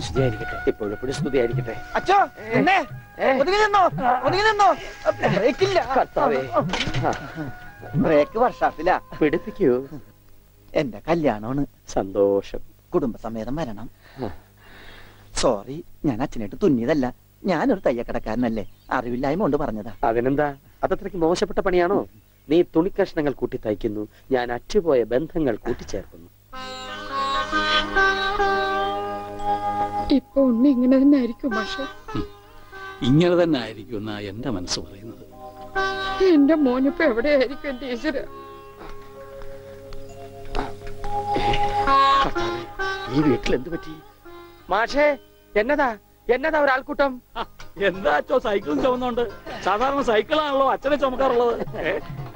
സ്തുതിയായിരിക്കട്ടെ ഇപ്പോഴെപ്പോഴും സ്തുതിയായിരിക്കട്ടെ. അച്ഛോ എന്നെ ഒതുങ്ങി നിന്നോ? ഒതുങ്ങി നിന്നോ? ബ്രേക്കില്ല. കർത്താവേ. ബ്രേക്ക് വർഷാപ്പില്ല പിടിപ്പിക്കൂ. എന്റെ കല്യാണമാണ്. സന്തോഷം. കുടുംബസമേതം വരണം. സോറി ഞാൻ അച്ഛനായിട്ട് തുന്നിയതല്ല. ഞാനൊരു തയ്യക്കടക്കാരനല്ലേ. അറിവില്ലായ്മ കൊണ്ട് പറഞ്ഞതാ. അതിനെന്താ? അതത്രയ്ക്ക് മോശപ്പെട്ട പണിയാണോ? നീ തുണി കഷ്ണങ്ങൾ കൂട്ടി തയ്ക്കുന്നു. ഞാൻ അറ്റുപോയ ബന്ധങ്ങൾ കൂട്ടിച്ചേർക്കുന്നു. ഇപ്പൊ ഉണ്ണി ഇങ്ങനെ തന്നെ ആയിരിക്കും പക്ഷെ ഇങ്ങനെ തന്നെ ആയിരിക്കും എന്നാ എന്റെ മനസ്സ് പറയുന്നത്. എന്റെ മോനിപ്പോ എവിടെയായിരിക്കും ടീച്ചർ ഈ വീട്ടിൽ എന്ത് പറ്റി? മാഷേ എന്നതാ? എന്നതാ ഒരാൾക്കൂട്ടം? എന്താ അച്ഛോ സൈക്കിളും ചുമന്നുണ്ട്? സാധാരണ സൈക്കിളാണല്ലോ അച്ഛനെ ചുമക്കാറുള്ളത്?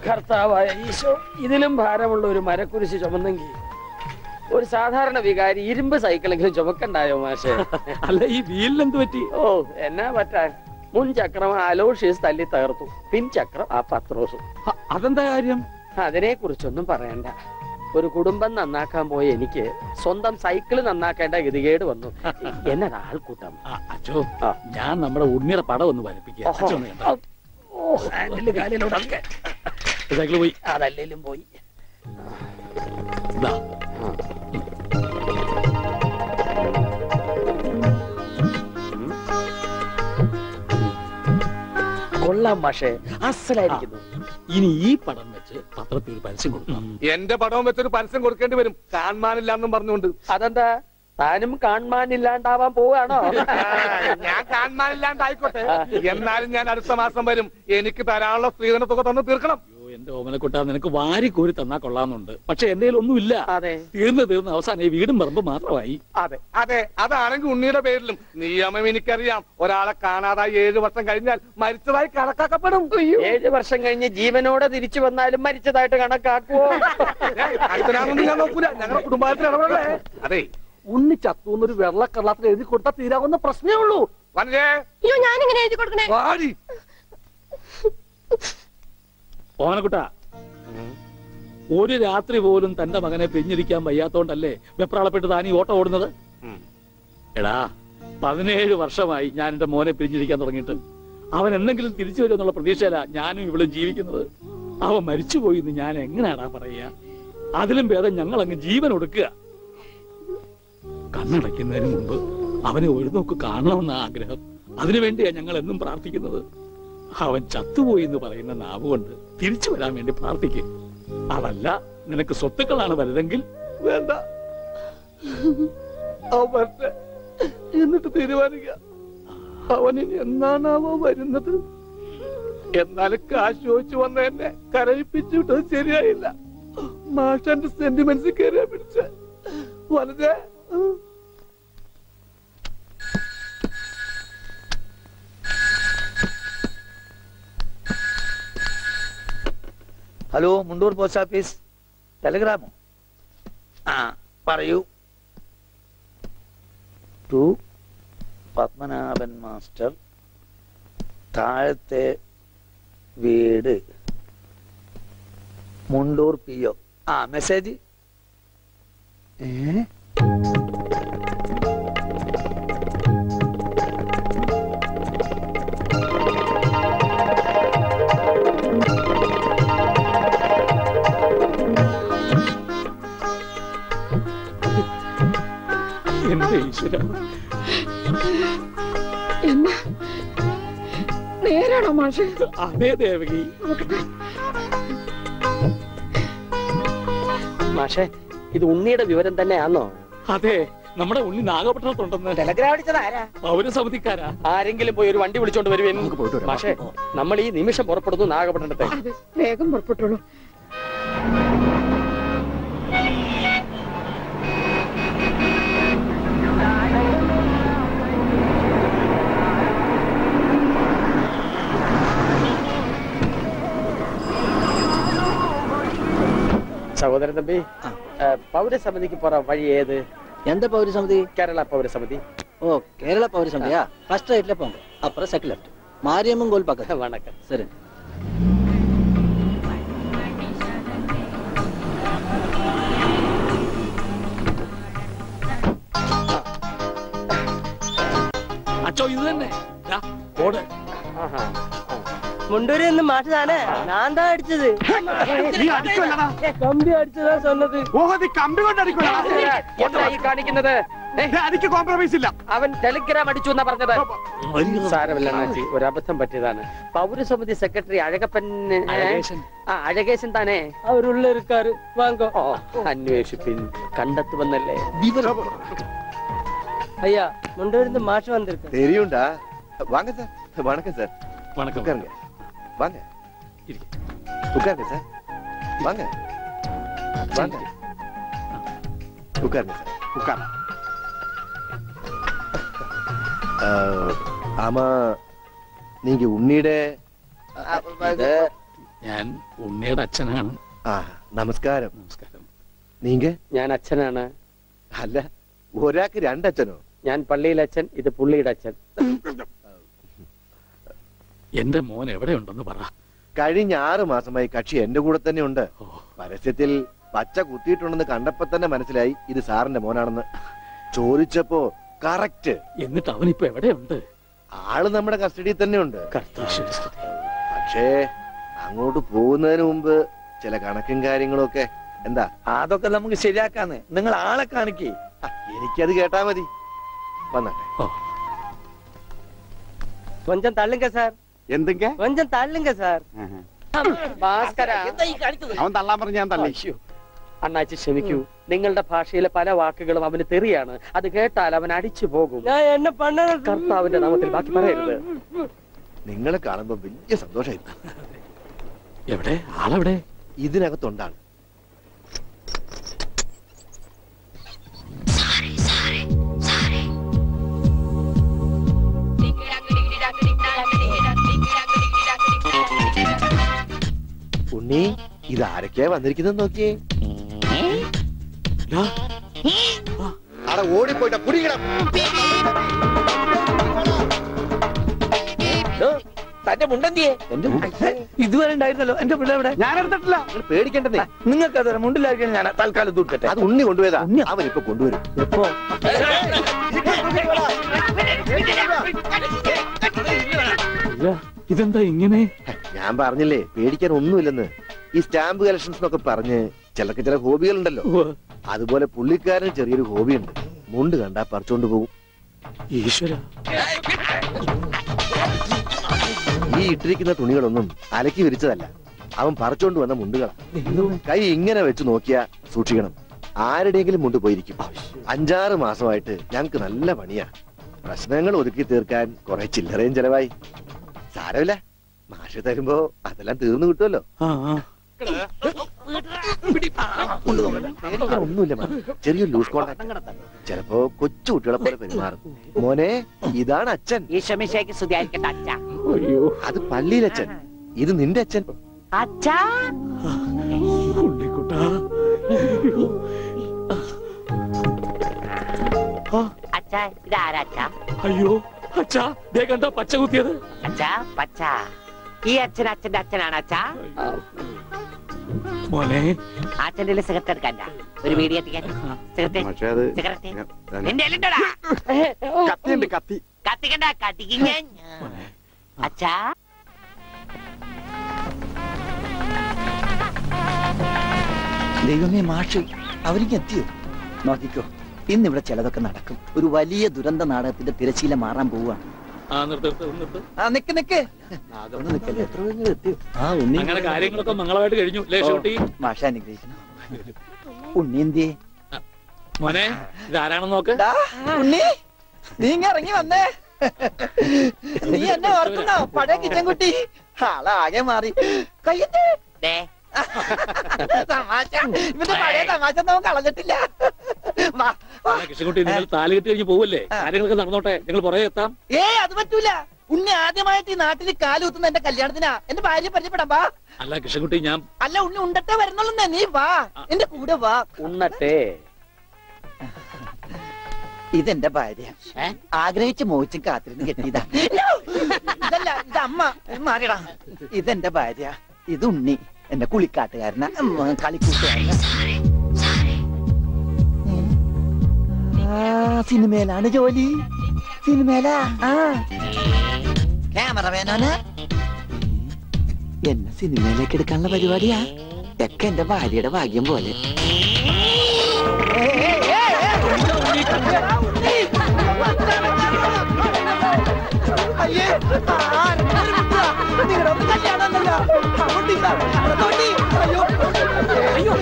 കർത്താവായ ഈശോ ഇതിലും ഭാരമുള്ള ഒരു മരക്കുരിശ് ചുമന്നെങ്കിൽ ഒരു സാധാരണ വികാരി ഇരുമ്പ് സൈക്കിളെങ്കിലും ചുമക്കണ്ടായോ മാഷെ? അല്ല ഈ വീലിനെന്ത് പറ്റി? ഓ എന്നാ പറ്റാൻ. മുൻ ചക്രം അലോഷ്യസ് തല്ലി തകർത്തു. പിൻ ചക്രം ആ പത്രോസും. അതെന്താ കാര്യം? അതിനെ കുറിച്ചൊന്നും പറയണ്ട. ഒരു കുടുംബം നന്നാക്കാൻ പോയ എനിക്ക് സ്വന്തം സൈക്കിൾ നന്നാക്കേണ്ട ഗതികേട് വന്നു. എന്നതാ ആൾക്കൂട്ടം അച്ഛോ ഞാൻ നമ്മുടെ ഉണ്ണിയുടെ പടം ഒന്ന് സൈക്കിൾ പോയി. അതല്ലേലും പോയി. കൊള്ളാം പക്ഷേ അസലായിരിക്കുന്നു. ഇനി ഈ പടം വെച്ച് പത്രത്തിൽ പരസ്യം കൊടുക്കണം എന്റെ പടവും വെച്ചൊരു പരസ്യം കൊടുക്കേണ്ടി വരും. കാണാനില്ലാന്നും പറഞ്ഞുകൊണ്ട്. അതെന്താ? താനും കാണാനില്ലാണ്ടാവാൻ പോവാണോ ഞാൻ കാണാനില്ലാണ്ടായിക്കോട്ടെ എന്നാലും ഞാൻ അടുത്ത മാസം വരും. എനിക്ക് തരാനുള്ള സ്ത്രീധന തുക തന്നു തീർക്കണം. എന്റെ ഓമനക്കുട്ട നിനക്ക് വാരി കോരി തന്നാ കൊള്ളാന്നുണ്ട് പക്ഷെ എന്റെ ഒന്നുമില്ല. തീർന്നു തീർന്നു അവസാനം ഈ വീടും പറമ്പ് മാത്രമായി. അതെ അതെ. അതാണെങ്കിൽ ഉണ്ണിയുടെ പേരിലും നിയമം എനിക്കറിയാം. ഒരാളെ കാണാതായി ഏഴു വർഷം കഴിഞ്ഞാൽ മരിച്ചതായി കണക്കാക്കപ്പെടും. ഏഴ് വർഷം കഴിഞ്ഞ് ജീവനോടെ തിരിച്ചു വന്നാലും മരിച്ചതായിട്ട് കണക്കാക്കുമോ അടുത്തനാണെന്ന് ഞാൻ നോക്കൂല. ഞങ്ങളുടെ കുടുംബത്തിൽ അതെ. ഉണ്ണി ചത്തു എന്നൊരു വെള്ളക്കള്ളത്തിൽ എഴുതി കൊടുത്താൽ തീരാവുന്ന പ്രശ്നമേ ഉള്ളൂ. ഞാനിങ്ങനെ അയ്യോ ഞാൻ ഇങ്ങനെ എഴുതി കൊടുക്കണേ. വാടി ഓമനക്കുട്ട ഒരു രാത്രി പോലും തന്റെ മകനെ പിരിഞ്ഞിരിക്കാൻ വയ്യാത്തോണ്ടല്ലേ വെപ്രാളപ്പെട്ട് താൻ ഈ ഓട്ടം ഓടുന്നത്? എടാ പതിനേഴ് വർഷമായി ഞാൻ എന്റെ മോനെ പിരിഞ്ഞിരിക്കാൻ തുടങ്ങിയിട്ട്. അവൻ എന്തെങ്കിലും തിരിച്ചു വരുമെന്നുള്ള പ്രതീക്ഷയില ഞാനും ഇവിടെ ജീവിക്കുന്നത്. അവൻ മരിച്ചുപോയി എന്ന് ഞാൻ എങ്ങനെയാടാ പറയുക? അതിലും ഭേദം ഞങ്ങൾ അങ്ങ് ജീവൻ ഒടുക്കുക. കണ്ണടയ്ക്കുന്നതിന് മുമ്പ് അവനെ ഒരു നോക്ക് കാണണമെന്ന ആഗ്രഹം. അതിനുവേണ്ടിയാ ഞങ്ങൾ എന്നും പ്രാർത്ഥിക്കുന്നത്. അവൻ ചത്തുപോയി എന്ന് പറയുന്ന നാവ് കൊണ്ട് തിരിച്ചു വരാൻ വേണ്ടി പ്രാർത്ഥിക്കും. അതല്ല നിനക്ക് സ്വത്തുക്കളാണ് വലുതെങ്കിൽ വേണ്ട. എന്നിട്ട് തീരുമാനിക്ക അവനിന് എന്നാണാവോ വരുന്നത്? എന്നാലും കാശ് ചോദിച്ചു വന്ന എന്നെ കരയിപ്പിച്ചിട്ടത് ശരിയായില്ല. മാഷന്റെ സെന്റിമെന്റ്സ് കയറിയാ പിടിച്ച. വളരെ hello Mundoor post office. Telegram ആ പറയൂ. ടു പത്മനാഭൻ മാസ്റ്റർ താഴത്തെ വീട്. Mundoor P O. ആ മെസ്സേജ്. ഏ? എന്നാ? നേരാണോ മാഷെ? അതേ ദേവകി. മാഷേ ഇത് ഉണ്ണിയുടെ വിവരം തന്നെയാണോ അതെ നമ്മുടെ ഉണ്ണി നാഗപട്ടണത്തുണ്ടെന്ന്. പൗരസമിതിക്കാരാ ആരെങ്കിലും പോയി ഒരു വണ്ടി വിളിച്ചോണ്ട് വരുവേ. പക്ഷേ മാഷേ നമ്മൾ ഈ നിമിഷം പുറപ്പെടുന്നു നാഗപട്ടണത്തെ. വേഗം പുറപ്പെട്ടുള്ളൂ. സഹോദരൻ തമ്പി ആ. ഏ, പൗരസമിതിക്ക് പോറ വഴി ഏത് எந்த பௌரி சமிதி കേരള പൗരസമിതി ஓ கேரளா பௌரி சமிதியா ஃபர்ஸ்ட் ரைட்ல போங்க அப்புறம் செகண்ட் லெஃப்ட் மாரியம்மன் கோல் பக்கம் വണക്കം சரி അച്ചോ ഇത് തന്നെ ദാ, ഓട് മുണ്ടൂര് നിന്ന് മാഷ് താനേ ഞാൻ താ അടിച്ചത് നീ അടിക്കുമല്ലടാ കമ്പി അടിച്ചതാ சொன்னது ഓഹോ നീ കമ്പി കൊണ്ട് അടിക്കുമല്ലടാ എന്താ ഈ കാണിക്കുന്നത് ഏ, ദേ, അടിക്ക് കോംപ്രമൈസ് ഇല്ല അവൻ ടെലിഗ്രാം അടിച്ചു എന്നാ പറഞ്ഞത് വലിയ സാരമില്ല അണ്ണാച്ചി ഒരു അബദ്ധം പറ്റിയതാണ് പൗരസമിതി സെക്രട്ടറി അഴകപ്പൻ ഏ? അഴകേശൻ. ആ അഴകേശൻ താനേ അവരുള്ള இருக்காரு வாங்க ഓ അന്വേഷിപ്പിൻ കണ്ടെത്തുമെന്നല്ലേ ஐயா முண்டூர் இருந்து மாஷ் வந்திருக்கு தெரியும்டா வாங்க சார் வணக்கம் சார் வணக்கம் உட்காருங்க வாங்க இருக்கு. உட்காருங்க சார் வாங்க வாங்க உட்காருங்க சார் ഉക്കാർ அஹ், ஆமா நீங்க உன்னிட ഇത് ഞാൻ ഉണ്ണിയുടെ അച്ഛനാണ് ആ നമസ്കാരം നമസ്കാരം നീങ്ക ഞാൻ അച്ഛനാണ് അല്ല ഒരാൾക്ക് രണ്ടച്ഛനോ ഞാൻ പള്ളിയിലെ അച്ഛൻ ഇത് പുള്ളിയുടെ അച്ഛൻ എന്റെ മോൻ എവിടെയുണ്ടെന്ന് പറ. കഴിഞ്ഞ ആറു മാസമായി കക്ഷി എന്റെ കൂടെ തന്നെ ഉണ്ട്. പരസ്യത്തിൽ പച്ച കുത്തിയിട്ടുണ്ടെന്ന് കണ്ടപ്പോ തന്നെ മനസ്സിലായി ഇത് സാറിന്റെ മോനാണെന്ന്. ചോദിച്ചപ്പോ കറക്റ്റ്. എന്നിട്ട് അവൻ ഇപ്പൊ എവിടെയുണ്ട് ആൾ നമ്മുടെ കസ്റ്റഡിയിൽ തന്നെ ഉണ്ട്. പക്ഷേ അങ്ങോട്ട് പോകുന്നതിന് മുമ്പ് ചില കണക്കും കാര്യങ്ങളും ഒക്കെ എന്താ? അതൊക്കെ നമുക്ക് ശരിയാക്കാന്ന്. നിങ്ങൾ ആളെ കാണിക്കേ. എനിക്കത് കേട്ടാ മതി. വന്നെ കൊഞ്ചം തള്ളുങ്ക സാർ? എന്തെങ്ക? കൊഞ്ചം തള്ളുങ്ക സാർ. ഭാസ്കര. അവൻ തള്ളാൻ പറഞ്ഞ ഞാൻ തള്ളി. അണ്ണാച്ചി ക്ഷമിക്കൂ. നിങ്ങളുടെ ഭാഷയിലെ പല വാക്കുകളും അവന് തെറിയാണ്. അത് കേട്ടാൽ അവൻ അടിച്ചു പോകും. എന്നെ കർത്താവിന്റെ നാമത്തിൽ ബാക്കി പറയരുത്. നിങ്ങളെ കാണുമ്പോ വലിയ സന്തോഷമായിരുന്നു എവിടെ? ആളെവിടെ? ഇതിനകത്തുണ്ടാണ്. ഉണ്ണി ഇത് ആരൊക്കെയാ വന്നിരിക്കുന്നത് നോക്കിയേ? അവിടെ ഓടിപ്പോയിട്ട പുടിക്കണം തന്റെ മുണ്ടെന്തിയെ? ഇതുവരെ ഉണ്ടായിരുന്നല്ലോ. എന്റെ പിള്ള എവിടെ? ഞാൻ എടുത്തിട്ടില്ല. പേടിക്കേണ്ടതേ നിങ്ങൾക്ക് അതുവരെ മുണ്ടില്ലായിരിക്കും ഞാൻ തൽക്കാലം ദൂർക്കട്ടെ അത് ഉണ്ണി കൊണ്ടുപോയതാ. അവൻ ഇപ്പൊ കൊണ്ടുവരും. എപ്പോ? ഇല്ല, ഇതെന്താ ഇങ്ങനെ? ഞാൻ പറഞ്ഞില്ലേ പേടിക്കാൻ ഒന്നുമില്ലെന്ന്. ഈ സ്റ്റാമ്പ് കളക്ഷൻസ് എന്നൊക്കെ പറഞ്ഞ് ചിലക്ക് ചില ഹോബികളുണ്ടല്ലോ. ഉണ്ടല്ലോ അതുപോലെ പുള്ളിക്കാരന് ചെറിയൊരു ഹോബി ഉണ്ട് മുണ്ട് കണ്ടാ പറിച്ചോണ്ട് പോകും. ഈശ്വര. ഈ ഇട്ടിരിക്കുന്ന തുണികളൊന്നും അലക്കി വിരിച്ചതല്ല. അവൻ പറിച്ചോണ്ട് വന്ന മുണ്ടുകളാണ് കൈ ഇങ്ങനെ വെച്ച് നോക്കിയാ സൂക്ഷിക്കണം. ആരുടെയെങ്കിലും മുണ്ട് പോയിരിക്കും. അഞ്ചാറ് മാസമായിട്ട് ഞങ്ങൾക്ക് നല്ല പണിയാ. പ്രശ്നങ്ങൾ ഒതുക്കി തീർക്കാൻ കുറെ ചില്ലറയും ചെലവായി. സാരമില്ല. മാഷ് തരുമ്പോ അതെല്ലാം തീർന്നു കിട്ടുമല്ലോ. ഒന്നുമില്ല. ചെറിയൊരു ലൂസ് കോണ്ടാക്ട് ചിലപ്പോ കൊച്ചു കുട്ടികളെ പോലെ പെരുമാറും. മോനെ ഇതാണ് അച്ഛൻ. അത് പള്ളിയിൽ അച്ഛൻ. ഇത് നിന്റെ അച്ഛൻ. അച്ഛ ഇതാരാ അച്ഛ? അയ്യോ. അച്ഛാ ദേ കണ്ട പച്ച കുത്തിയത്? അച്ഛാ പച്ച. ഈ അച്ഛൻ അച്ഛന്റെ അച്ഛനാണ് അച്ഛാ. മോനെ. അച്ഛന്റെ സിഗരറ്റ് എടുക്കണ്ട ഒരു വീഡിയോ കത്തിക്കണ്ട കത്തിക്കും ഞാൻ അച്ഛാ. ദൈവമേ മാഷ് അവരിക്ക് എത്തിയോ? നോക്കിക്കോ. ഇന്നിവിടെ ചിലതൊക്കെ നടക്കും. ഒരു വലിയ ദുരന്ത നാടകത്തിന്റെ തിരശീല മാറാൻ പോവുകയാണ്. നിക്ക് നിക്ക്. അങ്ങനെ കാര്യങ്ങളൊക്കെ മംഗളമായിട്ട് കഴിഞ്ഞു. അനുഗ്രഹിക്കണം മോനെ ഇതാരാണെന്ന് നോക്ക്. ഉണ്ണി നീ ഇങ്ങ് ഇറങ്ങി വന്നേ. നീ എന്നെ ഓർക്കുന്നോ? പഴയ കിച്ചൻകുട്ടി. ആളാകെ മാറി. കയ്യേ ദേ തമാശ. ഇവന്റെ പഴയ തമാശ ഒന്നും കളഞ്ഞിട്ടില്ല. കൃഷ്ണൻകുട്ടി നിങ്ങൾ താലി കെട്ടി കഴിഞ്ഞ് പോവല്ലേ? കാര്യങ്ങളൊക്കെ നടന്നോട്ടെ. നിങ്ങൾ പുറകെ എത്താം. ഏ അത് പറ്റൂല. ഉണ്ണി ആദ്യമായിട്ട് ഈ നാട്ടിൽ കാലുകുത്തുന്ന എന്റെ കല്യാണത്തിനാ. എന്റെ ഭാര്യ പരിചയപ്പെടാം വാ. അല്ല കൃഷ്ണൻകുട്ടി ഞാൻ അല്ല ഉണ്ണി ഉണ്ടട്ടെ വരുന്നുള്ളൂ നീ വാ. എന്റെ കൂടെ വാ. ഉണ്ണട്ടെ. ഇതെന്റെ ഭാര്യ. ആഗ്രഹിച്ച് മോഹിച്ചും കാത്തിരുന്ന് കെട്ടിയതാ. ഇതല്ല ഇത് അമ്മ മാറിയടാ. ഇതെന്റെ ഭാര്യ. ഇത് ഉണ്ണി. എന്റെ കുളിക്കാട്ടുകാരന. കളിക്കൂട്ടുകാരന. ആ സിനിമയിലാണ് ജോലി. സിനിമയിലാ? ആ. ക്യാമറ വേനാണ് എന്നെ സിനിമയിലേക്ക് എടുക്കാനുള്ള പരിപാടിയാ. ഒക്കെ എന്റെ ഭാര്യയുടെ ഭാഗ്യം പോലെ. അയ്യേ. നിങ്ങളുടെ കല്യാണമല്ലോ അയ്യോ അയ്യോ.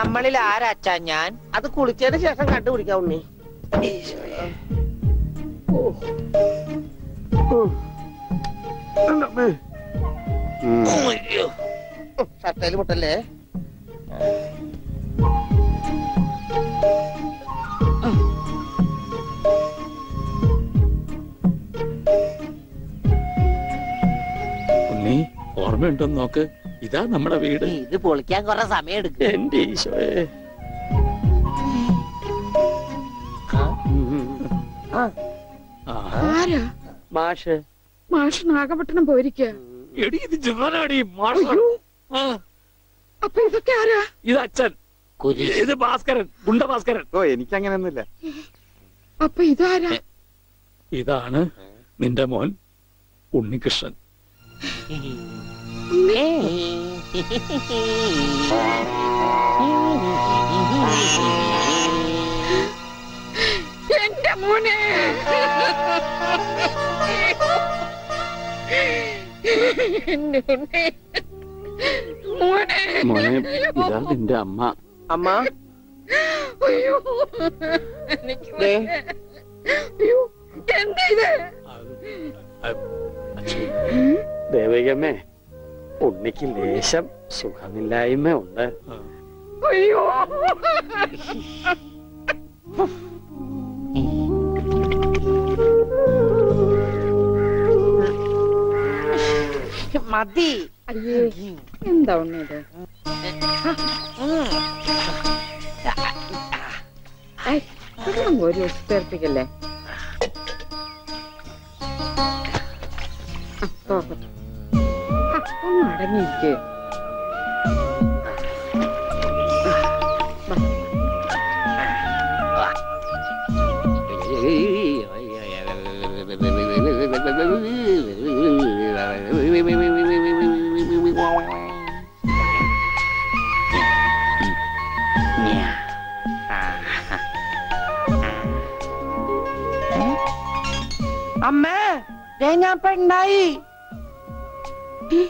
നമ്മളിൽ ആരാച്ചാ ഞാൻ? അത് കുളിച്ചതിന് ശേഷം കണ്ടുപിടിക്കാം ഉണ്ണി. ഷട്ടയിൽ മുട്ടല്ലേ? ഉണ്ണി ഓർമ്മയുണ്ടോ നോക്ക്. ഇതാ നമ്മുടെ വീട്. ഇത് പൊളിക്കാൻ കുറെ സമയം എടുക്കും. എന്റെ ഈശോയെ. മാഷ്. മാഷ് നാഗപട്ടണം പോയിരിക്കുക എടി ഇത് ജാനാടി മാഷ. ആ, അപ്പൊ ഇതൊക്കെ ആരാ? ഇത് അച്ഛൻ. ഇത് ഭാസ്കരൻ ഗുണ്ട ഭാസ്കരൻ. ഓ എനിക്ക് അങ്ങനെയൊന്നുമില്ല അപ്പൊ ഇതാരാ? ഇതാണ് നിന്റെ മോൻ ഉണ്ണികൃഷ്ണൻ. എന്റെ മോനെ. എന്റെ മോനെ. മോനെ. മോനെ ഇതാ നിന്റെ അമ്മ. അമ്മ? ദേവികമ്മേ ഉണ്ണിക്ക് ലേശം സുഖമില്ലായ്മ ഉണ്ട് അയ്യോ. മതി. അയ്യേ. എന്താ ഉണ്ണി ഇത് ഏയ്, ഇതൊന്നും ഒരു ഉത്തേർപ്പിക്കല്ലേ തോക്കട്ടെ ഒന്ന് അടങ്ങിയിരിക്കേ അമ്മേ ദേ ഞാൻ പെണ്ണായി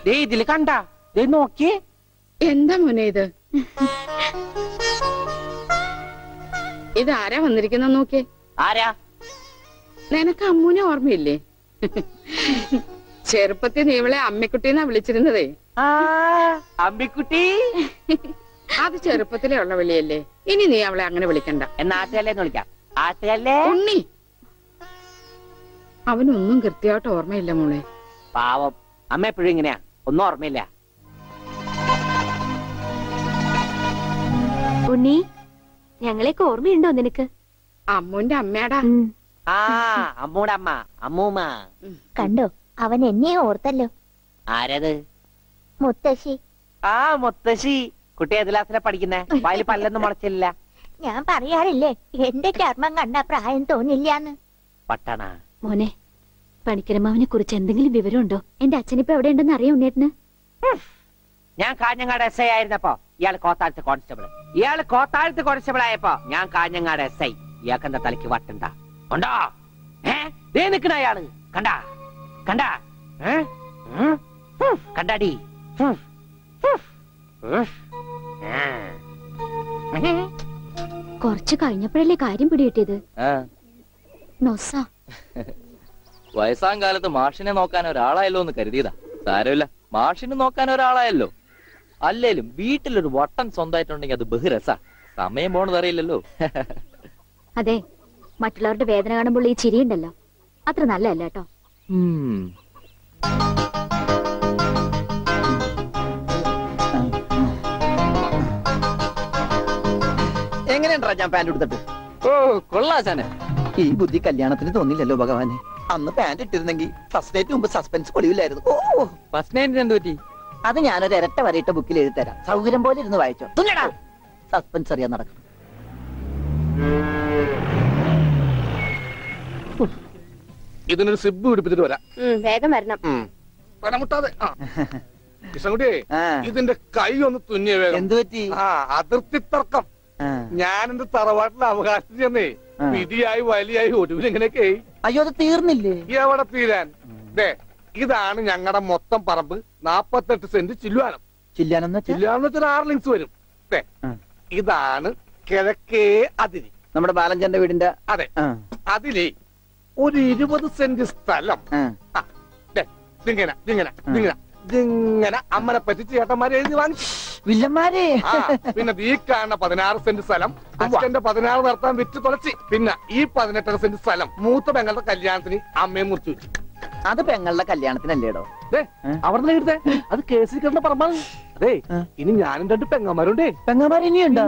ദേ ഇതിൽ കണ്ട. ദേ നോക്കി. എന്താ മോനെ ഇത്? ഇതാരാ വന്നിരിക്കുന്ന നോക്കിയേ ആരാ? നിനക്ക് അമ്മൂനെ ഓർമ്മയില്ലേ? ചെറുപ്പത്തിൽ നീ ഇവളെ അമ്മിക്കുട്ടിന്നാ വിളിച്ചിരുന്നതേ. അമ്മിക്കുട്ടി? അത് ചെറുപ്പത്തിലേ ഉള്ള വിളിയല്ലേ. ഇനി നീ അവളെ അങ്ങനെ വിളിക്കണ്ട. എന്നാ ആട്ടുകല്ലേ എന്ന് വിളിക്കാം. ആട്ടുകല്ലേ? ഉണ്ണി. അവനൊന്നും കൃത്യമായിട്ട് ഓർമ്മയില്ല മോളെ. പാവം. അമ്മ എപ്പോഴും ഇങ്ങനെയാ. ഒന്നും ഓർമ്മയില്ല. ഉണ്ണി ഞങ്ങളെയൊക്കെ ഓർമ്മയുണ്ടോ നിനക്ക്? അമ്മൂന്റെ അമ്മയാടാ. ആ അമ്മൂടെ അമ്മ അമ്മൂമ്മ. കണ്ടോ? അവൻ എന്നെ ഓർത്തല്ലോ. ആരത്? മുത്തശ്ശി. ആ മുത്തശ്ശി. കുട്ടി ഏത് ക്ലാസ്സിലാ പഠിക്കുന്നേ? വായിൽ പല്ലൊന്നും മുളച്ചില്ല. ഞാൻ പറയാറില്ലേ എന്റെ ചർമ്മം കണ്ട പ്രായം തോന്നില്ലാന്ന് പട്ടണ? മോനെ പണിക്കരമാവിനെ കുറിച്ച് എന്തെങ്കിലും വിവരമുണ്ടോ? എന്റെ അച്ഛനിപ്പോ എവിടെ ഉണ്ടെന്ന് അറിയാം ഉണ്ണേട്ടന് ഞാൻ കാഞ്ഞങ്ങാട് എസ് ഐ ആയിരുന്നപ്പോ ഇയാൾ കോത്താഴത്ത് കോൺസ്റ്റബിൾ ഇയാൾ കോത്താഴത്ത് കോൺസ്റ്റബിൾ ആയപ്പോ ഞാൻ കാഞ്ഞങ്ങാട് എസ് ഐ ഇയാൾക്ക് തലക്ക് വട്ടുണ്ട? ഉണ്ടോ ഏ? ദേ നിക്കണ അയാൾ. കണ്ടാ? കണ്ടാ. കണ്ടാടി. കുറച്ച് കഴിഞ്ഞപ്പോഴല്ലേ കാര്യം പിടികിട്ടിയത്? നൊസ. വയസ്സാം കാലത്ത് മാഷിനെ നോക്കാൻ ഒരാളായല്ലോ എന്ന് കരുതിയതാ. സാരമില്ല. മാഷിനെ നോക്കാൻ ഒരാളായല്ലോ. അല്ലേലും വീട്ടിലൊരു വട്ടൻ സ്വന്തമായിട്ടുണ്ടെങ്കിൽ അത് ബഹുരസാ സമയം പോണത് അറിയില്ലല്ലോ. അതെ മറ്റുള്ളവരുടെ വേദന കാണുമ്പോൾ ഈ ചിരിയുണ്ടല്ലോ. അത്ര നല്ലതല്ല കേട്ടോ. എങ്ങനെയുണ്ടാ ഞാൻ പാന്റ് എടുത്തിട്ട് ഓ കൊള്ളാ ചാനെ ഈ ബുദ്ധി കല്യാണത്തിന് തോന്നില്ലല്ലോ ഭഗവാനെ. അന്ന് പാന്റ് ഇട്ടിരുന്നെങ്കിൽ ഫസ്റ്റ് ഡേറ്റ് മുമ്പ് സസ്പെൻസ് പൊളിയില്ലായിരുന്നു ഓ ഫസ്റ്റ് നൈറ്റിന് എന്ത് പറ്റി? അത് ഞാനൊരു ഇരട്ട വരയിട്ട ബുക്കിൽ എഴുതി തരാം സൗകര്യം പോലെ ഇരുന്ന് വായിച്ചോ. തുന്നടാ. സസ്പെൻസ് അറിയാൻ നടക്കും. ഇതിനൊരു സിബ് പിടിപ്പിച്ചിട്ട് വരാം. വേഗം വരണം. പനമുട്ടാതെ കൃഷ്ണൻകുട്ടിയെ. ഇതിന്റെ കൈ ഒന്ന് തുന്നിയ വേഗം. എന്ത് പറ്റി? ആ അതിർത്തി തർക്കം. ഞാനെന്റെ ഞാൻ എന്റെ തറവാട്ടിലെ അവകാശം ചെന്നേ. വിധിയായി വലിയായി ഒടുവിൽ ഇങ്ങനെയൊക്കെ അയ്യോ അത് തീർന്നില്ലേ? എവിടെ തീരാൻ. ദേ ഇതാണ് ഞങ്ങളുടെ മൊത്തം പറമ്പ്. നാപ്പത്തെട്ട് സെന്റ് ചില്ലുവാനം. ചില്ലാനം ചില്ലാനം വെച്ചാൽ ആറ് ലിങ്സ് വരും. ദേ ഇതാണ് കിഴക്കേ അതിരി. നമ്മുടെ ബാലഞ്ചന്റെ വീടിന്റെ അതെ. അതിലേ ഒരു ഇരുപത് സെന്റ് സ്ഥലം. ഇങ്ങനെ ഇങ്ങനെ ഇങ്ങനെ ഇതിങ്ങനെ അമ്മനെ പറ്റിച്ച് ചേട്ടന്മാരെ എഴുതി വാങ്ങിച്ചു. വില്ലന്മാരെ. പിന്നെ ഈ കാണുന്ന പതിനാറ് സെന്റ് സ്ഥലം അച്ഛന്റെ പതിനാറ് നടത്താൻ വിറ്റ് തുളച്ചി. പിന്നെ ഈ പതിനെട്ടര സെന്റ് സ്ഥലം മൂത്ത പെങ്ങളുടെ കല്യാണത്തിന് അമ്മയെ മുറിച്ചു വെച്ചു. അത് പെങ്ങളുടെ കല്യാണത്തിനല്ലേടോ? അവിടെ അത് കേസിൽ കിടന്ന പറമ്പാണ്. അതെ ഇനി ഞാനും രണ്ട് പെങ്ങന്മാരുണ്ടേ. പെങ്ങന്മാർ ഇനിയുണ്ടോ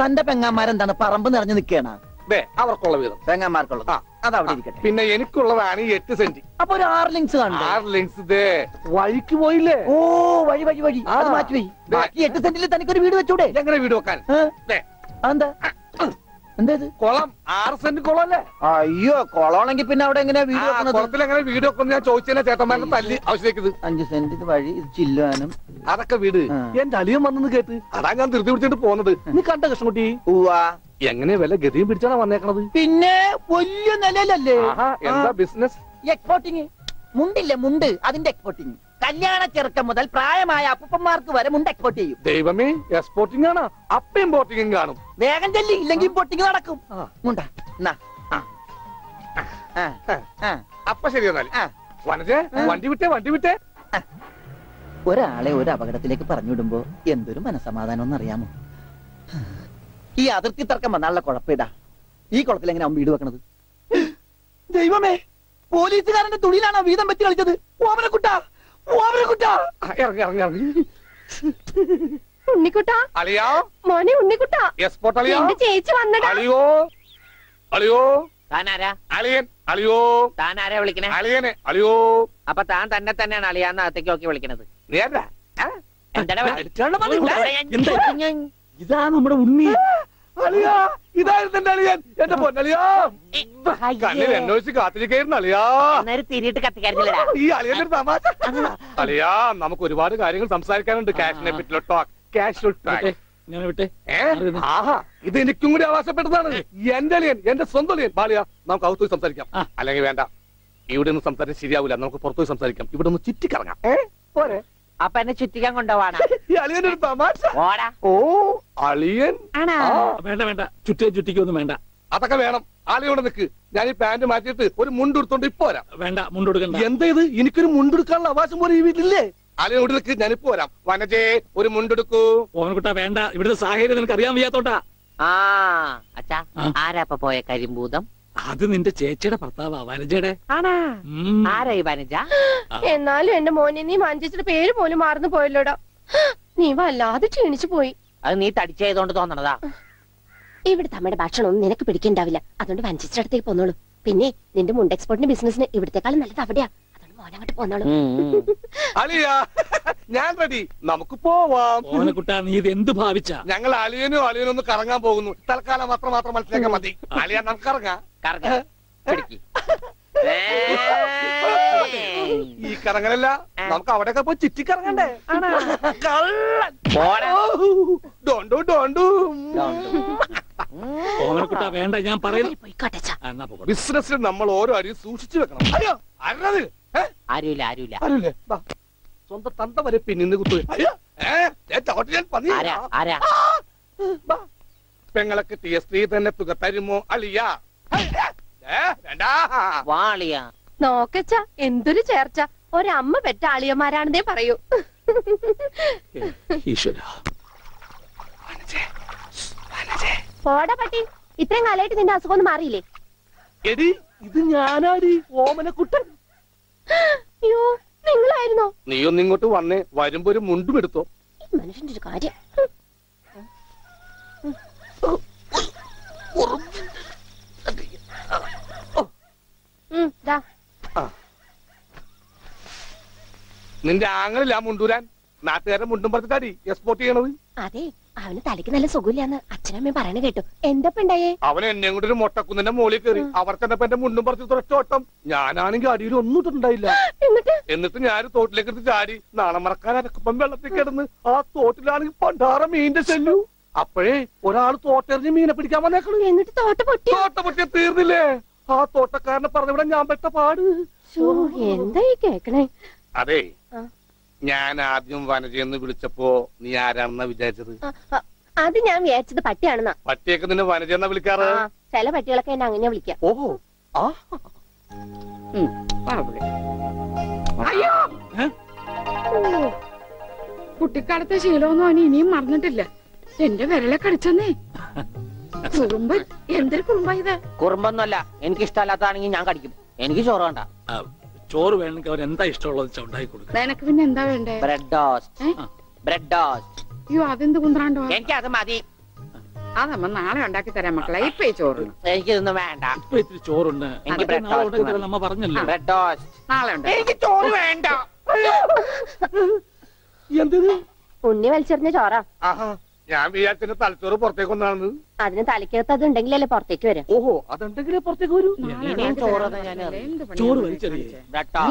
തന്റെ പെങ്ങന്മാരെന്താണ് പറമ്പ് നിറഞ്ഞു നിൽക്കണ? ദേ അവർക്കുള്ള വീതം. തേങ്ങാമാർക്കുള്ളത് ആ. അത് അവിടെ ഇരിക്കട്ടെ. പിന്നെ എനിക്കുള്ളതാണ് ഈ എട്ട് സെന്റ്. അപ്പൊ ഒരു ആറ് ലിങ്സ് കണ്ടോ ആറ് ലിങ്സ് ദേ. വഴിക്ക് പോയില്ലേ? ഓ വഴി വഴി വഴി. ആ. അത് മാറ്റി പോയി ബാക്കി എട്ട് സെന്റിൽ തനിക്കൊരു വീട് വെച്ചൂടെ? എങ്ങനെ വീട് വെക്കാൻ? എന്താ ഇത്? കുളം. ആറ് സെന്റ് കുളം അല്ലേ അയ്യോ കൊളമാണെങ്കിൽ പിന്നെ അവിടെ എങ്ങനെയാ വീട് കുളത്തിൽ എങ്ങനെ വീട് വെക്കുന്നു ഞാൻ ചോദിച്ചാൽ ചേട്ടന്മാരുടെ തല്ലി ആവശ്യത്തേക്ക് അഞ്ച് സെന്റ് ഇത് വഴി ഇത് ചില്ലുവാനും. അതൊക്കെ വീട്. എന്റെ അലിയും വന്നെന്ന് കേട്ട്. അതാ ഞാൻ ധൃതി പിടിച്ചിട്ട് പോകുന്നത്. നീ കണ്ട കൃഷ്ണകുട്ടി ഉവാ എങ്ങനെ വില ഗതിയും പിടിച്ചാണ് വന്നേക്കണത്? പിന്നെ വലിയ നിലയിലല്ലേ? എന്താ ബിസിനസ് എക്സ്പോർട്ടിങ് മുണ്ടില്ലേ മുണ്ട്? അതിന്റെ എക്സ്പോർട്ടിങ് കല്യാണ ചെറുക്കം മുതൽ പ്രായമായ അപ്പുപ്പന്മാർക്ക് വരെ മുണ്ട് എക്സ്പോർട്ട് ചെയ്യും. ദൈവമേ എക്സ്പോർട്ടിംഗ് ആണ്? അപ്പ ഇമ്പോർട്ടിംഗും കാണും. വേഗം ചെല്ലി ഇല്ലെങ്കിൽ ഇമ്പോർട്ടിങ് നടക്കും. മുണ്ട. അപ്പൊ ശരി എന്നാൽ വനജേ വണ്ടി വിട്ടേ വണ്ടി വിട്ടേ. ഒരാളെ ഒരു അപകടത്തിലേക്ക് പറഞ്ഞുവിടുമ്പോ എന്തൊരു മനസമാധാനം അറിയാമോ ഈ അതിർത്തി തർക്കം വന്നാലുള്ള കുഴപ്പമിതാ ഈ കുളത്തിൽ എങ്ങനെ വീട് വെക്കണത്? ദൈവമേ പോലീസുകാരന്റെ തുണിയിലാണ് വീതം വെച്ച് കളിച്ചത്? ഓമനക്കുട്ട ഓമനക്കുട്ട ആ, ഇറങ്ങി ഇറങ്ങി ഇറങ്ങി. ഉണ്ണിക്കുട്ടാ? അളിയാ? മോനെ ഉണ്ണിക്കുട്ടാ. അളിയാ. എന്റെ ചേച്ചി വന്നടാ. അളിയോ? അളിയോ? താനാരാ? അളിയൻ. അളിയോ? താനാരാ വിളിക്കണേ? അളിയനെ. അളിയോ? അപ്പൊ താൻ തന്നെ തന്നെയാണ് അളിയാന്ന് അകത്തേക്ക് നോക്കി വിളിക്കണത്. എന്താ? ഇതാ നമ്മുടെ ഉണ്ണി. അളിയാ ഇതായിരുന്നു എന്റെ അളിയൻ. എന്റെ പൊന്നളിയാ കണ്ണിൽ. എന്നോച്ച് കാത്തിരിക്കായിരുന്നു അളിയാ. തിരിയിട്ട് കത്തിക്കാറില്ലടാ ഈ അളിയന്റെ ഒരു തമാശ. അളിയാ നമുക്ക് ഒരുപാട് കാര്യങ്ങൾ സംസാരിക്കാനുണ്ട്. ക്യാഷിനെ പറ്റിയുള്ള ടോക്ക് ക്യാഷ് ടോക്ക് ഞാൻ വിട്ടെ. ആഹാ ഇത് എനിക്കും കൂടി ആവാസപ്പെട്ടതാണ് എന്റെ അളിയൻ എന്റെ സ്വന്തം അളിയൻ. ബാലിയ നമുക്ക് അകത്ത് പോയി സംസാരിക്കാം. അല്ലെങ്കിൽ വേണ്ട. ഇവിടെ നിന്ന് സംസാരിക്കാൻ ശരിയാവില്ല നമുക്ക് പുറത്തു പോയി സംസാരിക്കാം. ഇവിടെ ഒന്ന് ചുറ്റിക്കറങ്ങാം. ഏ പോരെ. അപ്പൊ എന്നെ ചുറ്റിക്കാൻ കൊണ്ടുപോവാണ്? ഒരു തമാശ. ഓടാ ഓ അളിയൻ. ആണാ? ആ, വേണ്ട വേണ്ട. ചുറ്റേ ചുറ്റിക്കൊന്നും വേണ്ട. അതൊക്കെ വേണം. ആളിയോടെ നിക്ക്. ഞാൻ ഈ പാന്റ് മാറ്റിയിട്ട് ഒരു മുണ്ടെടുത്തോണ്ട് ഇപ്പൊ വരാം. വേണ്ട മുണ്ടെടുക്കണ്ട എന്താ ഇത്? എനിക്കൊരു മുണ്ടെടുക്കാനുള്ള അവകാശം പോലെ ഈ വീട്ടിലില്ലേ? ആളിയോട് നിക്ക്. ഞാനിപ്പോ വരാം. വനജേ ഒരു മുണ്ടെടുക്കൂ ഓനക്കുട്ടാ വേണ്ട. ഇവിടുത്തെ സാഹചര്യം നിനക്ക് അറിയാൻ വയ്യാത്തോട്ടാ ആ അച്ഛാ. ആരാ പോയ കരിമ്പൂതം? അത് നിന്റെ ചേച്ചിയുടെ ഭർത്താവാ വനജയുടെ. ആണാ. ഉം. ആരാ വനജ? എന്നാലും എന്റെ മോനെ നീ മഞ്ചേച്ചിയുടെ പേര് പോലും മാറുന്നു പോയല്ലോടാ? നീ വല്ലാതെ ക്ഷീണിച്ചു പോയി. അത് നീ തടിച്ചതുകൊണ്ട് തോന്നണതാ. ഇവിടുത്തെ അമ്മയുടെ ഭക്ഷണം ഒന്നും നിനക്ക് പിടിക്കണ്ടാവില്ല. അതുകൊണ്ട് വഞ്ചിച്ചടത്തേക്ക് പോന്നോളൂ. പിന്നെ നിന്റെ മുണ്ട് എക്സ്പോർട്ടിന്റെ ബിസിനസിന് ഇവിടത്തെക്കാളും നല്ലത് അവിടെയാ. മോനങ്ങോട്ട് പോന്നോളൂ. അളിയ ഞാൻ റെഡി. നമുക്ക് പോവാം. കുട്ടാ നീ ഇത് എന്ത് ഭാവിച്ച? ഞങ്ങൾ അലിയനും അലിയനും ഒന്ന് കറങ്ങാൻ പോകുന്നു. തൽക്കാലം മാത്രം മാത്രം മനസ്സിലാക്കാൻ മതി. അലിയ നമുക്ക് ഇറങ്ങാം. ഈ കറങ്ങലല്ല നമുക്ക് അവിടെയൊക്കെ പോയി ചുറ്റി കറങ്ങണ്ടേ. ഡോണ്ടു ഡോണ്ടു. ഓമനക്കുട്ട വേണ്ട ഞാൻ പറയുന്നു. ബിസിനസ്സിൽ നമ്മൾ ഓരോ അരി സൂക്ഷിച്ചു വെക്കണം. അയ്യോ അരണത് ആരുമില്ല ആരുമില്ല സ്വന്തം തന്ത വരെ പിന്നിന്ന് കുത്തു എസ് തന്നെ തുക തരുമോ? അളിയ. വാളിയാ. നോക്കച്ച എന്തൊരു ചേർച്ച. ഒരമ്മ പെറ്റ ആളിയന്മാരാണെന്നേ പറയൂ. പോടാ പട്ടി ഇത്രയും കാലമായിട്ട് നിന്റെ അസുഖം ഒന്നും മാറിയില്ലേ? എടി ഇത് ഞാനാടി ഓമനക്കുട്ടൻ. അയ്യോ നിങ്ങളായിരുന്നോ? നീ ഒന്ന് ഇങ്ങോട്ട് വന്നേ വരുമ്പോ ഒരു മുണ്ടും എടുത്തോ. മനുഷ്യന്റെ ഒരു കാര്യം. നിന്റെ ആങ്ങളില്ല മുണ്ടൂരാൻ. നാട്ടുകാരെ മുണ്ടും പറഞ്ഞിട്ടാടി എക്സ്പോർട്ട് ചെയ്യണത്. അതെ അവന് തലയ്ക്ക് നല്ല സുഖമില്ലാന്ന് അച്ഛനമ്മയും പറയണ കേട്ടു. എന്തപ്പണ്ടായേ അവൻ എന്നെ കൊണ്ട് ഒരു മൊട്ടക്കുന്നിന്റെ മുകളിൽ കയറി. അവർ തന്നെ എന്റെ മുണ്ടും പറിച്ച് തുറച്ചോട്ടം. ഞാനാണെങ്കിൽ അടിയിൽ ഒന്നും ഇട്ടിട്ടുണ്ടായില്ല. എന്നിട്ട്? ഞാൻ തോട്ടിലേക്ക് എടുത്ത് ചാടി. നാളെ മറക്കാൻ അരക്കപ്പം വെള്ളത്തിൽ കിടന്ന് ആ തോട്ടിലാണെങ്കിൽ പണ്ടാറ മീന്റെ ചെല്ലു അപ്പോഴേ ഒരാൾ തോട്ടെറിഞ്ഞ് മീനെ പിടിക്കാൻ വന്നേക്കണു. എന്നിട്ട് തോട്ട പൊട്ടി? തോട്ട പൊട്ടിയ തീർന്നില്ലേ? ആ തോട്ടക്കാരനെ പറഞ്ഞവിടെ ഞാൻ പെട്ട പാട്. എന്തായി എന്താ കേക്കണേ? അതെ. ഞാൻ ആദ്യം വനജയെന്ന് വിളിച്ചപ്പോ നീ ആരാണെന്നാ വിചാരിച്ചത്? അത് ഞാൻ വിചാരിച്ചത് പട്ടിയാണെന്നാ. പട്ടിയൊക്കെ നിന്നെ വനജയെന്നാ വിളിക്കാറ്? ചില പട്ടികളൊക്കെ എന്നെ അങ്ങനെ വിളിക്കാം. ഓഹോ. അയ്യോ! കുട്ടിക്കാലത്തെ ശീലമൊന്നും അവന് ഇനിയും മറന്നിട്ടില്ല. എന്റെ വിരലെ കടിച്ചെന്നേ കുറുമ്പ് എന്തൊരു കുറുമ്പ ഇത്? കുറുമ്പൊന്നുമല്ല. എനിക്ക് ഇഷ്ടമല്ലാത്തതാണെങ്കിൽ ഞാൻ കടിക്കും. എനിക്ക് ചോറ് വേണ്ട. ചോറ് വേണമെങ്കിൽ അവർ എന്താ ഇഷ്ടമുള്ളത് വെച്ചാൽ ഉണ്ടാക്കി കൊടുക്കും. നിനക്ക് പിന്നെ എന്താ വേണ്ടേ? ബ്രെഡ് ടോസ്റ്റ് ബ്രെഡ് ടോസ്റ്റ് അയ്യോ അതെന്ത് കുന്ത്രാണ്ടോ എനിക്ക് അത് മതി അതമ്മ നാളെ ഉണ്ടാക്കി തരാം മക്കളെ. ഇപ്പൊ ചോറ് ചോറ്. എനിക്കിതൊന്നും വേണ്ട. ഇപ്പൊ ഇത്തിരി ചോറുണ്ട്. എനിക്ക് ബ്രെഡ്. തരാൻ നമ്മ പറഞ്ഞല്ലോ. ബ്രെഡ് ടോസ്റ്റ് നാളെ ഉണ്ട് എനിക്ക് ചോറ് വേണ്ട. എന്തിന് ഉണ്ണി വലിച്ചെറിഞ്ഞ ചോറാ. ആഹാ. ഞാൻ വിചാരിച്ചെന്റെ തലച്ചോറ് പുറത്തേക്ക് ഒന്നാണ് അതിന് തലയ്ക്കകത്ത് അത് ഉണ്ടെങ്കിലല്ലേ പുറത്തേക്ക് വരാം. ഓഹോ അതുണ്ടെങ്കിലേ പുറത്തേക്ക് വരൂ. ചോറ്.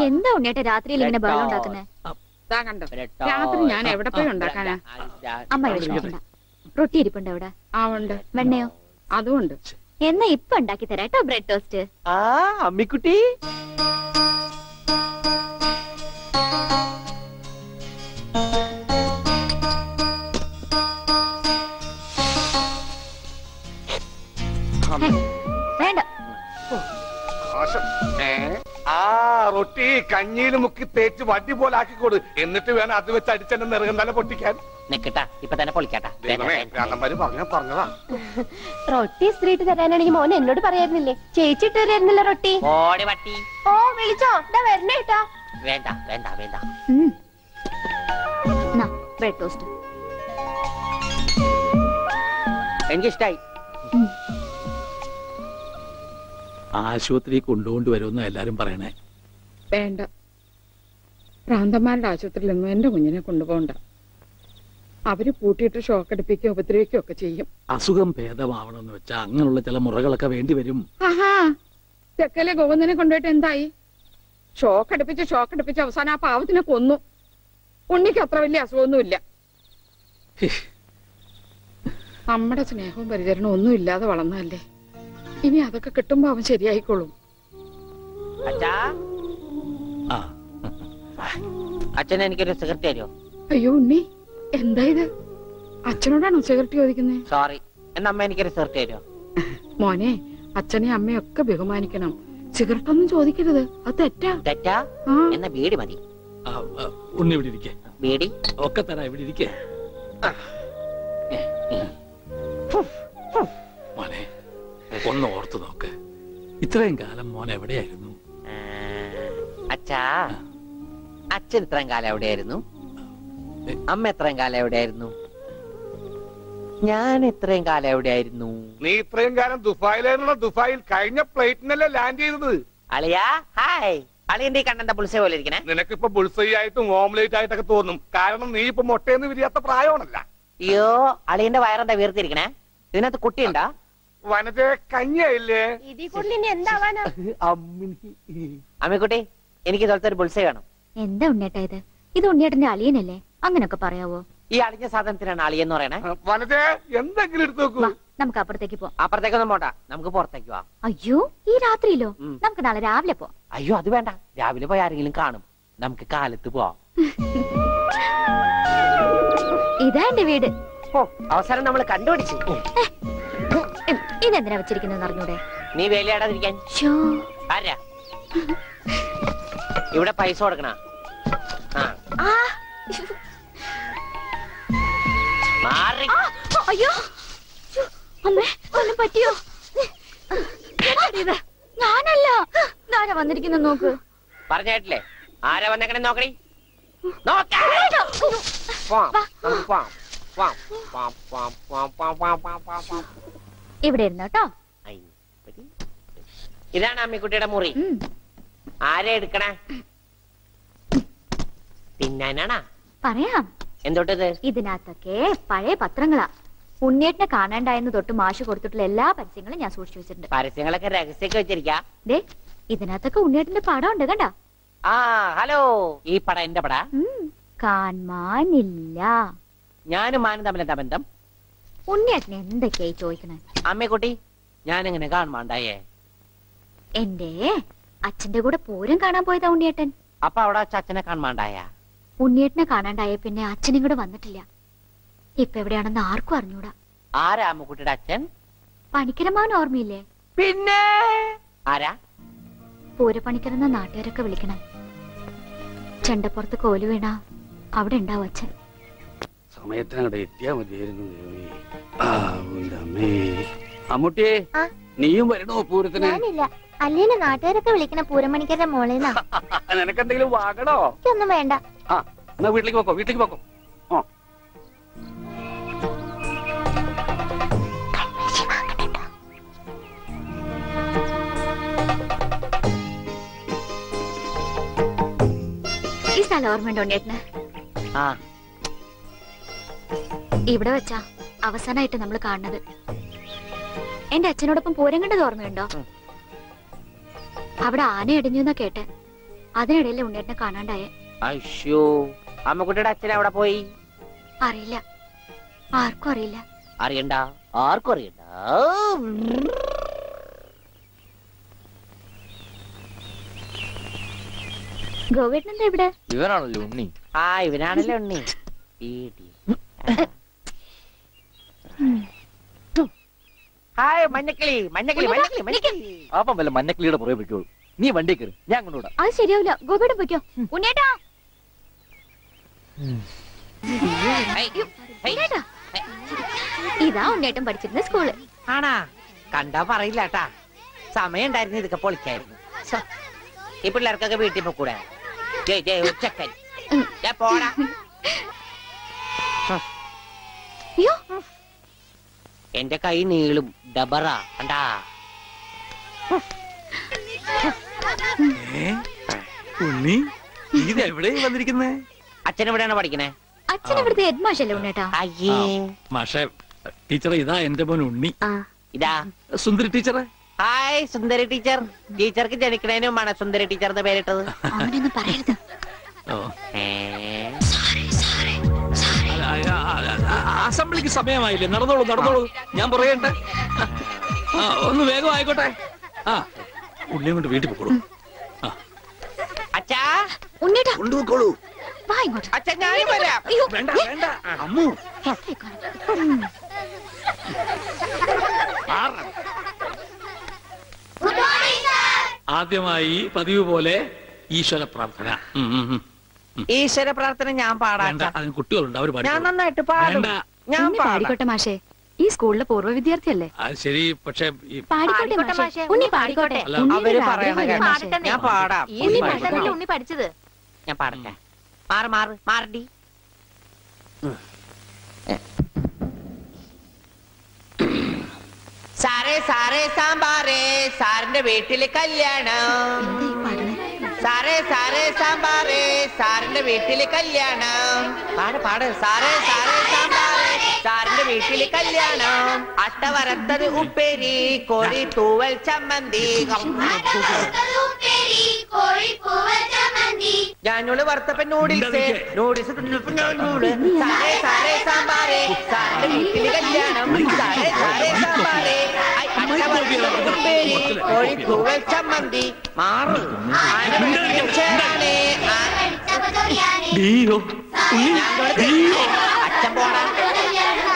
എന്ത് ഉണ്ണിയേട്ട രാത്രിയിൽ ഇങ്ങനെ ബഹളം ഉണ്ടാക്കുന്നത് രാത്രി ഞാൻ എവിടെ പോയി ഉണ്ടാക്കാനാ? അമ്മ റൊട്ടി ഇരിപ്പുണ്ട് അവിടെ? ആ ഉണ്ട്. വെണ്ണയോ? അതുമുണ്ട് എന്നാ ഇപ്പൊ ഉണ്ടാക്കി തരാം കേട്ടോ ബ്രെഡ് ടോസ്റ്റ്. ആ അമ്മിക്കുട്ടി. Thank ആശം. ആ റൊട്ടി കഞ്ഞിയിൽ മുക്കി തേച്ച് വടി പോലെ ആക്കിക്കൊടു. എന്നിട്ട് വേണം അത് വെച്ച് അടിച്ചെന്നെ നിറകം തന്നെ പൊട്ടിക്കാൻ. നിക്കട്ടാ ഇപ്പൊ തന്നെ പൊളിക്കട്ടാ. പറഞ്ഞതാ. റൊട്ടി സ്ത്രീട്ട് തരാനാണെങ്കിൽ മോൻ എന്നോട് പറയായിരുന്നില്ലേ? ചേച്ചിട്ട് തരായിരുന്നില്ല റൊട്ടി? ഓടി വട്ടി. ഓ വിളിച്ചോ. ഇതാ വരണേ കേട്ടാ വേണ്ട വേണ്ട വേണ്ട. Bread toast. എനിക്കിഷ്ടായി. ആശുപത്രി കൊണ്ടുകൊണ്ട് വരുമെന്ന് എല്ലാരും പറയണേ. വേണ്ട. ഭ്രാന്തന്മാരുടെ ആശുപത്രിയിലൊന്നും എന്റെ കുഞ്ഞിനെ കൊണ്ടുപോകണ്ട. അവർ പൂട്ടിയിട്ട് ഷോക്ക് അടിപ്പിക്കുകയും ഉപദ്രവിക്കുകയും ഒക്കെ ചെയ്യും. അസുഖം ഭേദമാവണമെന്ന് വെച്ചാ അങ്ങനെയുള്ള ചില മുറകളൊക്കെ വേണ്ടി വരും. ആഹാ തെക്കലെ ഗോവിന്ദനെ കൊണ്ടുപോയിട്ട് എന്തായി? ഷോക്ക് അടുപ്പിച്ച് ഷോക്ക് അടുപ്പിച്ച് അവസാനം ആ പാവത്തിനെ കൊന്നു. ഉണ്ണിക്ക് അത്ര വലിയ അസുഖമൊന്നുമില്ല. നമ്മുടെ സ്നേഹവും പരിചരണവും ഒന്നും ഇല്ലാതെ വളർന്നതല്ലേ? ഇനി അതൊക്കെ കിട്ടുമ്പോ അവൻ ശരിയായിക്കോളും. അച്ഛൻ എനിക്കൊരു സിഗരറ്റ് തരുമോ? അയ്യോ ഉണ്ണി എന്താ ഇത്? അച്ഛനോടാണോ സിഗരറ്റ് ചോദിക്കുന്നേ? സോറി എന്നാ അമ്മ എനിക്കൊരു സിഗരറ്റ് തരുമോ? മോനെ അച്ഛനെ അമ്മയും ഒക്കെ ബഹുമാനിക്കണം. സിഗരറ്റ് ഒന്നും ചോദിക്കരുത് അത് തെറ്റാ. തെറ്റാ? എന്നാ ബീഡി മതി. ഉണ്ണി ഇവിടെ ഇരിക്കേ. ബീഡി ഒക്കെ തരാ ഇവിടെ ഇരിക്കേ. മോനെ. ഒന്ന് ഓർത്തു നോക്ക്. ഇത്രയും കാലം മോൻ എവിടെയായിരുന്നു? അച്ഛാ അച്ഛൻ ഇത്രയും കാലം എവിടെയായിരുന്നു? അമ്മ എത്രയും കാലം എവിടെയായിരുന്നു? ഞാൻ ഇത്രയും കാലം എവിടെയായിരുന്നു? നീ ഇത്രയും കാലം ദുബായിലായിരുന്നു ദുബായിൽ കഴിഞ്ഞ പ്ലേറ്റിനല്ലേ ലാൻഡ് ചെയ്തത്. അളിയാ ഹായ്. അളിയന്റെ ഈ കണ്ണന്റെ പുളിസ പോലെ ഇരിക്കണേ. നിനക്കിപ്പോ ബുൾസൈ ആയിട്ടും ഓംലേറ്റ് ആയിട്ടൊക്കെ തോന്നും. കാരണം നീ ഇപ്പൊ മുട്ടയെന്ന് വിരിയാത്ത പ്രായമാണല്ല. അയ്യോ അളിയന്റെ വയറെന്താ വീർത്തിരിക്കണേ? ഇതിനകത്ത് കുട്ടിയുണ്ടാ? വനജെ കഞ്ഞിയായില്ലേ? ഇനി എന്താവാനാ? അമ്മിക്കുട്ടി എനിക്ക് ഇതുപോലത്തെ ഒരു ബുൾസൈ കാണും എന്താ ഉണ്ണിയേട്ടാ ഇത്? ഇത് ഉണ്ണിയേട്ടന്റെ അളിയനല്ലേ? അങ്ങനൊക്കെ പറയാവോ? ഈ അളിഞ്ഞ സാധനത്തിനാണ് അളിയെന്ന് പറയണേ. എന്തെങ്കിലും എടുത്തു നോക്കൂ. നമുക്ക് അപ്പുറത്തേക്ക് പോവാം. അപ്പുറത്തേക്കൊന്നും പോണ്ട. നമുക്ക് പുറത്തേക്ക് പോവാം. അയ്യോ ഈ രാത്രിയിലോ? നമുക്ക് നാളെ രാവിലെ പോവാം. അയ്യോ അത് വേണ്ട. രാവിലെ പോയി ആരെങ്കിലും കാണും. നമുക്ക് കാലത്ത് പോവാം. ഇതാ എന്റെ വീട്. ഓ അവസാനം നമ്മൾ കണ്ടുപിടിച്ചു. ഇതെന്തിനാ വെച്ചിരിക്കുന്നത് അറിഞ്ഞൂടെ? നീ വേലയാടാതിരിക്കാൻ. ആരാ? ഇവിടെ പൈസ കൊടുക്കണ? അയ്യോ. അമ്മേ ഒന്നും പറ്റിയോ? ഞാനല്ല. ഇതാരാ വന്നിരിക്കുന്ന നോക്ക്. പറഞ്ഞായിട്ടില്ലേ ആരാ വന്നേക്കണേ നോക്കണേ നോക്കാം. ഇവിടെ ഇരുന്നു കേട്ടോ. ഐ, പറ്റി. ഇതാണ് അമ്മിക്കുട്ടിയുടെ മുറി. ആരെ എടുക്കണേ? പിന്നാനാണാ? പറയാം. എന്തോട്ടത്? ഇതിനകത്തൊക്കെ പഴയ പത്രങ്ങളാ. ഉണ്ണിയേട്ടനെ കാണണ്ടായെന്ന് തൊട്ട് മാഷ് കൊടുത്തിട്ടുള്ള എല്ലാ പരസ്യങ്ങളും ഞാൻ സൂക്ഷിച്ചു വെച്ചിട്ടുണ്ട്. പരസ്യങ്ങളൊക്കെ രഹസ്യമൊക്കെ വെച്ചിരിക്കാ? ദേ ഇതിനകത്തൊക്കെ ഉണ്ണിയേട്ടന്റെ പടം ഉണ്ട് കണ്ട? ആ ഹലോ. ഈ പടം എന്റെ പട. കാണാനില്ല ഞാനും മാനും തമ്മിൽ എന്താ ബന്ധം? ഉണ്ണിയേട്ടനെ എന്തൊക്കെയായി ചോദിക്കണേ? അമ്മക്കുട്ടി ഞാനിങ്ങനെ കാണുമാണ്ടായേ എന്റെ അച്ഛന്റെ കൂടെ പൂരം കാണാൻ പോയതാ ഉണ്ണിയേട്ടൻ. അപ്പൊ അവിടെ അച്ഛനെ കാണുമാണ്ടായ ഉണ്ണിയേട്ടനെ കാണാണ്ടായ പിന്നെ അച്ഛനും കൂടെ വന്നിട്ടില്ല. ഇപ്പൊ എവിടെയാണെന്ന് ആർക്കും അറിഞ്ഞൂടാ. ആരാ അമ്മക്കുട്ടിയുടെ അച്ഛൻ? പണിക്കരമാവൻ ഓർമ്മയില്ലേ? പിന്നെ? ആരാ? പൂരപ്പണിക്കരെന്ന നാട്ടുകാരൊക്കെ വിളിക്കണം. ചെണ്ടപ്പുറത്ത് കോലു വീണ അവിടെ ഉണ്ടാവും അച്ഛൻ. സമയത്തിനവിടെ എത്തിയാ മതിയായിരുന്നു അമ്മൂട്ടി. നീയും വരണോ പൂരത്തിന്? അല്ലേനെ നാട്ടുകാരൊക്കെ വിളിക്കണ പൂരമണിക്കരുടെ മോളേന്നാ. നിനക്കെന്തെങ്കിലും വാങ്ങണോ? ഒന്നും വേണ്ട. ആ എന്നാ വീട്ടിലേക്ക് പോക്കോ വീട്ടിലേക്ക് പോക്കോ. ഈ സ്ഥലം ഓർമ്മയുണ്ടോ ചേട്ടന് ആ ഇവിടെ വെച്ചാ അവസാനായിട്ട് നമ്മൾ കാണുന്നത്. എന്റെ അച്ഛനോടൊപ്പം പൂരം കണ്ടത് ഓർമ്മയുണ്ടോ? അവിടെ ആന ഇടിഞ്ഞു എന്നാ കേട്ടെ. അതിനിടയിലെ ഉണ്ണിയേട്ടനെ കാണാണ്ടായേ. അയ്യോ അമ്മക്കുട്ടിയുടെ അച്ഛൻ അവിടെ പോയി? അറിയില്ല. ആർക്കും അറിയില്ല. അറിയണ്ട ആർക്കും അറിയണ്ട. ഗോവേട്ടൻ എന്താ ഇവിടെ? ഇവനാണല്ലോ ഉണ്ണി. ആ ഇവനാണല്ലോ ഉണ്ണി. പീടി. ഹായ് മഞ്ഞക്കിളി. മഞ്ഞക്കിളി മഞ്ഞക്കിളി മഞ്ഞക്കിളി. അപ്പം വല്ല മഞ്ഞക്കിളിയുടെ പുറകെ പൊയ്ക്കോളൂ. നീ വണ്ടി കയറി. ഞാൻ കൊണ്ടുവിടാം. അത് ശരിയാവില്ല. ഗോപിയുടെ പൊയ്ക്കോ. ഉണ്ണേട്ടാ. ഇതാ ഉണ്ണേട്ടൻ പഠിച്ചിരുന്ന സ്കൂൾ. ആണാ. കണ്ടാ പറയില്ല കേട്ടാ സമയം ഉണ്ടായിരുന്നു ഇതൊക്കെ പൊളിക്കായിരുന്നു. ഈ പിള്ളേർക്കൊക്കെ വീട്ടിൽ പോക്കൂടെ? ജയ് ജയ് ഉച്ചക്കൻ പോടാ. അയ്യോ. എന്റെ കൈ നീളും. ഡബറ കണ്ടാ? ഉണ്ണി ഇത് എവിടെയും വന്നിരിക്കുന്നേ? അച്ഛൻ എവിടെയാണ് പഠിക്കണേ? അച്ഛൻ ഇവിടുത്തെ ഹെഡ്മാഷല്ലേ ഉണ്ണിയേട്ടാ? അയ്യേ. മാഷെ ടീച്ചറെ ഇതാ എന്റെ മോൻ ഉണ്ണി. ഇതാ. സുന്ദരി ടീച്ചറെ. Hi Sundari teacher. ടീച്ചർക്ക് ജനിക്കണേന് മുമ്പാണ് സുന്ദരി ടീച്ചറിന്റെ പേരിട്ടത്. അങ്ങനെയൊന്നും പറയരുത്. ഓ. ഏ? അസംബ്ലിക്ക് സമയമായില്ലേ? നടന്നോളൂ നടന്നോളൂ. ഞാൻ പറയണ്ട ആ, ഒന്ന് വേഗം ആയിക്കോട്ടെ. ആ. ഉള്ളിയും കൊണ്ട് വീട്ടിൽ പോക്കോളൂ അച്ഛാ. ഉണ്ണിയേട്ടാ. കൊണ്ടുപോക്കോളൂ വാ ഇങ്ങോട്ട്. അച്ഛൻ ഞാനും വരാം. അയ്യോ വേണ്ട വേണ്ട. അമ്മു. ഉം. ആദ്യമായി പതിവ് പോലെ ഈശ്വര പ്രാർത്ഥന. ഈശ്വര പ്രാർത്ഥന ഞാൻ പാടാം. അതിന് കുട്ടികളുണ്ട് അവർ ഞാൻ നന്നായിട്ട് പാടും. വേണ്ട ഞാൻ പാടിക്കോട്ടെ മാഷേ. ഈ സ്കൂളിലെ പൂർവ വിദ്യാർത്ഥിയല്ലേ? ശരി. പക്ഷേ പാടിക്കോട്ടെ മാഷേ. ഉണ്ണി പാടിക്കോട്ടെ. അവർ? ഞാൻ പാടാം. ഉണ്ണി പഠിച്ചതല്ലേ ഉണ്ണി പഠിച്ചത് ഞാൻ പാടട്ടെ. മാറ് മാറ് മാറടി. സാറേ സാറേ സാമ്പാറേ. സാറിന്റെ വീട്ടിൽ കല്യാണം. സാറേ സാറേ സാമ്പാറേ സാറിന്റെ വീട്ടിൽ കല്യാണം. പാട് പാട്. സാറേ സാറേ സാമ്പാറേ സാറിന്റെ വീട്ടിൽ കല്യാണം. അട്ട വരത്തത് ഉപ്പേരി കോഴി തൂവൽ ചമ്മന്തി. ഞാനോട് വറുത്തപ്പൻ നൂഡിൽസ്. നൂഡിൽസ് സാറേ സാറേ സാമ്പാറേ സാറിന്റെ വീട്ടിൽ കല്യാണം. സാറേ സാറേ സാമ്പാറേ. ഐ, അട്ട വറുത്തത് ഉപ്പേരി കോഴി തൂവൽ ചമ്മന്തി മാറ് ഡീയോ ഡീയോ അച്ഛൻ പോടാ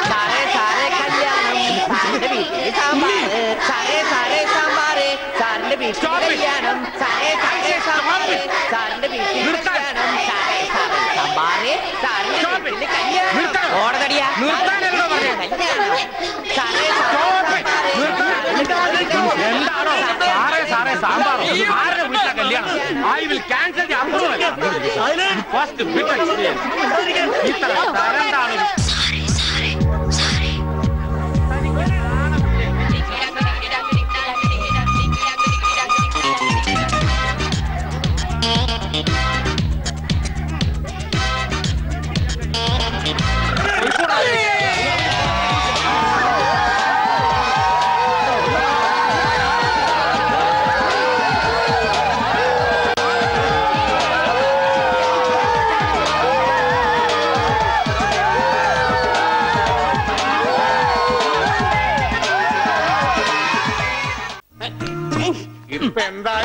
സാറേ സാറേ കല്യാണം. സാറിന്റെ വീട്ടിൽ സാമ്പാറ് സാറേ സാറേ സാമ്പാറ് സാറിന്റെ വീട്ടിൽ കല്യാണം സാറേ സാറേ സാമ്പാറ് സാറിന്റെ വീട്ടിൽ കല്യാണം സാറേ സാറേ സാമ്പാറ് സാറിന്റെ വീട്ടിൽ കല്യാണം ഓടതടിയാ കല്യാണം. സാമ്പാറും? ആരുടെ വീട്ടിലെ കല്യാണം? I will cancel the approval first bit experience ഇത്ര തരണ്ടാണ്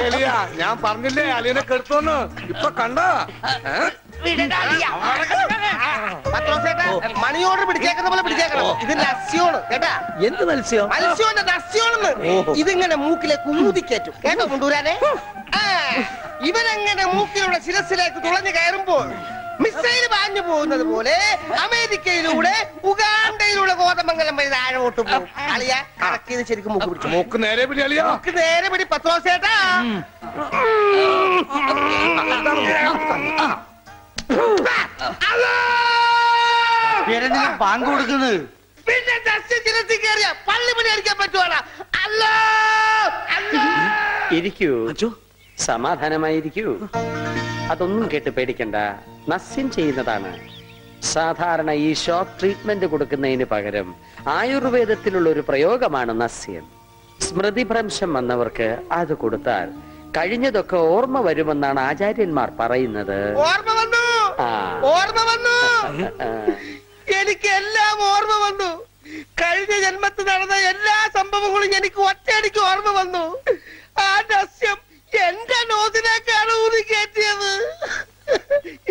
അലിയ ഞാൻ പറഞ്ഞില്ലേ അലിയനെ കെടുത്തോന്ന്? ഇപ്പൊ കണ്ടോ? മണി ഓർഡർ പിടിച്ചേക്കുന്ന പോലെ പിടിച്ചേക്കണം. ഇത് നസ്യോണ് കേട്ടാ? എന്ത് മത്സ്യം? മത്സ്യോന്റെ നസ്യോണെന്ന്. ഇതിങ്ങനെ മൂക്കിലെ കുമുതിക്കേറ്റും കേട്ടോ കൊണ്ടുവരാനെ ഇവനങ്ങനെ മൂക്കിലൂടെ ശിരസിലേക്ക് തുളഞ്ഞു കയറുമ്പോൾ മിസൈൽ പാഞ്ഞു പോകുന്നത് പോലെ അമേരിക്കയിലൂടെ ഉഗാണ്ടയിലൂടെ കോതമംഗലം വഴി താഴോട്ട് പോകും. അളിയ കറക്കിയത് ശരിക്കും മൂക്ക് പിടിച്ചു. മൂക്ക് നേരെ പിടി അലിയ മൂക്ക് നേരെ പിടി പത്ത് ദിവസേട്ടാ ബാങ്ക് കൊടുക്കുന്നത്? പിന്നെ ദർശ ശിരസിൽ കയറിയ. പള്ളി പണി അടിക്കാൻ പറ്റുവാടാ. അല്ലോ ഇരിക്കൂ. ഇരിക്കൂ സമാധാനമായിരിക്കൂ. അതൊന്നും കേട്ട് പേടിക്കണ്ട. നസ്യം ചെയ്യുന്നതാണ്. സാധാരണ ഈ ഷോക്ക് ട്രീറ്റ്മെന്റ് കൊടുക്കുന്നതിന് പകരം ആയുർവേദത്തിലുള്ള ഒരു പ്രയോഗമാണ് നസ്യം. സ്മൃതിഭ്രംശം വന്നവർക്ക് അത് കൊടുത്താൽ കഴിഞ്ഞതൊക്കെ ഓർമ്മ വരുമെന്നാണ് ആചാര്യന്മാർ പറയുന്നത്. ഓർമ്മ വന്നു! ഓർമ്മ വന്നു. എനിക്ക് എല്ലാം ഓർമ്മ വന്നു. കഴിഞ്ഞ ജന്മത്തിൽ നടന്ന എല്ലാ സംഭവങ്ങളും എനിക്ക് ഒറ്റയടിക്ക് ഓർമ്മ വന്നു. ആ നസ്യം എന്റെ നോസിനേക്കാണ് ഊതി കയറ്റിയത്?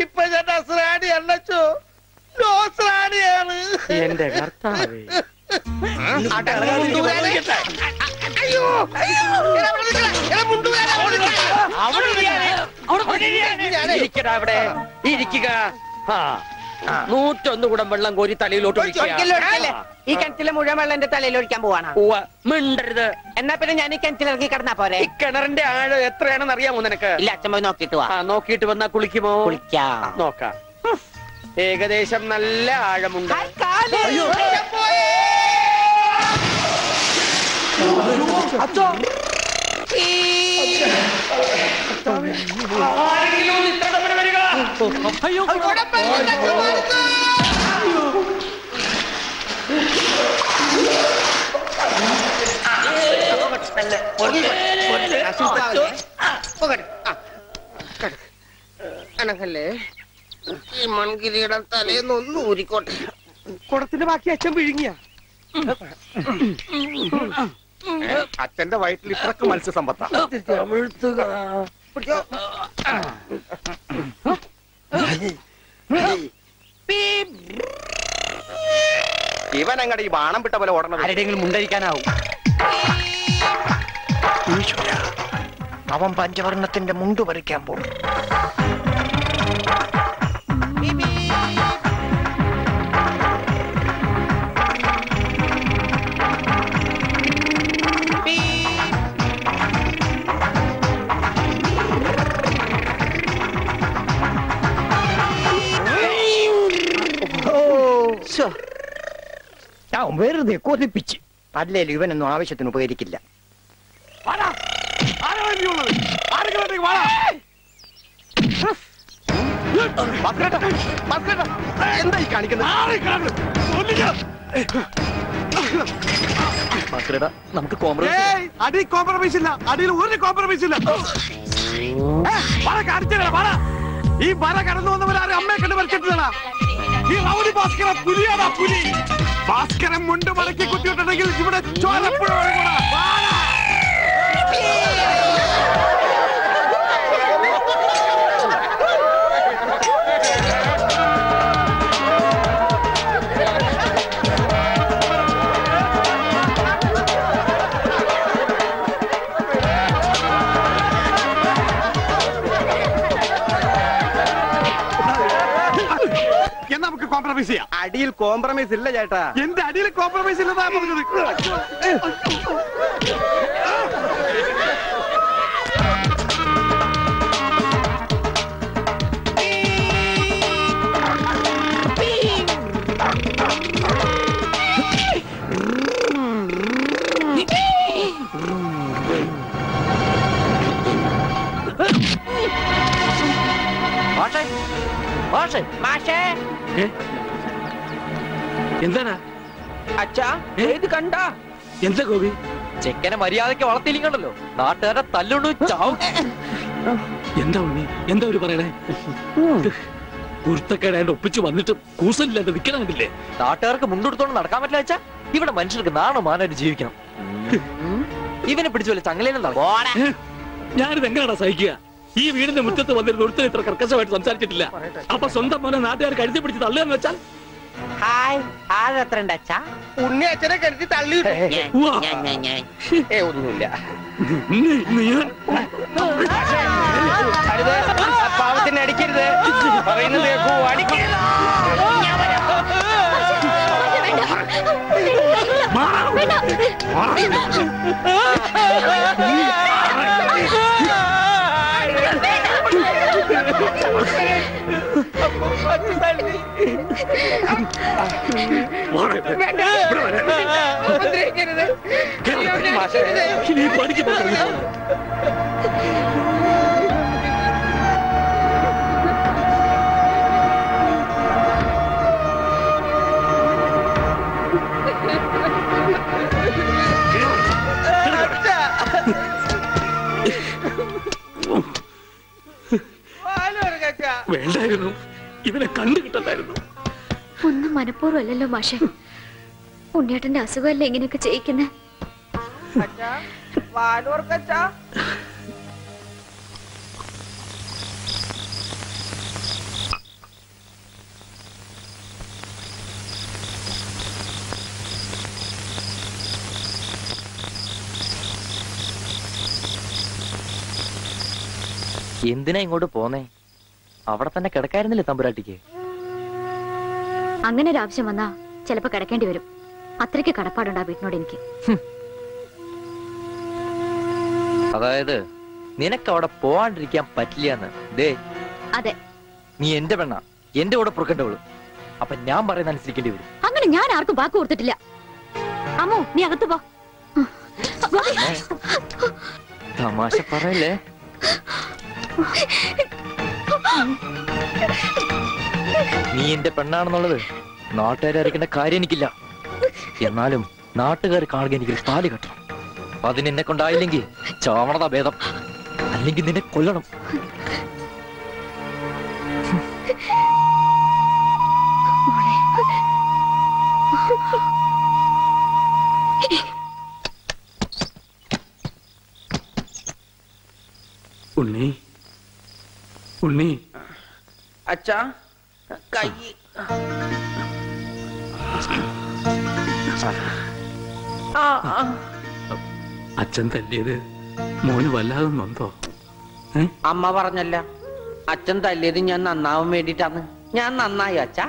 ഇപ്പൊ ഞാൻ അസ്രാണി അല്ലച്ചോ നോസ്രാണിയാണ്. എന്റെ കർത്താവേ അയ്യോ അവിടെ. ഇരിക്കടാ അവിടെ. ഇരിക്കുക. ആ. നൂറ്റൊന്ന് കൂടം വെള്ളം കോരി തലയിലോട്ട്. ഈ കിണറ്റിലെ മുഴുവൻ വെള്ളം എന്റെ തലയിൽ ഒഴിക്കാൻ പോവാണ്? മിണ്ടരുത്. എന്നാ പിന്നെ ഞാൻ ഈ കിണറ്റിൽ ഇറങ്ങി കിടന്നാ പോരെ? ഈ കിണറിന്റെ ആഴം എത്രയാണെന്ന് അറിയാമോ നിനക്ക്? ഇല്ല അച്ഛൻ പോയി നോക്കിട്ട് വാ. നോക്കിയിട്ട് വന്നാ കുളിക്കുമോ? കുളിക്കാം. നോക്കാം. ഏകദേശം നല്ല ആഴമുണ്ട്. അയ്യോ. അനക്കല്ലേ ഈ മൺകിരിയുടെ തലേന്ന് ഒന്ന് ഊരിക്കോട്ടെ. കുടത്തിന്റെ ബാക്കി അച്ഛൻ വിഴുങ്ങിയ. അച്ഛന്റെ വയറ്റിൽ ഇത്രക്ക് മത്സ്യസമ്പത്താ. പിടിച്ചോ. ഇവൻ അങ്ങടെ ഈ ബാണം വിട്ട പോലെ ഓടണം ആരുടെയെങ്കിലും മുണ്ടരിക്കാനാവും. അവൻ പഞ്ചവർണത്തിന്റെ മുണ്ട് പറിക്കാൻ പോകും വെറുതെ കൊതിപ്പിച്ച്. അല്ലേലും ഇവനൊന്നും ആവശ്യത്തിന് ഉപകരിക്കില്ല. എന്താ ഈ കാണിക്കുന്നത്? നമുക്ക് കോംപ്രമൈസ് ഏയ്, അടി കോംപ്രമൈസ് ഇല്ല. അടിയിൽ ഒരു കോംപ്രമൈസ് ഇല്ല. ഈ വര കടന്നു വന്നവരാരും അമ്മയെ കണ്ട് വരച്ചിട്ടില്ലടാ ഈ റൗഡി ഭാസ്കര പുലിയാടാ പുലി. ഭാസ്കരൻ മുണ്ട് മടക്കി കുത്തിയിട്ടുണ്ടെങ്കിൽ ഇവിടെ ചോരപ്പുഴ കോംപ്രമൈസ് ചെയ്യാം അടിയിൽ കോംപ്രമൈസ് ഇല്ല ചേട്ടാ എന്റെ അടിയിൽ കോംപ്രമൈസ് ഇല്ലെന്നാ പറഞ്ഞത് മാഷേ മാഷേ മാഷേ എന്താണ്? അച്ഛാ ഇത് കണ്ട? എന്താ ഗോപി? ചെക്കനെ മര്യാദയ്ക്ക് വളർത്തിയില്ലെങ്കിലോ നാട്ടുകാരെ തല്ലുണ്ടു ചാവും. എന്താ ഉണ്ണി? എന്താ ഒരു പറയണേ? കുർത്തക്കേടായിട്ട് ഒപ്പിച്ച് വന്നിട്ട് കൂസലില്ലാണ്ട് നിക്കണമെന്നില്ലേ നാട്ടുകാർക്ക് മുണ്ടെടുത്തോണ്ട് നടക്കാൻ പറ്റില്ല വെച്ചാ ഇവിടെ മനുഷ്യർക്ക് നാണോ മാനായിട്ട് ജീവിക്കണം. ഇവനെ പിടിച്ചു വല്ല ചങ്ങലേനും? ഞാനിത് എങ്ങനെയാണ് സഹിക്കുക? ഈ വീടിന്റെ മുറ്റത്ത് വന്നിരുന്ന ഒരുത്തരം ഇത്ര കർക്കശമായിട്ട് സംസാരിച്ചിട്ടില്ല. അപ്പൊ സ്വന്തം മോനെ നാട്ടുകാർ കഴുതി പിടിച്ച് തള്ളുകയെന്ന് വെച്ചാൽ? ഹായ് ആരത്ര അച്ഛാ? ഉണ്ണി അച്ഛനെ കരുതി തള്ളി. ഏ ഒന്നുമില്ല. പാവത്തിനെ അടിക്കരുത്. പറയുന്നത് കേൾക്കൂ അടിക്കരുത്. ഉപദ്രവിക്കരുത്. നീ പഠിക്ക് പുറത്ത്. വേണ്ടായിരുന്നു. ഇവനെ കണ്ടു കിട്ടണ്ടായിരുന്നു ഒന്നും മനഃപൂർവം അല്ലല്ലോ മാഷെ. ഉണ്ണിയേട്ടന്റെ അസുഖമല്ലേ ഇങ്ങനെയൊക്കെ ചെയ്യിക്കുന്നേ? എന്തിനാ ഇങ്ങോട്ട് പോന്നേ? അവിടെ തന്നെ കിടക്കായിരുന്നില്ലേ തമ്പുരാട്ടിക്ക്? അങ്ങനെ ഒരു ആവശ്യം വന്നാ ചിലപ്പോ കിടക്കേണ്ടി വരും. അത്രയ്ക്ക് കടപ്പാടുണ്ടാ ആ വീട്ടിനോട് എനിക്ക്. അതായത് നിനക്ക് അവിടെ പോവാണ്ടിരിക്കാൻ പറ്റില്ല ദേ അതെ. നീ എന്റെ പെണ്ണ. എന്റെ കൂടെ പുറക്കേണ്ടവൾ. അപ്പൊ ഞാൻ പറയുന്ന അനുസരിക്കേണ്ടി വരും. അങ്ങനെ ഞാൻ ആർക്കും വാക്ക് കൊടുത്തിട്ടില്ല. അമ്മോ നീ അകത്ത് പോ. തമാശ പറയല്ലേ? നീ എന്റെ പെണ്ണാണെന്നുള്ളത് നാട്ടുകാരെ അറിയിക്കേണ്ട കാര്യം എനിക്കില്ല. എന്നാലും നാട്ടുകാർ കാണുക എനിക്ക് താലി കെട്ടണം. അതിന് എന്നെ കൊണ്ടായില്ലെങ്കിൽ ചാവണതാ ഭേദം. അല്ലെങ്കിൽ നിന്നെ കൊല്ലണം. ഉണ്ണി ഉണ്ണി. അച്ഛാ കൈ. അച്ഛൻ തല്ലിയത് മോന് വല്ലാതെ നൊന്തോ അമ്മ പറഞ്ഞല്ല അച്ഛൻ തല്ലിയത് ഞാൻ നന്നാവാൻ വേണ്ടിട്ടാണ് ഞാൻ നന്നായി അച്ഛ?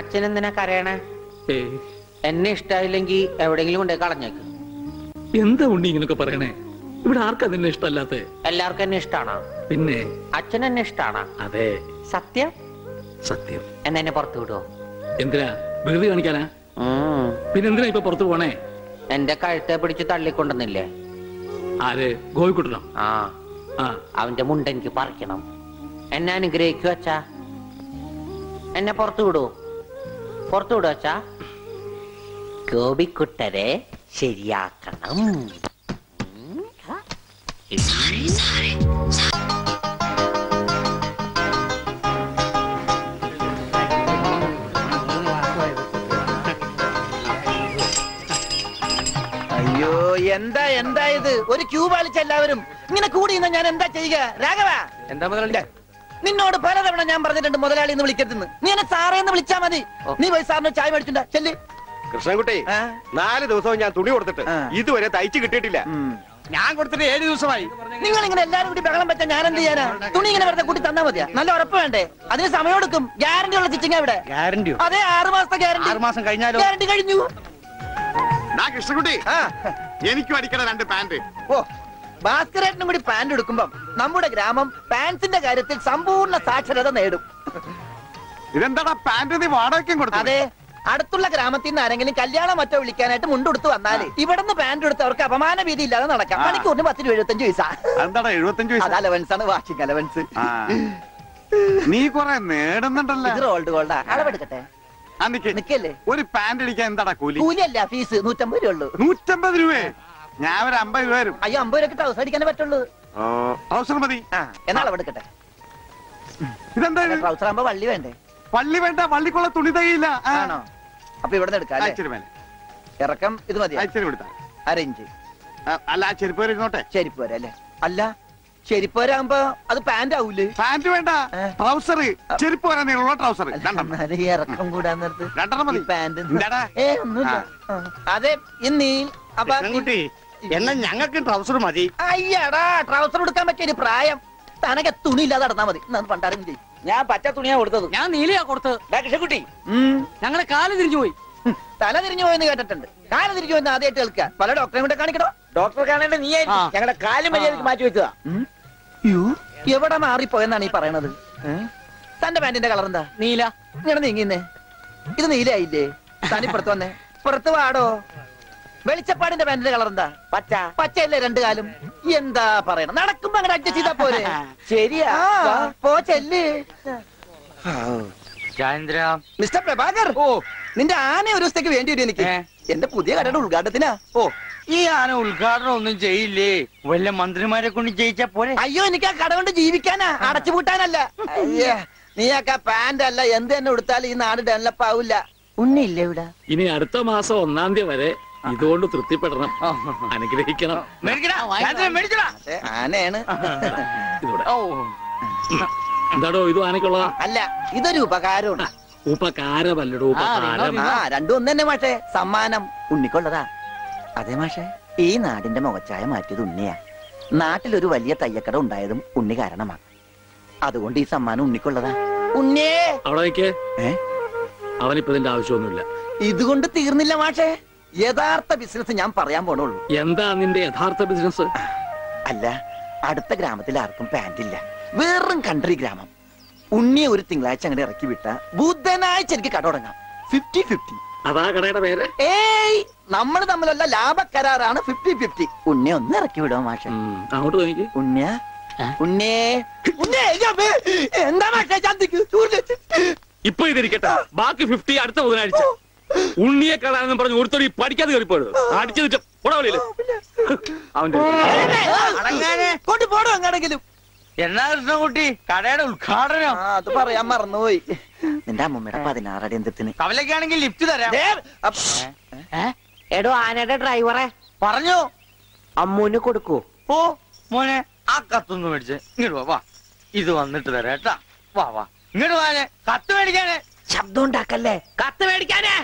അച്ഛൻ എന്തിനാ കരയണേ? എന്നെ ഇഷ്ടായില്ലെങ്കി എവിടെങ്കിലും കൊണ്ടേ കളഞ്ഞേക്ക്. എന്താ ഉണ്ണി ഇങ്ങനൊക്കെ പറയണേ? ഇവിടെ ആർക്കാ നിന്നെ ഇഷ്ടമല്ലാത്ത? എല്ലാവർക്കും എന്നെ ഇഷ്ടാണോ? പിന്നെ? അച്ഛൻ എന്നെ ഇഷ്ടാണോ? അതെ. സത്യം? സത്യം. എന്നെ എന്നെ പുറത്തു വിടുവോ? എന്തിനാ? വെറുതെ കാണിക്കാനാ? പിന്നെ എന്തിനാ ഇപ്പൊ പുറത്തു പോണേ? എന്റെ കഴുത്തെ പിടിച്ച് തള്ളിക്കൊണ്ടെന്നില്ലേ ആര്? ഗോവിക്കുട്ടണം ആ. ആ. അവന്റെ മുണ്ട എനിക്ക് പറിക്കണം. എന്നെ അനുഗ്രഹിക്കൂ അച്ഛാ. എന്നെ പുറത്തു വിടൂ. പുറത്തു വിടൂ അച്ഛാ. ഗോപിക്കുട്ടരെ ശരിയാക്കണം. അയ്യോ എന്താ എന്താ ഇത്? ഒരു ക്യൂ പാലിച്ച എല്ലാവരും. ഇങ്ങനെ കൂടി ഞാൻ എന്താ ചെയ്യുക? രാഘവ! എന്താ മുതലാളി? നിന്നോട് പലതവണ ഞാൻ പറഞ്ഞിട്ടുണ്ട് മുതലാളി എന്ന് വിളിക്കരുതെന്ന്. നീ എന്നെ സാറേ എന്ന് വിളിച്ചാ മതി. നീ പോയി സാറിന് ചായ മേടിച്ചിട്ടുണ്ടാ ചെല്ല്. കൃഷ്ണൻകുട്ടി നാല് ദിവസവും ഞാൻ തുണി കൊടുത്തിട്ട് ഇതുവരെ തയ്ച്ചു കിട്ടിയിട്ടില്ല. ഞാൻ കൊടുത്തിട്ട് ഏഴ് ദിവസമായി. നിങ്ങൾ ഇങ്ങനെ എല്ലാരും കൂടി ബഹളം വെച്ചാൽ ഞാൻ എന്ത് ചെയ്യാനാ തുണി ഇങ്ങനെ വെറുതെ കൂട്ടി തന്നാ മതിയാ? നല്ല ഉറപ്പ് വേണ്ടേ? അതിന് സമയം എടുക്കും. ഗ്യാരണ്ടി ഉള്ള സ്റ്റിച്ചിങ് ഇവിടെ ഗ്യാരണ്ടിയോ അതെ ആറ് മാസത്തെ ഗ്യാരണ്ടി ആറ് മാസം കഴിഞ്ഞാലോ? ഗ്യാരണ്ടി കഴിഞ്ഞു. കൃഷ്ണകുട്ടി എനിക്കും അടിക്കണ രണ്ട് പാന്റ്. ഓ ഭാസ്കരേട്ടനും കൂടി പാന്റ് എടുക്കുമ്പം നമ്മുടെ ഗ്രാമം പാൻസിന്റെ കാര്യത്തിൽ സമ്പൂർണ സാക്ഷരത നേടും. ഇതെന്താടാ പാന്റ് നീ വാടകയ്ക്കും കൊടുത്തു അതെ അടുത്തുള്ള ഗ്രാമത്തിൽ നിന്ന് ആരെങ്കിലും കല്യാണം മറ്റോ വിളിക്കാനായിട്ട് മുണ്ടെടുത്ത് വന്നാൽ ഇവിടുന്ന് പാന്റ് എടുത്ത് അവർക്ക് അപമാന ഭീതി ഇല്ലാതെ നടക്കാം. മണിക്കൂറിന് പത്തിന് എഴുപത്തഞ്ച് പൈസ. എന്താടാ എഴുപത്തഞ്ച് അത് അലവൻസ് ആണ് വാഷിംഗ് അലവൻസ്. നീ കൊറേ നേടുന്നുണ്ടല്ലോ. ഇത് റോൾഡ് ഗോൾഡാ അളവെടുക്കട്ടെ. ഒരു പാന്റ് അടിക്കാൻ എന്താടാ കൂലി? കൂലിയല്ല ഫീസ് നൂറ്റമ്പത് രൂപ ഉള്ളൂ. നൂറ്റമ്പത് രൂപയെ? ഞാൻ ഒരു അമ്പത് രൂപ വരും അയ്യോ അമ്പത് രൂപ ട്രൗസർ അടിക്കാനേ പറ്റുള്ളൂ. ട്രൗസർ മതി. എന്നാ അളവെടുക്കട്ടെ. ഇതെന്താ ഇത്? ട്രൗസർ ആകുമ്പോ വള്ളി വേണ്ടേ? പള്ളി വേണ്ട പള്ളിക്കുള്ള തുണി തയ്യില്ല ആണോ? അപ്പൊ ഇവിടെ എടുക്കാം ഇറക്കം ഇത് മതി. അരഞ്ച് അല്ല ചെരുപ്പ് വരെ ചെരിപ്പ് വരെ അല്ലേ? അല്ല ചെരിപ്പ് അത് പാന്റ് ആവൂലേ? പാന്റ് വേണ്ട. ട്രൗസർ ചെരുപ്പ് വരാൻ നീളമുള്ള ട്രൗസർ ഇറക്കം കൂടാൻ നേരത്ത് രണ്ടെണ്ണം മതി. പാന്റ്. അതെ ഇന്നീ അപ്പൊ എന്നാ ഞങ്ങൾക്ക് ട്രൗസർ മതി. അയ്യടാ ട്രൗസർ എടുക്കാൻ പറ്റിയ പ്രായം. തനക്ക് തുണി ഇല്ലാതെ നടന്നാ മതി. പണ്ടാരും ചെയ്യും ഞാൻ പച്ച തുണിയാ കൊടുത്തത്. ഞാൻ നീലയാ കൊടുത്തത്. കൃഷ്ണക്കുട്ടി ഞങ്ങളെ കാൽ തിരിഞ്ഞു പോയി. തല തിരിഞ്ഞു പോയെന്ന് കേട്ടിട്ടുണ്ട്. കാൽ തിരിഞ്ഞു പോയെന്ന് ആദ്യമായിട്ട് കേൾക്കുക. പല ഡോക്ടറെ കൂടെ കാണിക്കണോ? ഡോക്ടറെ കാണേണ്ട നീ ഞങ്ങളുടെ കാലും മര്യാദയ്ക്ക് മാറ്റി വെച്ചതാ. യോ എവിടെ മാറിപ്പോയെന്നാണ് ഈ പറയണത്? തന്റെ പാന്റിന്റെ കളർ എന്താ? നീല. ഇങ്ങനെ നീങ്ങിന്നേ. ഇത് നീലായില്ലേ തനിപ്പുറത്ത് വന്നേ. പുറത്ത് വാടോ. വെളിച്ചപ്പാടിന്റെ പാന്റിന്റെ കളർ എന്താ? പച്ച. പച്ചയല്ലേ രണ്ടു കാലും? എന്താ പറയണം? നടക്കുമ്പോ അങ്ങനെ അഡ്ജസ്റ്റ് ചെയ്താ പോരെ. ശരിയാ. പോ ചെല്ല്. ചന്ദ്ര മിസ്റ്റർ പ്രഭാകർ. ഓ. നിന്റെ ആന ഒരു ദിവസത്തേക്ക് വേണ്ടി വരും എനിക്ക്. എന്റെ പുതിയ കടയുടെ ഉദ്ഘാടനത്തിനാ. ഓ ഈ ആന ഉദ്ഘാടനം ഒന്നും ചെയ്യില്ലേ? വല്ല മന്ത്രിമാരെ കൊണ്ട് ജയിച്ചാ പോരെ? അയ്യോ എനിക്ക് ആ കട കൊണ്ട് ജീവിക്കാനാ. അടച്ചുപൂട്ടാനല്ല അയ്യേ നീയൊക്കെ പാന്റ് അല്ല. എന്ത് തന്നെ ഉടുത്താലും ഈ നാട് ഡെവലപ്പ് ആവില്ല. ഉണ്ണിയില്ല ഇവിടെ? ഇനി അടുത്ത മാസം ഒന്നാം തീയതി വരെ ഇതുകൊണ്ട് തൃപ്തിപ്പെടണം. അനുഗ്രഹിക്കണം. ആനയാണ്. എന്താടോ ഇത് ആനക്കുള്ളതാ അല്ല ഇതൊരു ഉപകാരമാണ്. ഉപകാരമല്ലടോ ഉപകാരം. രണ്ടും ഒന്ന് തന്നെ മാഷേ. സമ്മാനം ഉണ്ണിക്കൊള്ളതാ. അതെ മാഷേ. ഈ നാടിന്റെ മുഖച്ചായ മാറ്റിയത് ഉണ്ണിയാ. നാട്ടിലൊരു വലിയ തയ്യക്കട ഉണ്ടായതും ഉണ്ണി കാരണമാ. അതുകൊണ്ട് ഈ സമ്മാനം ഉണ്ണിക്കൊള്ളതാ. ഉണ്ണിയേ! അവിടെ അവനിപ്പതിന്റെ ആവശ്യമൊന്നുമില്ല. ഇതുകൊണ്ട് തീർന്നില്ല മാഷേ. യഥാർത്ഥ ബിസിനസ് ഞാൻ പറയാൻ പോണുള്ളൂ. എന്താ നിന്റെ യഥാർത്ഥ ബിസിനസ് അല്ല അടുത്ത ഗ്രാമത്തിൽ ആർക്കും പാന്റ് ഇല്ല. വെറും കൺട്രി ഗ്രാമം. ഉണ്ണിയെ ഒരു തിങ്കളാഴ്ച അങ്ങനെ ഇറക്കി വിട്ട ബുധനാഴ്ച എനിക്ക് കട തുടങ്ങാം. ഫിഫ്റ്റി ഫിഫ്റ്റി അതാ കടയുടെ പേര്? ഏയ് നമ്മൾ തമ്മിലുള്ള ലാഭ കരാറാണ് ഫിഫ്റ്റി ഫിഫ്റ്റി ഉണ്ണിയെ ഒന്ന് ഇറക്കി വിടോ മാഷ. അങ്ങോട്ട് നോക്കി ഉണ്ണിയ? ഉണ്ണിയേ ഉണ്ണിയേ അയ്യോ, എന്താ മാഷേ ചാന്തിക്ക്. ഇപ്പൊ ഇതിരിക്കട്ടെ. ബാക്കി ഫിഫ്റ്റി അടുത്ത ബുധനാഴ്ച. ഉണ്ണിയെ കാണാനെന്നും പറഞ്ഞു ഒരുത്തടി പഠിക്കാതെ കയറിപ്പോയത്. അടിച്ചു ഉടവലിൽ അവന്റെ അടങ്ങാനെ. കൊണ്ട് പോടോ എന്നാ കൃഷ്ണൻകുട്ടി? കടയുടെ ഉദ്ഘാടനം. അത് പറയാൻ മറന്നുപോയി. നിന്റെ അമ്മമ്മയുടെ പതിനാറടി എന്തിന് കവലക്കാണെങ്കിൽ ലിഫ്റ്റ് തരാം. എടോ ആനയുടെ ഡ്രൈവറെ. പറഞ്ഞു. അമ്മൂന് കൊടുക്കൂ. ഓ മോനെ ആ കത്തൊന്നും മേടിച്ച് ഇങ്ങോട്ട് വാ വാ. ഇത് വന്നിട്ട് തരാം കേട്ടാ? വാ വാ. ഇങ്ങോട്ട് വാനെ കത്ത് മേടിക്കാനേ. ശബ്ദം ഉണ്ടാക്കല്ലേ? കത്ത് മേടിക്കാനേ.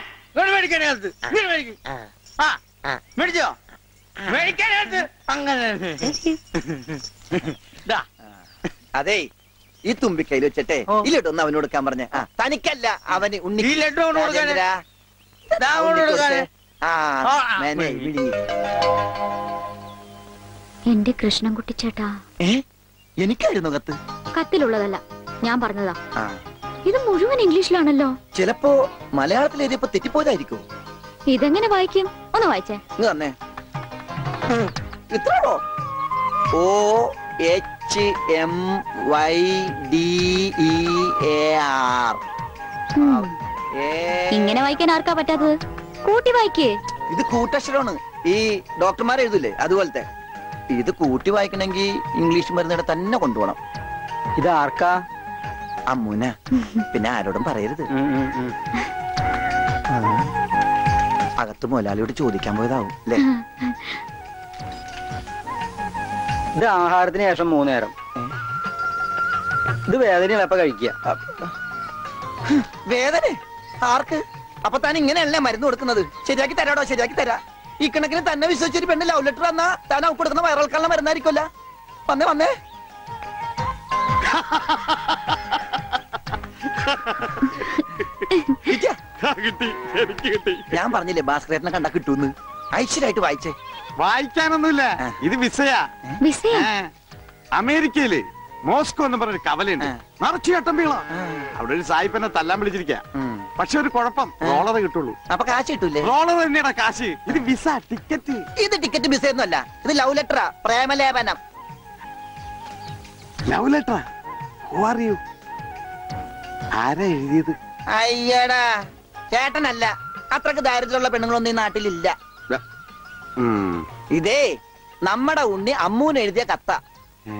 അങ്ങനെ. ദാ, അതെ ഈ തുമ്പിക്കൈയിൽ വെച്ചിട്ടെ ഈ ലഡു ഒന്ന് അവന് കൊടുക്കാൻ പറഞ്ഞ. തനിക്കല്ല അവന് ഉണ്ണി ഈ ലഡു എന്റെ കൃഷ്ണൻകുട്ടി ചേട്ടാ. ഏ? എനിക്കായിരുന്നു കത്ത്. കത്തിലുള്ളതല്ല ഞാൻ പറഞ്ഞതാ. ആ. ഇത് മുഴുവൻ ഇംഗ്ലീഷിലാണല്ലോ. ചിലപ്പോ മലയാളത്തിൽ എഴുതിയപ്പോ തെറ്റിപ്പോയതായിരിക്കും. ഇതെങ്ങനെ വായിക്കും? ഒന്ന് വായിച്ചേ. തന്നെ. ഇത്രയോ O H M Y D E A R. ഇങ്ങനെ വായിക്കാൻ ആർക്കാ പറ്റാത്തത്? കൂട്ടി വായിക്കേ. ഇത് കൂട്ടക്ഷരമാണ്. ഈ ഡോക്ടർമാർ എഴുതില്ലേ അതുപോലത്തെ. ഇത് കൂട്ടി വായിക്കണമെങ്കിൽ ഇംഗ്ലീഷ് മരുന്നിടെ തന്നെ കൊണ്ടുപോകണം. ഇത് ആർക്കാ അമ്മൂന പിന്നെ ആരോടും പറയരുത്. അകത്ത് മൊലാലിയോട് ചോദിക്കാൻ പോയതാവും അല്ലേ? ഇത് ആഹാരത്തിന് ശേഷം മൂന്ന് നേരം ഇത് വേദന എപ്പ കഴിക്കുക. വേദന? ആർക്ക്? അപ്പൊ താൻ ഇങ്ങനെയല്ലേ മരുന്ന് കൊടുക്കുന്നത്? ശരിയാക്കി തരാടോ ശരിയാക്കി തരാ. ഈ കണക്കിന് തന്നെ വിശ്വസിച്ചൊരു പെണ്ണ് ലവ് ലെറ്റർ വന്നാ താൻ അവ കൊടുക്കുന്ന വയറിളക്കാനുള്ള മരുന്നായിരിക്കുമല്ല വന്നേ വന്നേ. കിട്ടി. എനിക്ക് കിട്ടി. ഞാൻ പറഞ്ഞില്ലേ ഭാസ്കരേട്ടനെ കണ്ടാ കിട്ടൂന്ന്? ഐശ്വര്യമായിട്ട് വായിച്ചേ. വായിക്കാനൊന്നുമില്ല. ഇത് വിസയാ. അമേരിക്കയിൽ മോസ്കോ എന്ന് പറഞ്ഞൊരു കവലയുണ്ട്. നിറച്ചു വീള അവിടെ ഒരു സായിപ്പനെ തല്ലാൻ വിളിച്ചിരിക്ക. പക്ഷെ ഒരു കുഴപ്പം. റോളർ കിട്ടുള്ളൂ. അപ്പൊ കാശ് കിട്ടൂലേ? റോളർ തന്നെയാണ് കാശ്. ഇത് വിസ ടിക്കറ്റ്. ഇത് ടിക്കറ്റ് വിസ ഒന്നുമല്ല ഇത് ലവ് ലെറ്ററാ. പ്രേമലേപനം. ലവ് ലെറ്ററാ? ഹു ആർ യു ആരാ എഴുതിയത്? അയ്യടാ ചേട്ടനല്ല. അത്രയ്ക്ക് ദാരിദ്ര്യമുള്ള പെണ്ണുങ്ങളൊന്നും ഈ നാട്ടിലില്ല. ഇതേ നമ്മുടെ ഉണ്ണി അമ്മൂന് എഴുതിയ കത്ത. ഏ?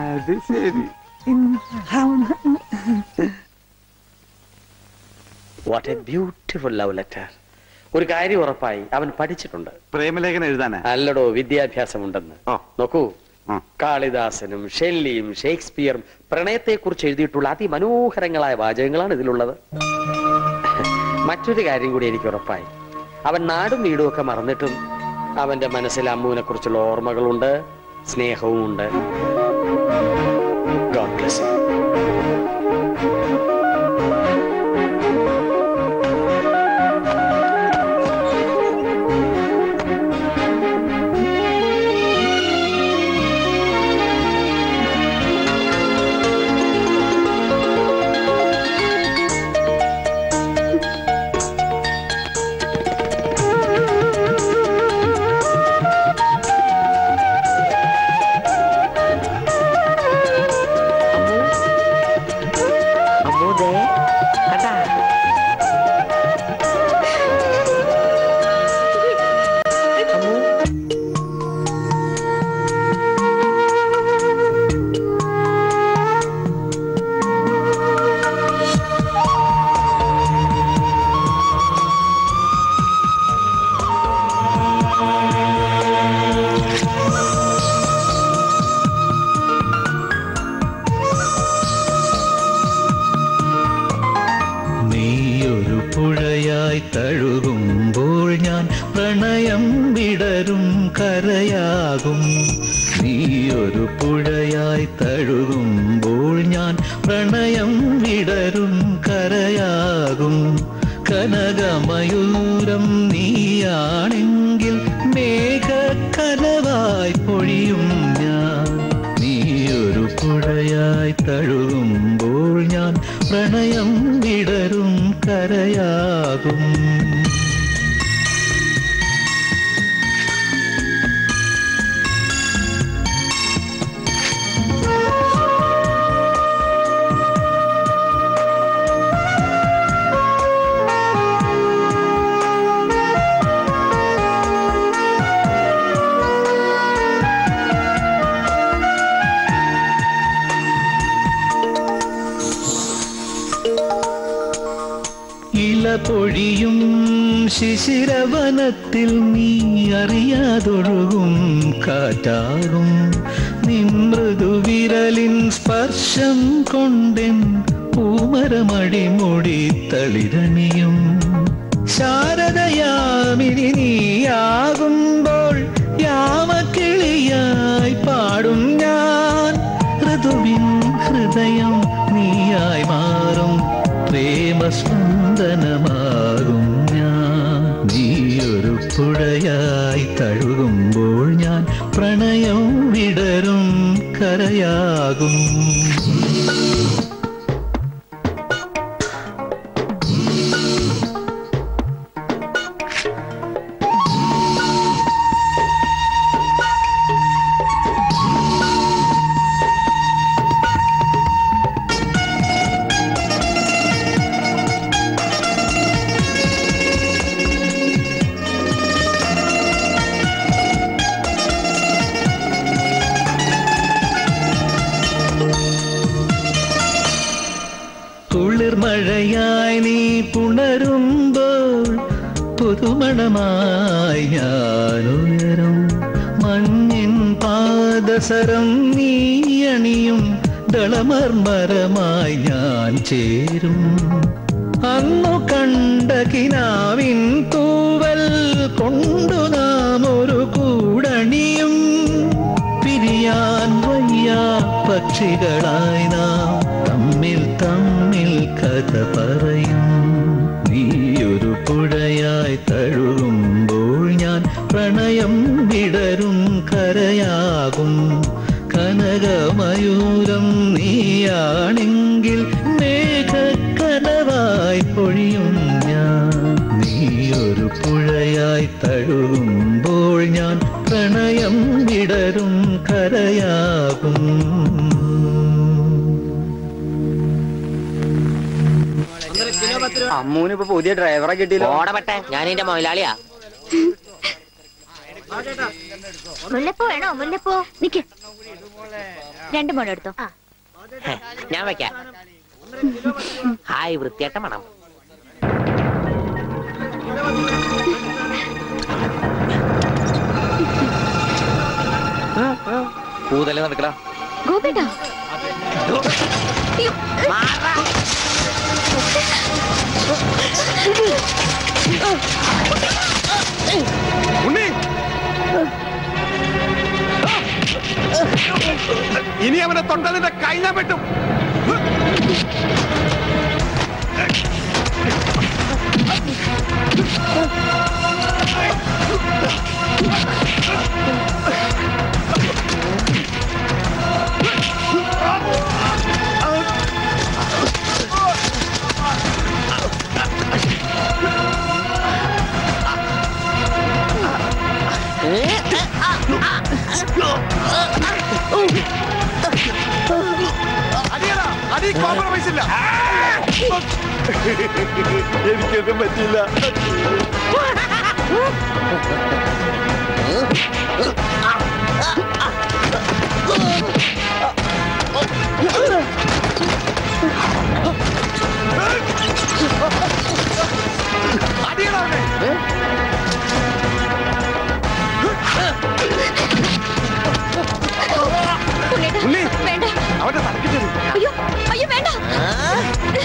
അത് ശരി. What a beautiful love letter ഒരു കാര്യം ഉറപ്പായി അവൻ പഠിച്ചിട്ടുണ്ട്. പ്രേമലേഖനം എഴുതാനാ? അല്ലടോ വിദ്യാഭ്യാസം ഉണ്ടെന്ന് നോക്കൂ കാളിദാസനും ഷെല്ലിയും ഷേക്സ്പിയറും പ്രണയത്തെക്കുറിച്ച് എഴുതിയിട്ടുള്ള അതിമനോഹരങ്ങളായ വാചകങ്ങളാണ് ഇതിലുള്ളത്. മറ്റൊരു കാര്യം കൂടി എനിക്ക് ഉറപ്പായി. അവൻ നാടും വീടും ഒക്കെ മറന്നിട്ടും അവന്റെ മനസ്സിൽ അമ്മുവിനെ കുറിച്ചുള്ള ഓർമ്മകളുണ്ട് സ്നേഹവും ഉണ്ട് ഗോഡ് പുണരുമ്പോൾ പുതുമണമായി ഞാനുയരും. മഞ്ഞിൻ പാദസരം നീ അണിയും. ദളമർമരമായി ഞാൻ ചേരും. അന്നു കണ്ട കിനാവിൻ തൂവൽ കൊണ്ടു നാം ഒരു കൂടണിയും. പിരിയാൻ വയ്യ പക്ഷികളായി നാം തമ്മിൽ തമ്മിൽ കഥ പറയും. പുഴയായി തഴുകുമ്പോൾ ഞാൻ പ്രണയം വിടരും കരയാകും. കനകമയൂരം നീയാണെങ്കിൽ മേഘക്കനവായി പൊഴിയും ഞാൻ. നീയൊരു പുഴയായി തഴുകുമ്പോൾ ഞാൻ പ്രണയം വിടരും കരയാകും അമ്മൂന് ഇപ്പൊ പുതിയ ഡ്രൈവറെ കിട്ടിയില്ല. ഓടപെട്ടെ ഞാൻ എന്റെ മൊയിലാളിയാ മുല്ലപ്പൂ വേണോ? മുല്ലപ്പൂ. നിക്ക്. രണ്ട് മുഴം എടുത്തോ. ഞാൻ വെക്കാം. ഹായ് വൃത്തിയാട്ട മണം. പൂതല്ലേ നടക്കടാ. ഗോപേട്ടാ ഉണ്ണി. ഇനി അവനെ തൊട്ടതിന്റെ കൈ ഞാൻ വെട്ടും. അടിയടാ അടി കോംപ്രമൈസ് ഇല്ല എനിക്കൊന്നും പറ്റില്ല അടിയടാ അയ്യോ അയ്യോ വേണ്ട മോനെ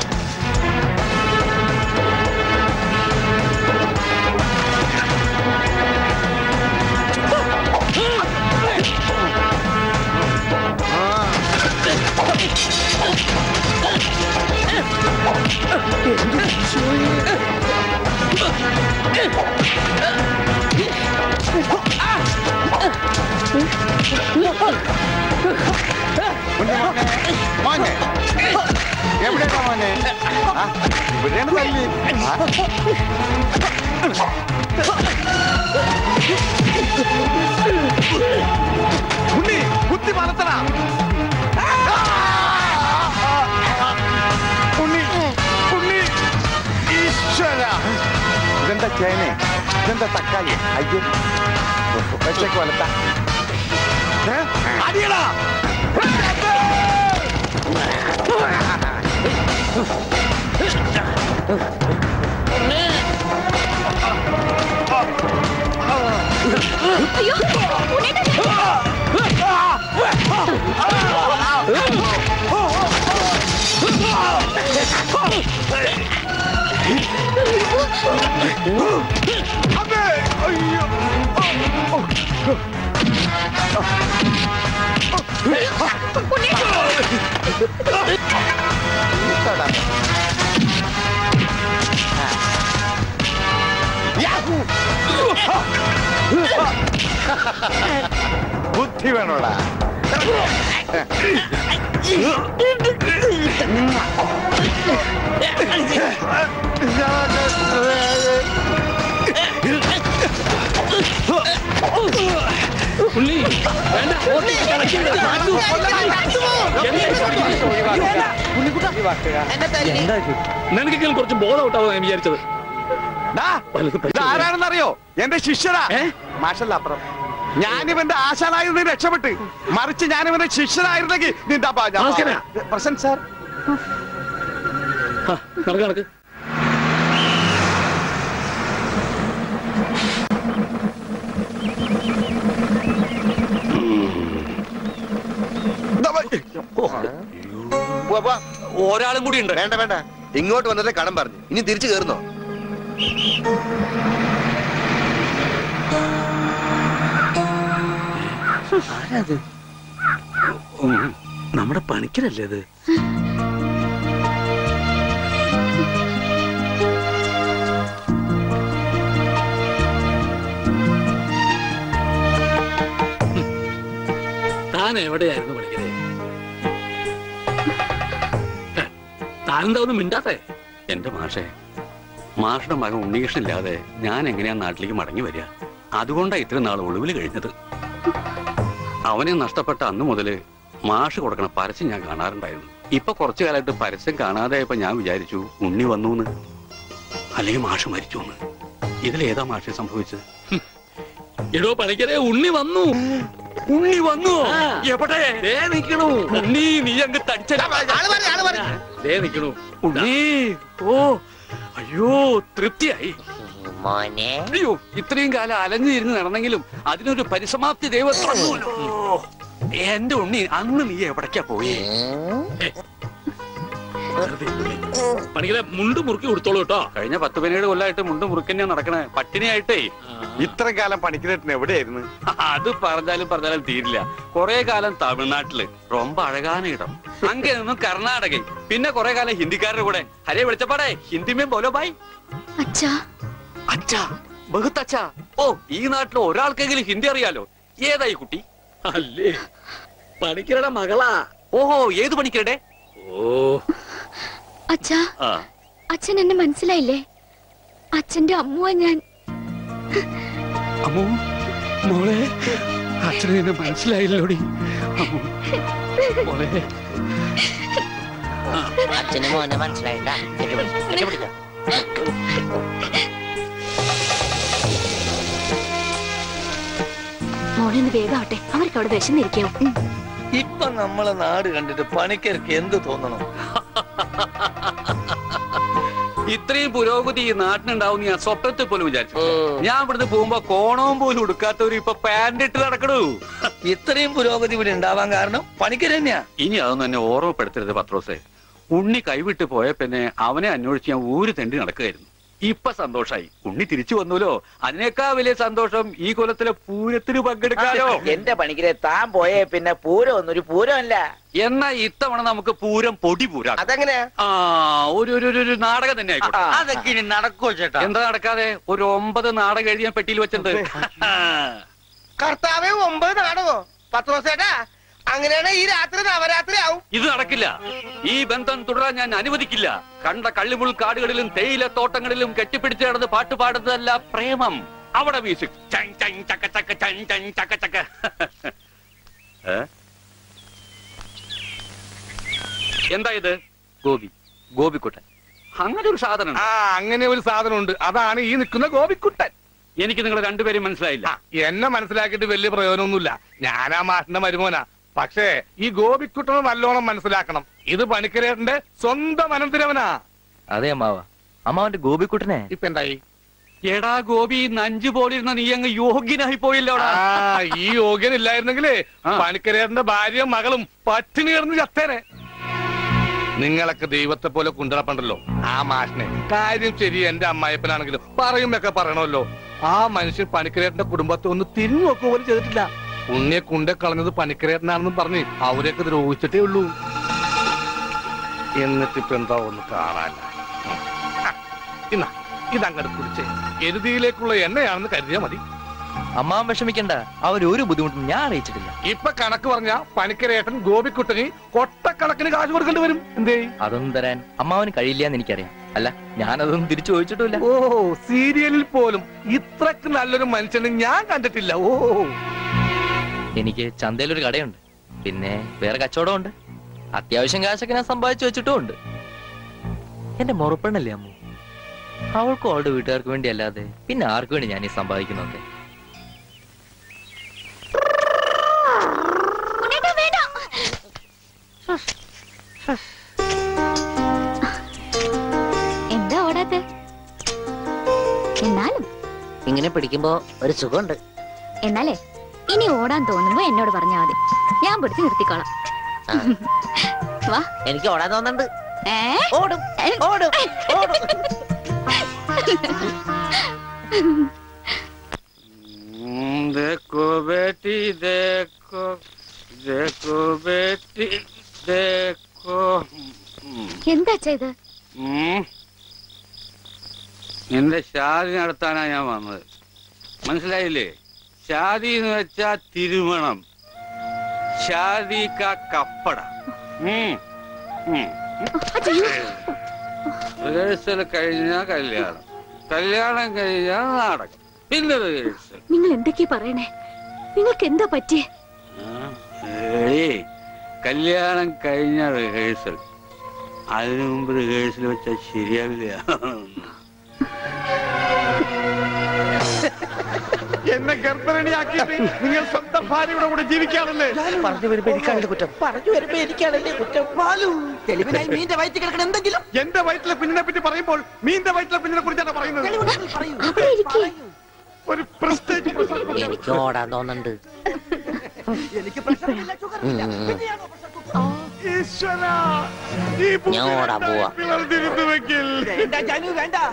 മാഷല്ല അപ്പുറം ഞാനിവന്റെ ആശാനായിരുന്നു രക്ഷപ്പെട്ട് മറിച്ച് ഞാനിവന്റെ ശിഷ്യനായിരുന്നെങ്കിൽ നിന്റെ. Present sir. നടക്ക് നടക്ക്. ഒരാളും കൂടി ഉണ്ട്. വേണ്ട വേണ്ട. ഇങ്ങോട്ട് വന്നിട്ട് കടം പറഞ്ഞു. ഇനി തിരിച്ചു കയറുന്നോ ആരാത് നമ്മുടെ പണിക്കരല്ലേ അത്? താൻ എവിടെയായിരുന്നു പണിക്കരെ? താനെന്താ ഒന്നും മിണ്ടാത്തെ? എന്റെ മാഷേ മാഷയുടെ മകൻ ഉണ്ണികൃഷ്ണനില്ലാതെ ഞാൻ എങ്ങനെയാ നാട്ടിലേക്ക് മടങ്ങി വരിക? അതുകൊണ്ടാണ് ഇത്രയും നാൾ ഒളിവിൽ കഴിഞ്ഞത്. അവനെ നഷ്ടപ്പെട്ട അന്ന് മുതൽ മാഷ് കൊടുക്കണ പരസ്യം ഞാൻ കാണാറുണ്ടായിരുന്നു. ഇപ്പൊ കുറച്ചു കാലമായിട്ട് പരസ്യം കാണാതെയപ്പോ ഞാൻ വിചാരിച്ചു ഉണ്ണി വന്നു അല്ലെങ്കിൽ മാഷ് മരിച്ചു എന്ന് ഇതിലേതാ മാഷ് സംഭവിച്ചത്? എടോ പണിക്കരെ ഉണ്ണി വന്നു. ഉണ്ണി വന്നു. എവിടെ? ദേ നിക്കണു. ഉണ്ണി നീ അങ്ങ് തടിച്ച നിക്കണു. ഉണ്ണി. ഓ അയ്യോ തൃപ്തിയായി. മോനെ. അയ്യോ ഇത്രയും കാലം അലഞ്ഞിരുന്ന് നടന്നെങ്കിലും അതിനൊരു പരിസമാപ്തി ദൈവം. എന്റെ ഉണ്ണി അന്ന് നീ എവിടക്കാ പോയി? പണിക്കലെ മുണ്ട് മുറുക്കി കൊടുത്തോളൂ കേട്ടോ. കഴിഞ്ഞ പത്ത് പതിനേഴ് കൊല്ലായിട്ട് മുണ്ട് മുറുക്കന്നെയാ നടക്കണേ. പട്ടിണിയായിട്ടേ ഇത്ര കാലം പണിക്കിരട്ടിന് എവിടെയായിരുന്നു? അത് പറഞ്ഞാലും പറഞ്ഞാലും തീരില്ല. കൊറേ കാലം തമിഴ്നാട്ടിൽ. റൊമ്പ അഴകാന ഇടം. അങ്ങനെ നിന്നും കർണാടകൻ പിന്നെ കൊറേ കാലം ഹിന്ദിക്കാരുടെ കൂടെ. ഹരേ വിളിച്ചപ്പാടേ. ഹിന്ദിമേ പോലോ ബായ് അച്ഛാ. ബഹുത്തച്ഛാ. ഓ ഈ നാട്ടിൽ ഒരാൾക്കെങ്കിലും ഹിന്ദി അറിയാലോ? ഏതായി കുട്ടി? അല്ലേ? പണിക്കരുടെ മകളാ. ഓഹോ ഏത് പണിക്കരുടെ? ഓ. അച്ഛാ അച്ഛൻ എന്നെ മനസ്സിലായില്ലേ? അച്ഛന്റെ അമ്മുവ ഞാൻ. അമ്മു മോളെ അച്ഛനെ എന്നെ മനസ്സിലായില്ലോടി. മോളെ. അച്ഛന് മോനെ മനസ്സിലായിട്ടാ കെട്ടിപ്പിടിച്ചോ മോളെ ഒന്ന് വേഗാവട്ടെ. അവർക്ക് അവിടെ വിശന്നിരിക്കും ഇപ്പൊ നമ്മളെ നാട് കണ്ടിട്ട് പണിക്കർക്ക് എന്ത് തോന്നണം? ഇത്രയും പുരോഗതി ഈ നാട്ടിനുണ്ടാവും ഞാൻ സ്വപ്നത്തിൽ പോലും വിചാരിച്ചു ഞാൻ ഇവിടുന്ന് പോകുമ്പോ കോണവും പോലും ഉടുക്കാത്തവര് ഇപ്പൊ പാന്റ് ഇട്ട് നടക്കണു. ഇത്രയും പുരോഗതി ഇവിടെ ഉണ്ടാവാൻ കാരണം പണിക്കർ തന്നെയാ. ഇനി അതൊന്നും എന്നെ ഓർമ്മപ്പെടുത്തരുത് പത്രോസേ. ഉണ്ണി കൈവിട്ട് പോയ പിന്നെ അവനെ അന്വേഷിച്ച് ഞാൻ ഊര് തെണ്ടി നടക്കുകയായിരുന്നു. ഇപ്പൊ സന്തോഷായി. ഉണ്ണി തിരിച്ചു വന്നുല്ലോ അതിനേക്കാ വലിയ സന്തോഷം ഈ കൊലത്തിലെ പൂരത്തിന് പങ്കെടുക്കാലോ. എന്റെ പണിക്കരെ താൻ പോയേ പിന്നെ പൂരം ഒന്നൊരു പൂരമല്ല. എന്നാ ഇത്തവണ നമുക്ക് പൂരം പൊടി പൂരാ. അതെങ്ങനെ ആ ഒരു ഒരു നാടകം തന്നെ ആയിക്കോട്ടെ. അതൊക്കെ ഇനി നടക്കോ ചേട്ടാ? എന്താ നടക്കാതെ? ഒരു ഒമ്പത് നാടകം എഴുതിയാൻ പെട്ടിയിൽ വെച്ചിട്ടുണ്ട് കർത്താവേ ഒമ്പത് നാടകോ? പത്ത് ദിവസേട്ടാ അങ്ങനെയാണ് ഈ രാത്രി നവരാത്രി ആവും. ഇത് നടക്കില്ല. ഈ ബന്ധം തുടരാൻ ഞാൻ അനുവദിക്കില്ല. കണ്ട കള്ളിമുൾ കാടുകളിലും തേയില തോട്ടങ്ങളിലും കെട്ടിപ്പിടിച്ച് നടന്ന് പാട്ട് പാടുന്നതല്ല പ്രേമം. അവിടെ വീശു ചൻ ചൻ ചക്ക ചക്ക ചൻ ചൻ ചക്ക ചക്ക. ഏ? എന്താ ഇത്? ഗോപി. ഗോപിക്കുട്ടൻ. അങ്ങനെ ഒരു സാധനം ആ അങ്ങനെ ഒരു സാധനം ഉണ്ട് അതാണ് ഈ നിൽക്കുന്ന ഗോപിക്കുട്ടൻ. എനിക്ക് നിങ്ങൾ രണ്ടുപേരും മനസ്സിലായില്ല. എന്നെ മനസ്സിലാക്കിയിട്ട് വലിയ പ്രയോജനമൊന്നുമില്ല. ഞാനാ മാഷിന്റെ മരുമോനാ. പക്ഷേ ഈ ഗോപിക്കുട്ടൻ നല്ലോണം മനസ്സിലാക്കണം. ഇത് പണിക്കരേട്ടന്റെ സ്വന്തം അനന്തിരവനാ. അതെ അമ്മാവ. അമ്മാവന്റെ ഗോപിക്കുട്ടനെ? ഇപ്പൊ എന്തായി? എടാ ഗോപി നഞ്ചു പോലിരുന്ന നീ അങ്ങ് യോഗ്യനായി പോയില്ലോടാ ആ ഈ യോഗ്യൻ ഇല്ലായിരുന്നെങ്കിലേ പണിക്കരേട്ടന്റെ ഭാര്യയും മകളും പട്ടിണി കിടന്ന് ചത്തേനെ. നിങ്ങളൊക്കെ ദൈവത്തെ പോലെ കൊണ്ടുനടപ്പണ്ടല്ലോ ആ മാഷിനെ കാര്യം ശരി എന്റെ അമ്മായപ്പനാണെങ്കിലും പറയുമൊക്കെ പറയണമല്ലോ. ആ മനുഷ്യൻ പണിക്കരേട്ടന്റെ കുടുംബത്തെ ഒന്ന് തിരിഞ്ഞു നോക്കുക പോലും ചെയ്തിട്ടില്ല. ഉണ്ണിയെ കുണ്ടെ കളഞ്ഞത് പനിക്കരേട്ടനാണെന്നും പറഞ്ഞ് അവരെയൊക്കെ ദ്രോഹിച്ചിട്ടേ ഉള്ളൂ. എന്നിട്ടിപ്പോ എന്താ ഒന്ന് കാണാൻ? ഇന്ന കുറിച്ച് കുടിച്ചേ. എരുതിയിലേക്കുള്ള എണ്ണയാണെന്ന് കരുതിയാ മതി. അമ്മാവൻ വിഷമിക്കണ്ട. അവർ ഒരു ബുദ്ധിമുട്ടും ഞാൻ അറിയിച്ചിട്ടില്ല. ഇപ്പൊ കണക്ക് പറഞ്ഞ പനിക്കരേട്ടൻ ഗോപിക്കുട്ടന് കൊട്ടക്കണക്കിന് കാശ് കൊടുക്കേണ്ടി വരും. എന്തേ? അതൊന്നും തരാൻ അമ്മാവന് കഴിയില്ല എന്ന് എനിക്കറിയാം. അല്ല ഞാനതൊന്നും തിരിച്ചു ചോദിച്ചിട്ടില്ല ഓ സീരിയലിൽ പോലും ഇത്രക്ക് നല്ലൊരു മനുഷ്യനെ ഞാൻ കണ്ടിട്ടില്ല. ഓ. എനിക്ക് ചന്തയിൽ ഒരു കടയുണ്ട്. പിന്നെ വേറെ കച്ചവടം ഉണ്ട് അത്യാവശ്യം കാശൊക്കെ ഞാൻ സമ്പാദിച്ചു വെച്ചിട്ടും ഉണ്ട് എന്റെ മുറപ്പെണ്ണല്ലേ അമ്മു? അവൾക്കും അവളുടെ വീട്ടുകാർക്ക് വേണ്ടി അല്ലാതെ പിന്നെ ആർക്ക് വേണ്ടി ഞാൻ ഈ സമ്പാദിക്കുന്നൊക്കെ എന്താ ഓടാത്തെ? എന്നാലും ഇങ്ങനെ പിടിക്കുമ്പോ ഒരു സുഖമുണ്ട്. എന്നാലേ? ഇനി ഓടാൻ തോന്നുമ്പോ എന്നോട് പറഞ്ഞാ മതി ഞാൻ പിടിച്ച് നിർത്തിക്കോളാം വാ എനിക്ക് ഓടാൻ തോന്നുന്നുണ്ട് ഏ ഓടും ഓടും ഓടും हम्म, देखो बेटी देखो देखो बेटी देखो हम्म, എന്താ ചെയ്ത് ഉം. നിന്റെ ഷാദി നടത്താനാ ഞാൻ വന്നത് മനസ്സിലായില്ലേ ഷാദി എന്ന് വെച്ചാ തിരുമണം ഷാദി കാ കപ്പട. റിഹേഴ്സൽ കഴിഞ്ഞാ കല്യാണം. കല്യാണം കഴിഞ്ഞാ നാടകം. പിന്നെ റിഹേഴ്സൽ നിങ്ങൾ എന്തൊക്കെയാ പറയണേ? നിങ്ങൾക്ക് എന്താ പറ്റിയേ കല്യാണം കഴിഞ്ഞ റിഹേഴ്സൽ അതിനു മുമ്പ് റിഹേഴ്സൽ വെച്ചാൽ ശരിയാവില്ല. എന്നെ ഗർഭിണിയാക്കി നിങ്ങൾ സ്വന്തം ഭാര്യയുടെ കൂടെ ജീവിക്കാണല്ലേ പറഞ്ഞു വരുമ്പോ എനിക്കാണല്ലേ കുറ്റം. പറഞ്ഞു വരുമ്പോ എനിക്കാണല്ലേ കുറ്റം. പാലു തെളിവിനായി മീന്റെ വയറ്റിൽ കിടക്കണം എന്തെങ്കിലും? എന്റെ വയറ്റിലെ കുഞ്ഞിനെ പറ്റി പറയുമ്പോൾ മീന്റെ വയറ്റിലെ കുഞ്ഞിനെ കുറിച്ചാണ് പറയുന്നത്. ഒരു പ്രസ്റ്റേജ് എനിക്ക് ഓടാൻ തോന്നുന്നുണ്ട്. എനിക്ക് പ്രശ്നമില്ല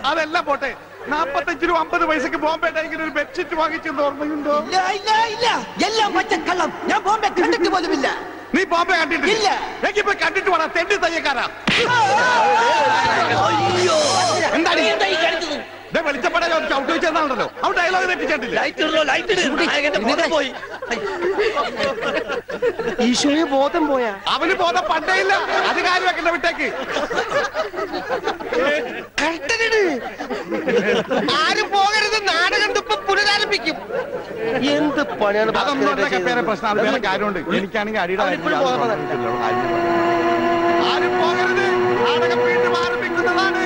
അതെല്ലാം പോട്ടെ നാപ്പത്തഞ്ച് രൂപ അമ്പത് പൈസക്ക് ബോംബെ ടൈഗർ ഒരു ബെഡ്ഷീറ്റ് വാങ്ങിച്ചെന്ന് ഓർമ്മയുണ്ടോ? ഇല്ല ഇല്ല എല്ലാം പച്ചക്കള്ളം. ഞാൻ ബോംബെ കണ്ടിട്ട് പോലുമില്ല. നീ ബോംബെ കണ്ടിട്ടില്ല? ഇല്ല. എനിക്ക് പോയി കണ്ടിട്ട് വേണം തെണ്ടി തയ്യക്കാരാ. എന്താണ് എന്താ ഈ കാണിച്ചത് ദേ വെളിച്ചപ്പട വെച്ചെന്നാണല്ലോ. അവൻ ഡയലോഗ് തെറ്റിച്ചിട്ടില്ല ഈശോയെ ബോധം പോയാ? അവന് ബോധം പണ്ടേ ഇല്ല. അത് കാര്യം വെക്കണ്ട വിട്ടേക്ക്. ആരും പോകരുത്. നാടകം ഇപ്പൊ പുനരാരംഭിക്കും. എന്ത് പണിയാണ് കപ്പേരെ പ്രശ്നം. കാര്യമുണ്ട്. എനിക്കാണെങ്കിൽ അടിയുടെ. ആരും പോകരുത്. നാടകം വീണ്ടും ആരംഭിക്കുന്നതാണ്.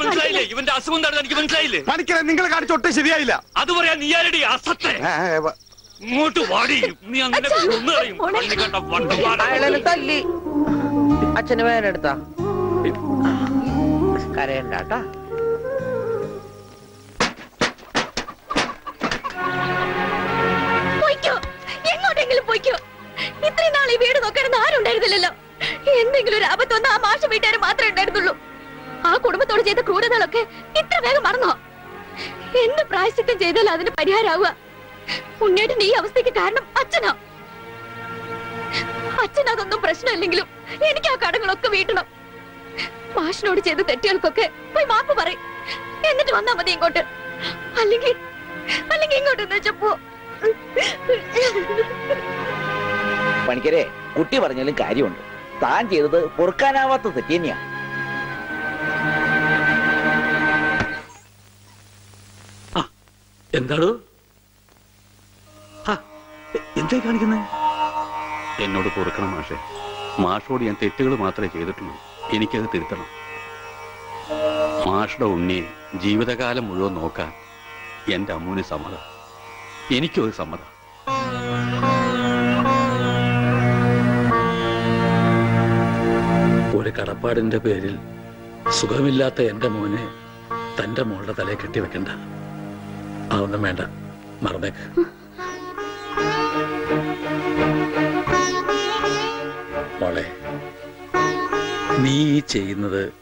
മനസ്സിലായില്ലേ? ഇവന്റെ അസുഖം എന്താണെന്ന് എനിക്ക് മനസ്സിലായില്ലേ? നിങ്ങൾ കാണിച്ച ഒട്ടും ശരിയായില്ല. അത് പറയാൻ നീ ആരടി? അസത്തെ. ഇങ്ങോട്ട് വാടി. നീ അങ്ങനെ തല്ലി. അച്ഛന് വേറെ എടുത്താ? കരയണ്ട കേട്ടാ. പൊയ്ക്കോ. എങ്ങോട്ടെങ്കിലും പൊയ്ക്കോ. ഇത്രയും നാൾ ഈ വീട് നോക്കണമെന്ന് ആരും ഉണ്ടായിരുന്നില്ലല്ലോ എന്തെങ്കിലും ഒരു ആപത്ത് ആ മാഷ വീട്ടുകാർ മാത്രമേ ഉണ്ടായിരുന്നുള്ളൂ. ആ കുടുംബത്തോട് ചെയ്ത ക്രൂരതകളൊക്കെ ഇത്ര വേഗം മറന്നോ? എന്ത് പ്രായശ്ചിത്തം ചെയ്താലും അതിന് പരിഹാരമാവുക ഉണ്ണേട്ടൻ ഈ അവസ്ഥയ്ക്ക് കാരണം അച്ഛനോ? അച്ഛനതൊന്നും പ്രശ്നമില്ലെങ്കിലും എനിക്ക് ആ കടങ്ങളൊക്കെ വീട്ടണം. മാഷിനോട് ചെയ്ത തെറ്റുകൾക്കൊക്കെ പോയി മാപ്പ് പറയും. എന്നിട്ട് വന്നാ മതി ഇങ്ങോട്ട്. അല്ലെങ്കിൽ അല്ലെങ്കിൽ ഇങ്ങോട്ട് വെച്ചപ്പോ പണിക്കരെ കുട്ടി പറഞ്ഞാലും കാര്യമുണ്ട്. താൻ ചെയ്തത് പൊറുക്കാനാവാത്ത തെറ്റ് തന്നെയാ. എന്താണ് എന്തേ കാണിക്കുന്നത് എന്നോട് പൊറുക്കണം മാഷെ. മാഷോട് ഞാൻ തെറ്റുകൾ മാത്രമേ ചെയ്തിട്ടുള്ളൂ. എനിക്കത് തിരുത്തണം. മാഷുടെ ഉണ്ണിയെ ജീവിതകാലം മുഴുവൻ നോക്കാൻ എന്റെ അമ്മൂന് സമ്മതം. എനിക്കും അത് സമ്മതം. ഒരു കടപ്പാടിന്റെ പേരിൽ സുഖമില്ലാത്ത എന്റെ മോനെ തന്റെ മോളുടെ തലയെ കെട്ടിവെക്കണ്ട. അതൊന്നും വേണ്ട. മറന്നേക്ക്. മോളെ നീ ചെയ്യുന്നത് ചെയ്യുന്നത്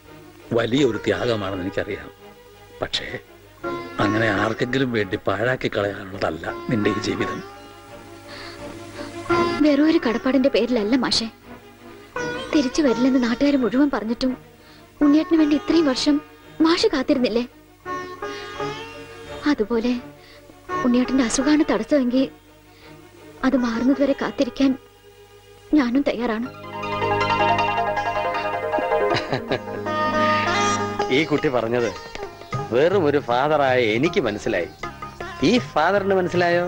വലിയൊരു ത്യാഗമാണെന്ന് എനിക്കറിയാം. പക്ഷേ അങ്ങനെ ആർക്കെങ്കിലും വേണ്ടി പാഴാക്കി കളയാനുള്ളതല്ല നിന്റെ ഈ ജീവിതം. വെറും ഒരു കടപ്പാടിന്റെ പേരിലല്ല മാഷെ. തിരിച്ചു വരില്ലെന്ന് നാട്ടുകാർ മുഴുവൻ പറഞ്ഞിട്ടും ഉണ്ണിയേട്ടന് വേണ്ടി ഇത്രയും വർഷം മാഷ് കാത്തിരുന്നില്ലേ? അതുപോലെ ഉണ്ണിയേട്ടന്റെ അസുഖമാണ് തടസ്സമെങ്കിൽ അത് മാറുന്നതുവരെ കാത്തിരിക്കാൻ ഞാനും തയ്യാറാണ്. ഈ കുട്ടി പറഞ്ഞത് വെറും ഒരു ഫാദറായ എനിക്ക് മനസ്സിലായി. ഈ ഫാദറിന് മനസ്സിലായോ?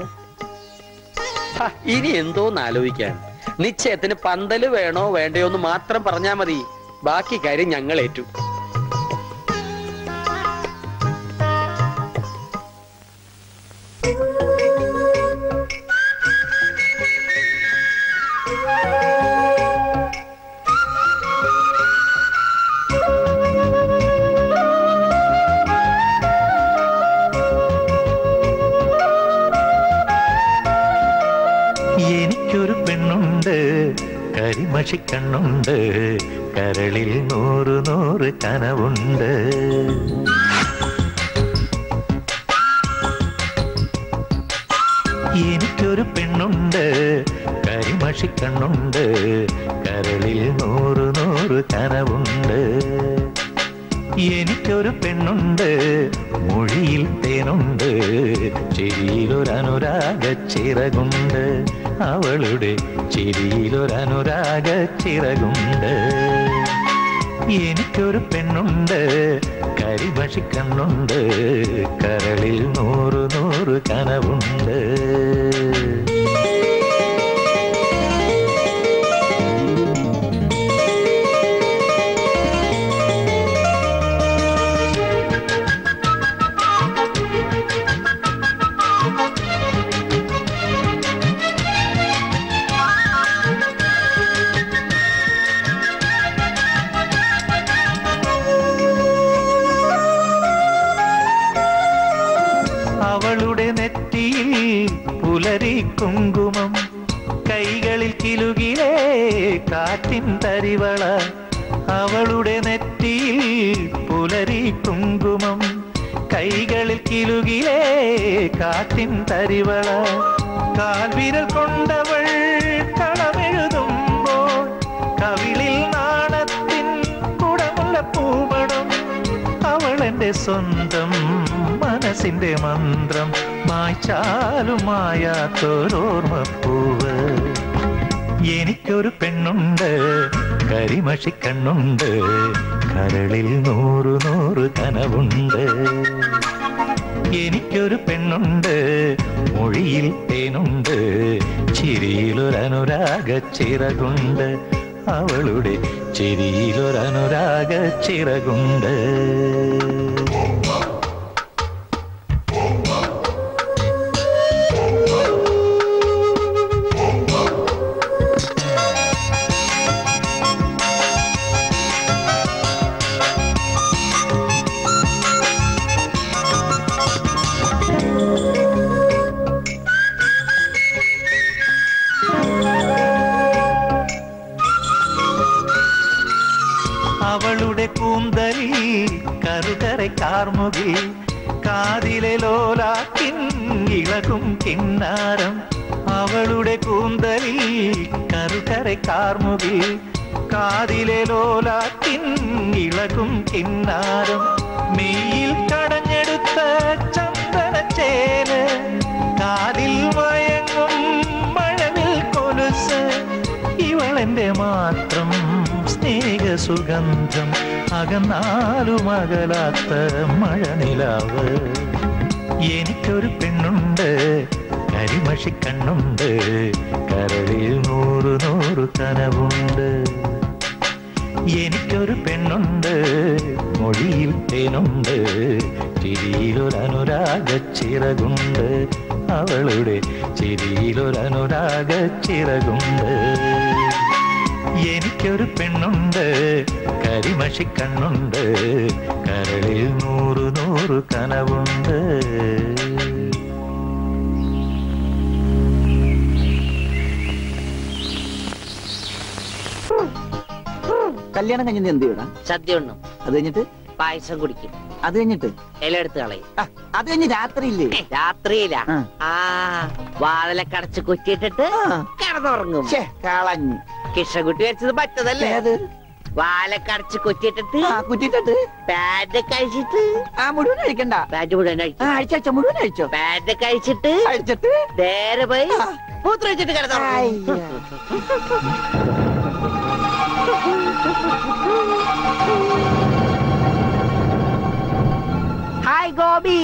ഇനി എന്തോന്ന് ആലോചിക്കാൻ? നിശ്ചയത്തിന് പന്തൽ വേണോ വേണ്ടയോ എന്ന് മാത്രം പറഞ്ഞാൽ മതി. ബാക്കി കാര്യം ഞങ്ങൾ ഏറ്റു കരിമഷിക്കണ്ണുണ്ട് കരളിൽ നൂറ് നൂറ് കനവുണ്ട്. എനിക്കൊരു പെണ്ണുണ്ട്. കരിമഷിക്കണ്ണുണ്ട് കരളിൽ നൂറ് നൂറ് കനവുണ്ട്. എനിക്കൊരു പെണ്ണുണ്ട്. മൊഴിയിൽ തേനുണ്ട്. ചെരിയിലൊരനുരാഗ ചിറകുണ്ട്. അവളുടെ ചിരിയിലൊരനുരാഗ ചിറകുണ്ട്. എനിക്കൊരു പെണ്ണുണ്ട് കരിഭക്ഷിക്കണ്ണുണ്ട് കരളിൽ നൂറ് നൂറ് കനവുണ്ട്. സ്വന്തം മനസ്സിന്റെ മന്ത്രം മായ്ച്ചാലും മായാത്തൊരോർമ്മപ്പൂവ് എനിക്കൊരു പെണ്ണുണ്ട് കരിമഷിക്കണ്ണുണ്ട് കരളിൽ നൂറു നൂറ് കനവുണ്ട്. എനിക്കൊരു പെണ്ണുണ്ട് മൊഴിയിൽ തേനുണ്ട് ചിരിയിലൊരനുരാഗ ചിറകുണ്ട്. അവളുടെ ചിരിയിലൊരനുരാഗ ചിറകുണ്ട്. കരിമഷിക്കണ്ണുണ്ട് കരളിൽ നൂറ് നൂറ് കനവുണ്ട്. എനിക്കൊരു പെണ്ണുണ്ട് മൊഴിയിൽ തേനുണ്ട്. ചിരിയിലൊരനുരാഗ ചിറകുണ്ട്. അവളുടെ ചിരിയിലൊരനുരാഗ ചിറകുണ്ട്. എനിക്കൊരു പെണ്ണുണ്ട് കരിമഷിക്കണ്ണുണ്ട്. സദ്യ ഉണ്ണും. അത് കഴിഞ്ഞിട്ട്? പായസം കുടിക്കും. അത് കഴിഞ്ഞിട്ട്? ഇല എടുത്ത് കളയും. അത് കഴിഞ്ഞ് രാത്രിയില്ലേ? രാത്രിയില്ല ആ. വാതിലെ കടച്ച് കുറ്റിയിട്ടിട്ട് കിടന്നുറങ്ങും. കളഞ്ഞു. കിഷകുട്ടി വെച്ചത് പറ്റതല്ലേ? അത്? വാലക്കടച്ച് കുറ്റിയിട്ടിട്ട് കുറ്റിട്ടിട്ട് പാന്റ് കഴിച്ചിട്ട്. ആ മുഴുവൻ കഴിക്കണ്ട പാറ്റ് മുഴുവൻ അഴിച്ചോ. മുഴുവൻ അഴിച്ചോ പാറ്റ് കഴിച്ചിട്ട് അഴിച്ചിട്ട്? നേരെ പോയി മൂത്രം വെച്ചിട്ട് കിടന്നുറങ്ങും ഹായ് ഗോപി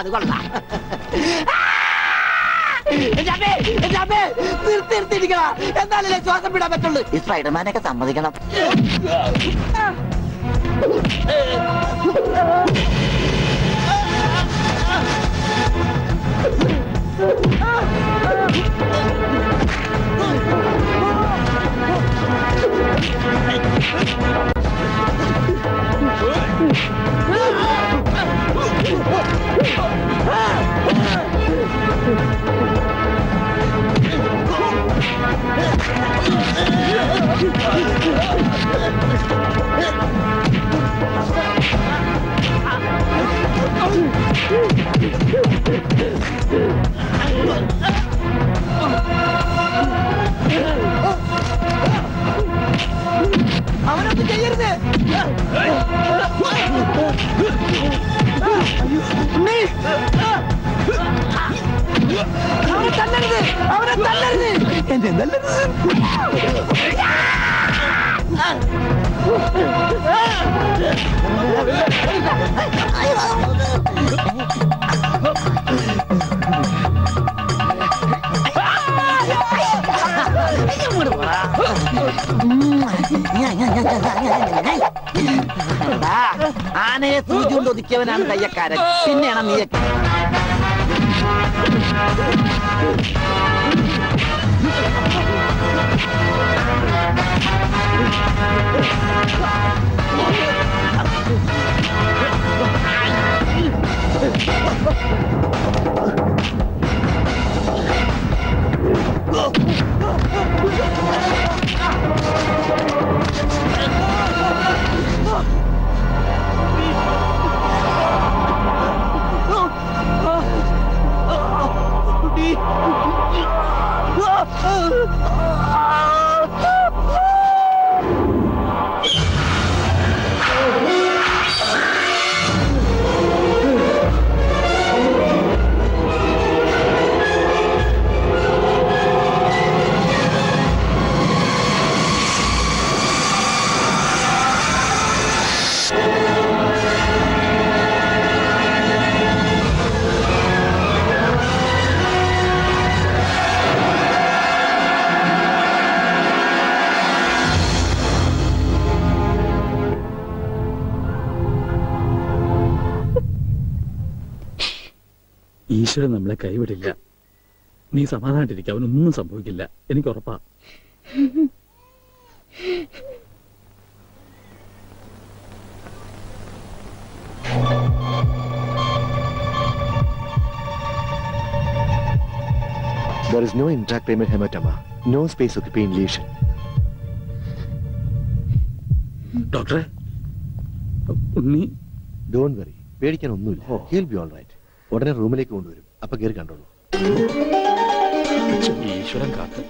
അത് കൊള്ളാം നിർത്തിയിരിക്കണ എന്നാലല്ലേ ശ്വാസം വിടാൻ പറ്റുള്ളൂ. ഈ സ്പൈഡർമാനൊക്കെ സമ്മതിക്കണം. അവനൊന്നും ചെയ്യരുത് ഉണ്ണി! അവനെ തല്ലരുത് അവനെ തല്ലരുത് എന്നെ തല്ലരുത് എടാ, ആനയെ സൂചി കൊണ്ട് ഒതുക്കിയവനാണ് കയ്യക്കാരൻ. പിന്നെയാണ് നീയൊക്കെ. ഈശ്വരൻ നീ സമാധാനായിട്ടിരിക്കുക അവനൊന്നും സംഭവിക്കില്ല. എനിക്ക് ഉറപ്പാ. There is no intracranial hematoma, no space occupying lesion. ഡോക്ടറെ ഉണ്ണി. ഡോണ്ട് വറി പേടിക്കാൻ ഒന്നുമില്ല. all ബി ഓൾ റൈറ്റ് ഉടനെ റൂമിലേക്ക് കൊണ്ടുവരും. അപ്പൊ കയറി കണ്ടോളൂ. ഈശ്വരൻ കാത്ത്.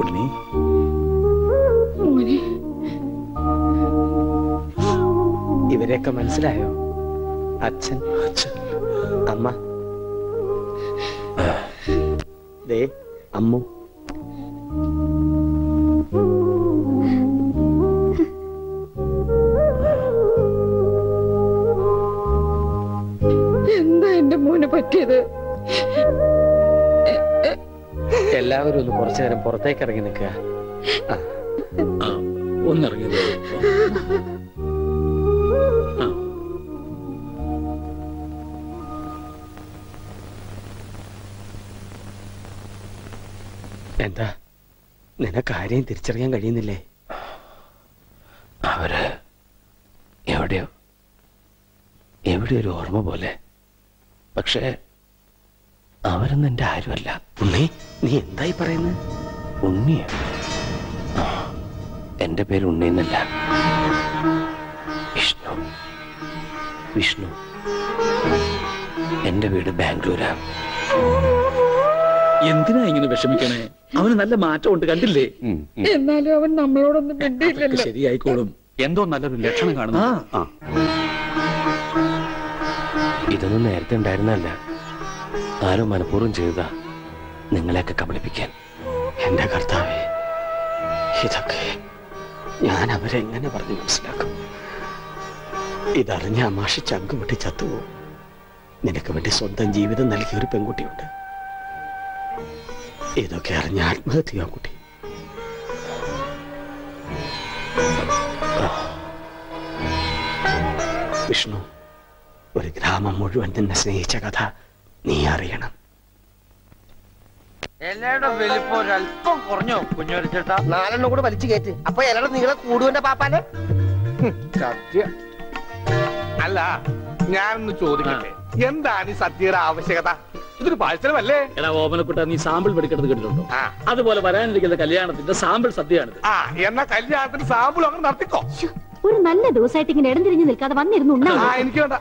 ഉണ്ണി. ഇവരെയൊക്കെ മനസ്സിലായോ? അച്ഛൻ. അമ്മ. ദേ അമ്മു. എന്താ എന്റെ മോനെ പറ്റിയത്? എല്ലാവരും ഒന്ന് കുറച്ചു നേരം പുറത്തേക്ക് ഇറങ്ങി നിൽക്കുക. ഒന്നിറങ്ങി എന്താ? നിനക്ക് ആരെയും തിരിച്ചറിയാൻ കഴിയുന്നില്ലേ? അവർ എവിടെയോ എവിടെ ഒരു ഓർമ്മ പോലെ പക്ഷേ അവരൊന്നും എന്റെ ആരുമല്ല. ഉണ്ണി നീ എന്തായി പറയുന്നത് ഉണ്ണിയ. എന്റെ പേര് ഉണ്ണി എന്നല്ല. വിഷ്ണു. വിഷ്ണു. എന്റെ വീട് ബാംഗ്ലൂരാ. എന്തിനാ ഇങ്ങനെ വിഷമിക്കണേ? അവന് നല്ല മാറ്റമുണ്ട് കണ്ടില്ലേ? എന്നാലും അവൻ നമ്മളോടൊന്നും മിണ്ടിയില്ലല്ലോ. ശരിയായിക്കോളും. എന്തോ നല്ലൊരു ലക്ഷണം കാണുന്നു. ആ. ഇതൊന്നും നേരത്തെ ഉണ്ടായിരുന്നല്ല. ആരോ മനഃപൂർവം ചെയ്തതാ നിങ്ങളെയൊക്കെ കബളിപ്പിക്കാൻ. എന്റെ കർത്താവേ ഇതൊക്കെ ഞാൻ അവരെ എങ്ങനെ പറഞ്ഞ് മനസ്സിലാക്കും? ഇതറിഞ്ഞ ചങ്ക് പൊട്ടി ചത്തുപോകും. നിനക്ക് വേണ്ടി സ്വന്തം ജീവിതം നൽകിയ ഒരു പെൺകുട്ടിയുണ്ട്. ഇതൊക്കെ അറിഞ്ഞ ആത്മഹത്യ കുട്ടി. വിഷ്ണു ഒരു ഗ്രാമം മുഴുവൻ നിന്നെ സ്നേഹിച്ച കഥ നീ അറിയണം. എല്ലാവരുടെ വലിപ്പം ഒരല്പം കുറഞ്ഞോ കുഞ്ഞോരിച്ചേട്ടാ നാലെണ്ണം കൂടെ വലിച്ചു കയറ്റ്. അപ്പൊ ഇലയുടെ നീളെ കൂടുവന്റെ പാപ്പാനെ? സത്യം. അല്ല ഞാനൊന്ന് ചോദിക്കട്ടെ. എന്താണ് ഈ സത്യയുടെ ആവശ്യകത? ഇതൊരു പാഴ്സലമല്ലേ? എടാ ഓമനക്കുട്ട നീ സാമ്പിൾ പഠിക്കുന്നത് കേട്ടിട്ടുണ്ടോ? അതുപോലെ വരാനിരിക്കുന്ന കല്യാണത്തിന്റെ സാമ്പിൾ സദ്യയാണിത്. ആ എന്നാ കല്യാണത്തിന് സാമ്പിൾ അങ്ങനെ നടത്തിക്കോ. ഒരു നല്ല ദിവസമായിട്ട് ഇങ്ങനെ ഇടം തിരിഞ്ഞു നിൽക്കാതെ വന്നിരുന്നു എനിക്ക് വേണ്ട.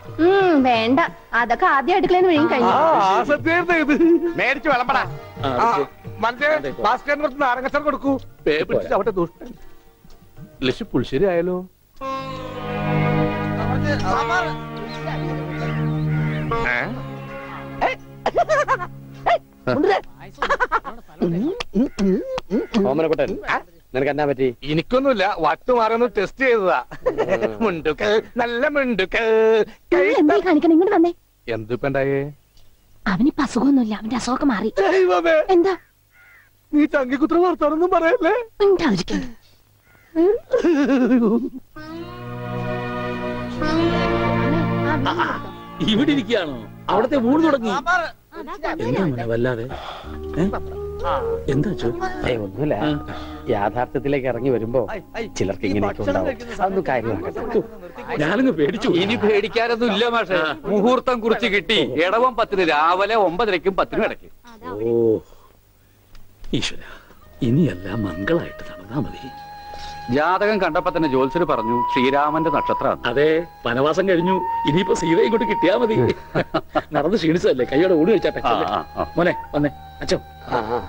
വേണ്ട. അതൊക്കെ ആദ്യം അടുക്കളന്ന് വഴിയും കഴിഞ്ഞു. മേടിച്ച് വിളമ്പടാ. ഭാസ്കരന് കുറച്ച് നാരങ്ങച്ചാർ കൊടുക്കൂ. അവിടെ ദുഷ്ടൻ ലക്ഷ്യ പുളിശ്ശേരി ആയാലോ? ഓമനക്കുട്ടൻ. നിനക്ക് എന്നാ പറ്റി? എനിക്കൊന്നുമില്ല. വട്ട് മാറൊന്ന് ടെസ്റ്റ് ചെയ്തതാ. മുണ്ടുക്ക് നല്ല മുണ്ടുക്ക് എന്തായി കാണിക്കണം ഇങ്ങോട്ട് വന്നേ. എന്തിപ്പണ്ടായേ അവനിപ്പോ അസുഖമൊന്നുമില്ല. അവന്റെ അസുഖമൊക്കെ മാറി. ദൈവമേ. എന്താ? നീ ചങ്കിക്കുത്ര വർത്താനൊന്നും പറയല്ലേ? ഉണ്ടായിരിക്കും ഇവിടെ ഇരിക്കുകയാണോ? അവിടത്തെ ഊണ് തുടങ്ങി. എന്താ വല്ലാതെ? എന്താ ഒന്നുമില്ല. യാഥാർത്ഥ്യത്തിലേക്ക് ഇറങ്ങി വരുമ്പോ ചിലർക്ക് ഇങ്ങനെയൊക്കെ ഉണ്ടാവും. അതൊന്നും കാര്യമാക്കട്ടെ പേടിച്ചു. ഇനി പേടിക്കാനൊന്നും ഇല്ല മാഷെ. മുഹൂർത്തം കുറിച്ച് കിട്ടി. ഇടവം പത്തിന് രാവിലെ ഒമ്പതരയ്ക്കും പത്തിനും ഇടയ്ക്ക്. ഓ. ഈശ്വര ഇനിയെല്ലാം മംഗളായിട്ട് നടന്നാ മതി. ജാതകം കണ്ടപ്പോ തന്നെ ജോത്സര് പറഞ്ഞു ശ്രീരാമന്റെ നക്ഷത്രമാണ് അതെ വനവാസം കഴിഞ്ഞു. ഇനിയിപ്പോ സീത ഇങ്ങോട്ട് കിട്ടിയാ മതി. നടന്ന് ക്ഷീണിച്ചതല്ലേ? കൈയോടെ ഓടി വെച്ചാട്ടെ. മോനെ വന്നേ. അച്ഛോ. അച്ഛൻ ആ.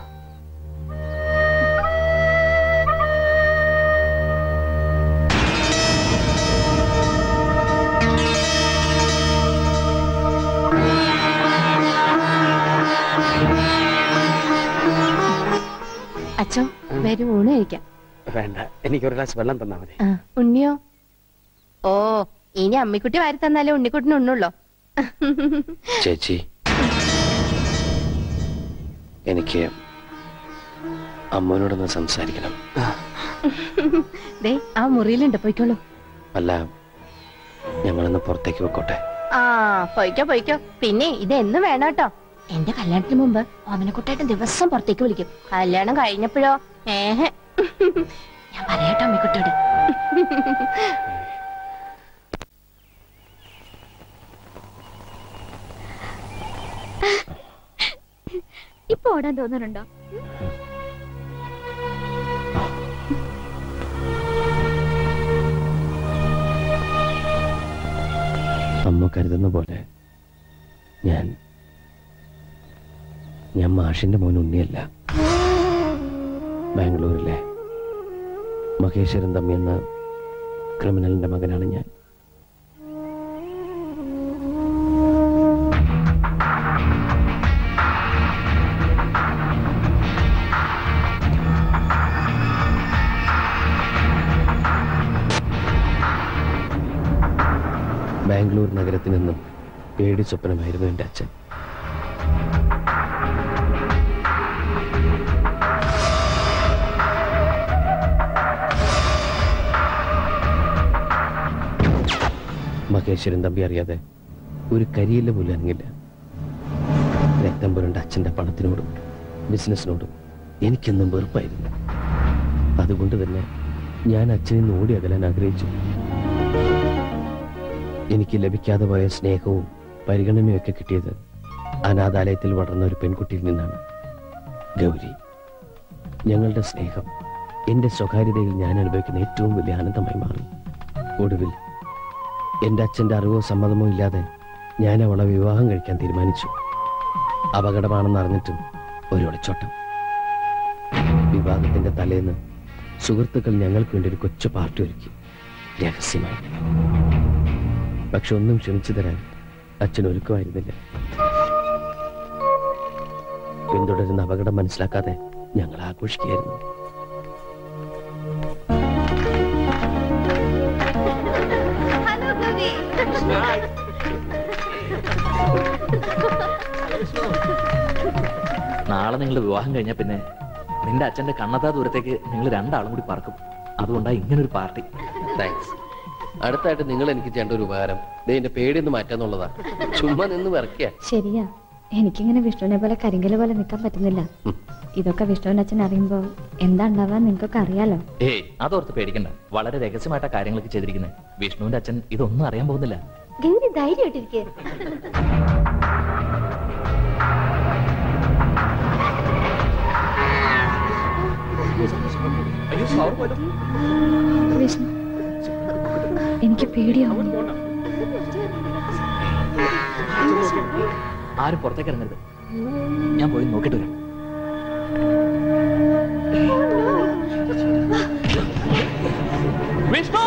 അച്ഛോ വരും ഊണ് കഴിക്കാം. വേണ്ട. എനിക്ക് ഒരു ഗ്ലാസ് വെള്ളം തന്നാ മതി. ഉണ്ണിയോ? ഓ ഇനി അമ്മിക്കുട്ടി വാരി തന്നാലേ ഉണ്ണിക്കുട്ടിന് ഉണ്ണുള്ളോ. ചേച്ചി എനിക്ക് അമ്മനോടൊന്ന് സംസാരിക്കണം. ദേ ആ മുറിയിലുണ്ട് പോയിക്കോളൂ. അല്ല ഞങ്ങളൊന്ന് പുറത്തേക്ക് വെക്കോട്ടെ ആ പോയിക്കോ പോയിക്കോ. പിന്നെ ഇത് എന്ന് വേണം കേട്ടോ. എന്റെ കല്യാണത്തിന് മുമ്പ് ഓമനക്കുട്ടായിട്ട് ദിവസം പുറത്തേക്ക് വിളിക്കും. കല്യാണം കഴിഞ്ഞപ്പോഴോ? ഏഹെ ഞാൻ പറയട്ടോ അമ്മിക്കുട്ടോട് ഇപ്പൊ ഓടാൻ തോന്നുന്നുണ്ടോ? അമ്മ കരുതുന്ന പോലെ ഞാൻ ഞാൻ മാഷിന്റെ മോൻ ഉണ്ണിയല്ല. ബാംഗ്ലൂരിലെ മഹേശ്വരൻ തമ്മി എന്ന ക്രിമിനലിന്റെ മകനാണ് ഞാൻ. ബാംഗ്ലൂർ നഗരത്തിൽ നിന്നും പേടി സ്വപ്നമായിരുന്നു എന്റെ അച്ഛൻ. മഹേശ്വരൻ തമ്പി അറിയാതെ ഒരു കരിയില്ല പോലും അനങ്ങില്ല. രക്തം പുരണ്ട അച്ഛന്റെ പണത്തിനോടും ബിസിനസ്സിനോടും എനിക്കെന്നും വെറുപ്പായിരുന്നു. അതുകൊണ്ട് തന്നെ ഞാൻ അച്ഛനിൽ നിന്ന് ഓടി അകലാൻ ആഗ്രഹിച്ചു. എനിക്ക് ലഭിക്കാതെ പോയ സ്നേഹവും പരിഗണനയൊക്കെ കിട്ടിയത് അനാഥാലയത്തിൽ വളർന്ന ഒരു പെൺകുട്ടിയിൽ നിന്നാണ്. ഗൗരി ഞങ്ങളുടെ സ്നേഹം എന്റെ സ്വകാര്യതയിൽ ഞാൻ അനുഭവിക്കുന്ന ഏറ്റവും വലിയ ആനന്ദമായി മാറി. ഒടുവിൽ എന്റെ അച്ഛന്റെ അറിവോ സമ്മതമോ ഇല്ലാതെ ഞാൻ അവളെ വിവാഹം കഴിക്കാൻ തീരുമാനിച്ചു. അപകടമാണെന്ന് അറിഞ്ഞിട്ടും ഒരു ഒളിച്ചോട്ടം. വിവാഹത്തിന്റെ തലേന്ന് സുഹൃത്തുക്കൾ ഞങ്ങൾക്ക് വേണ്ടി ഒരു കൊച്ചു പാർട്ടി ഒരുക്കി. രഹസ്യമായി. പക്ഷെ ഒന്നും ക്ഷമിച്ചു തരാൻ അച്ഛൻ ഒരുക്കമായിരുന്നില്ല. പിന്തുടരുന്ന അപകടം മനസ്സിലാക്കാതെ ഞങ്ങൾ ആഘോഷിക്കുകയായിരുന്നു. നാളെ നിങ്ങൾ വിവാഹം കഴിഞ്ഞാൽ പിന്നെ നിന്റെ അച്ഛന്റെ കണ്ണത്താ ദൂരത്തേക്ക് നിങ്ങൾ രണ്ടാളും കൂടി പറക്കും. അതുകൊണ്ടാ ഇങ്ങനെ ഒരു പാർട്ടി. താങ്ക്സ് അടുത്തായിട്ട് നിങ്ങൾ എനിക്ക് ചെയ്യേണ്ട ഒരു ഉപകാരം. ദേ എന്റെ പേടിയൊന്ന് മാറ്റാന്നുള്ളതാ. ചുമ്മാ നിന്ന് വിറക്കുക ശരിയാ. എനിക്കിങ്ങനെ വിഷ്ണുവിനെ പോലെ കരിങ്കൽ പോലെ നിൽക്കാൻ പറ്റുന്നില്ല. ഇതൊക്കെ വിഷ്ണുവിന്റെ അച്ഛൻ അറിയുമ്പോ എന്താ ഉണ്ടാവാ നിങ്ങൾക്കൊക്കെ അറിയാലോ? ഏയ് അതോർത്ത് പേടിക്കണ്ട. വളരെ രഹസ്യമായിട്ടാ കാര്യങ്ങളൊക്കെ ചെയ്തിരിക്കുന്നത് വിഷ്ണുവിന്റെ അച്ഛൻ ഇതൊന്നും അറിയാൻ പോകുന്നില്ല. ഗൗരി ധൈര്യമായിട്ടിരിക്കേ. വിഷ്ണു എനിക്ക് പേടിയാവും. ആരും പുറത്തേക്ക് ഇറങ്ങരുത്. ഞാൻ പോയി നോക്കിട്ട് വരാം. വിഷ്ണു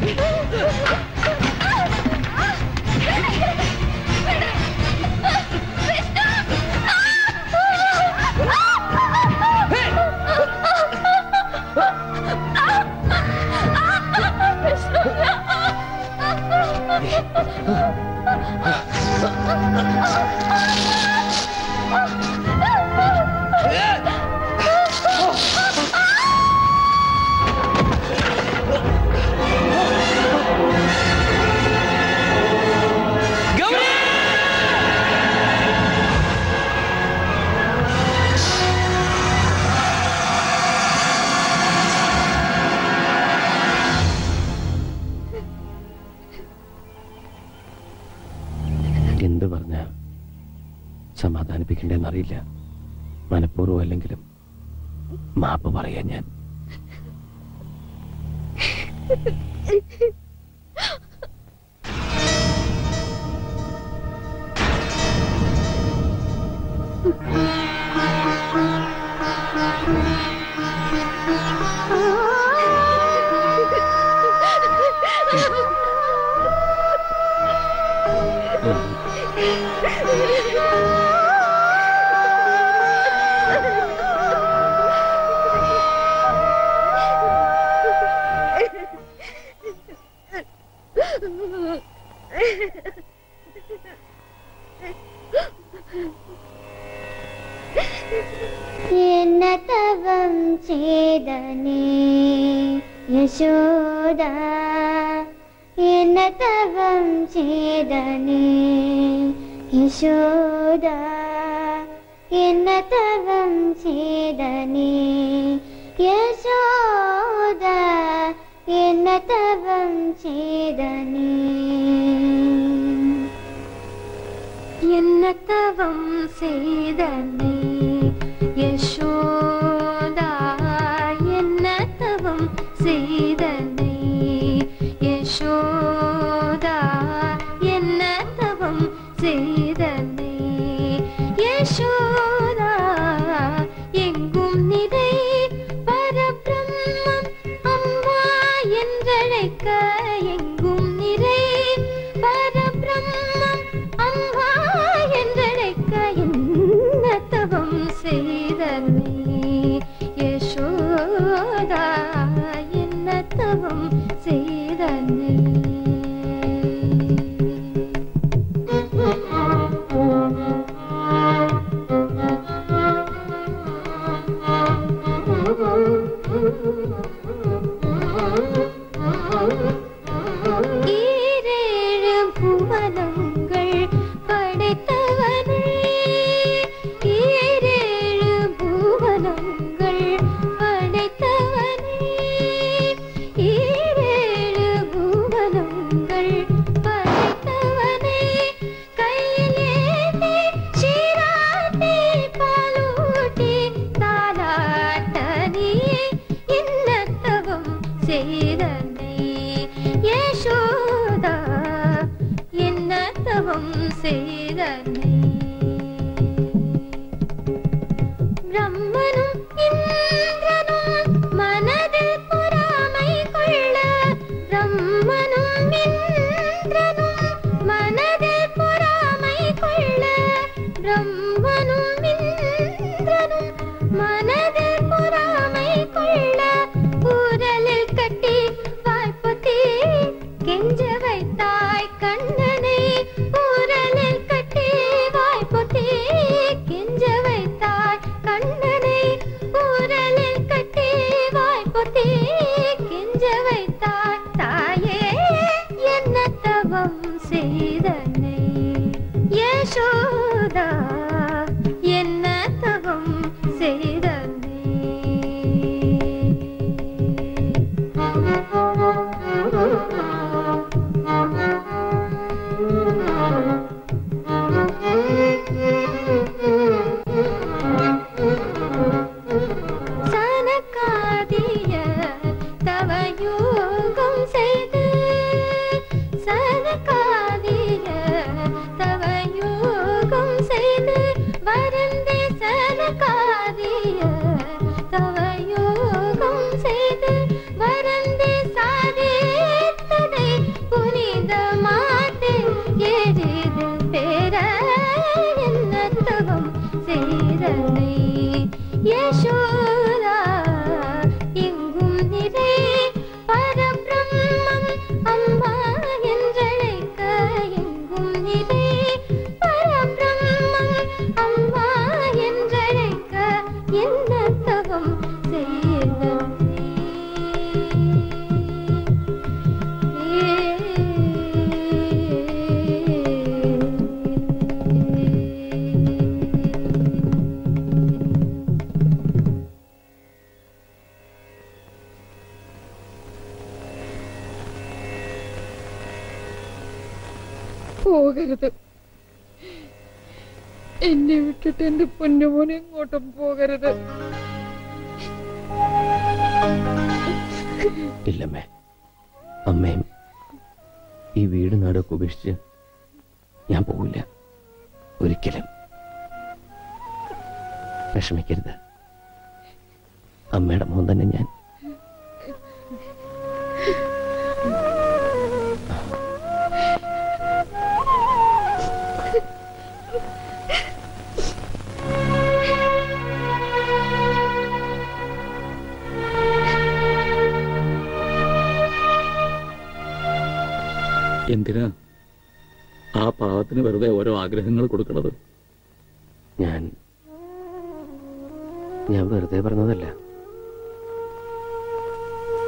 എന്ത്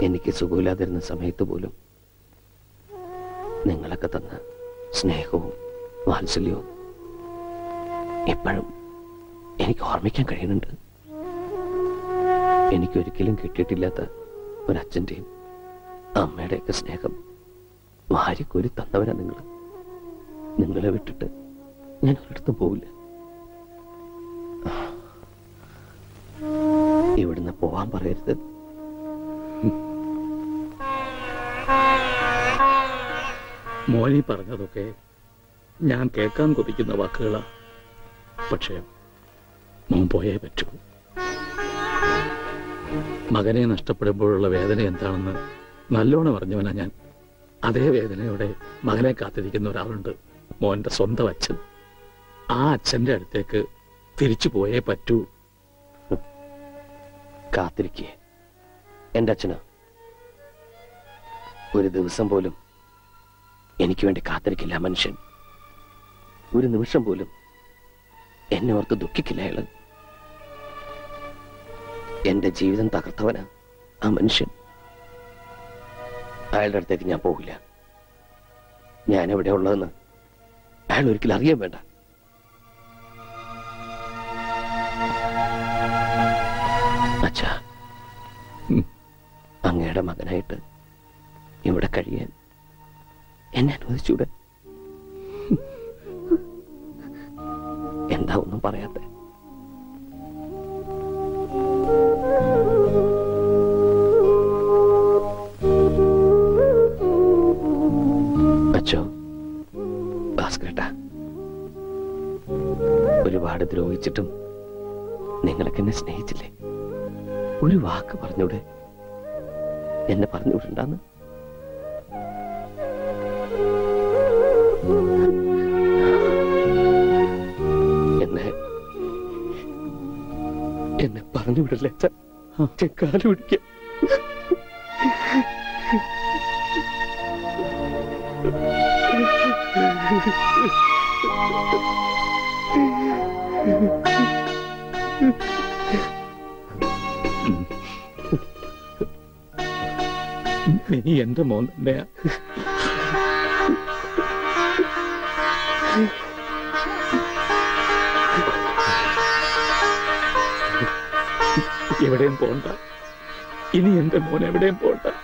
എനിക്ക് സുഖമില്ലാതിരുന്ന സമയത്ത് പോലും നിങ്ങളൊക്കെ തന്ന സ്നേഹവും വാത്സല്യവും ഇപ്പോഴും എനിക്ക് ഓർമ്മിക്കാൻ കഴിയുന്നുണ്ട്. എനിക്കൊരിക്കലും കിട്ടിയിട്ടില്ലാത്ത ഒരച്ഛന്റെയും അമ്മയുടെയൊക്കെ സ്നേഹം വാരിക്കോരി തന്നവരാ നിങ്ങൾ നിങ്ങളെ വിട്ടിട്ട് ഞാൻ ഒരിടത്തും പോവില്ല. ഇവിടുന്ന് പോവാൻ പറയരുത്. മോനി പറഞ്ഞതൊക്കെ ഞാൻ കേൾക്കാൻ കൊതിക്കുന്ന വാക്കുകളാ. പക്ഷേ മോൻ പോയേ പറ്റൂ. മകനെ നഷ്ടപ്പെടുമ്പോഴുള്ള വേദന എന്താണെന്ന് നല്ലോണം അറിഞ്ഞവനാ ഞാൻ. അതേ വേദനയോടെ മകനെ കാത്തിരിക്കുന്ന ഒരാളുണ്ട് മോന്റെ സ്വന്തം അച്ഛൻ. ആ അച്ഛന്റെ അടുത്തേക്ക് തിരിച്ചു പോയേ പറ്റൂ. കാത്തിരിക്കേ. എന്റെ അച്ഛന് ഒരു ദിവസം പോലും എനിക്ക് വേണ്ടി കാത്തിരിക്കില്ല മനുഷ്യൻ. ഒരു നിമിഷം പോലും എന്നെ ഓർത്ത് ദുഃഖിക്കില്ല അയാൾ. എന്റെ ജീവിതം തകർത്തവനാ ആ മനുഷ്യൻ. അയാളുടെ അടുത്തേക്ക് ഞാൻ പോകില്ല. ഞാൻ എവിടെ ഉള്ളതെന്ന് അയാൾ ഒരിക്കലും അറിയാൻ വേണ്ട. അച്ഛാ അങ്ങയുടെ മകനായിട്ട് ഇവിടെ കഴിയാൻ എന്നെ അനുവദിച്ചൂടെ? എന്താ ഒന്നും പറയാത്തെ? അച്ഛോ ഭാസ്കരേട്ടാ ഒരുപാട് ദ്രോഹിച്ചിട്ടും നിങ്ങളൊക്കെ എന്നെ സ്നേഹിച്ചില്ലേ? ഒരു വാക്ക് പറഞ്ഞൂടെ? എന്നെ പറഞ്ഞു എന്നെ എന്നെ പറഞ്ഞു വിടല്ലേ അച്ഛാ. ഞാൻ കാൽ പിടിക്കാം നീ എന്റെ മോൻ തന്നെയാ എവിടെയും പോണ്ട. ഇനി എന്റെ മോൻ എവിടെയും പോണ്ട.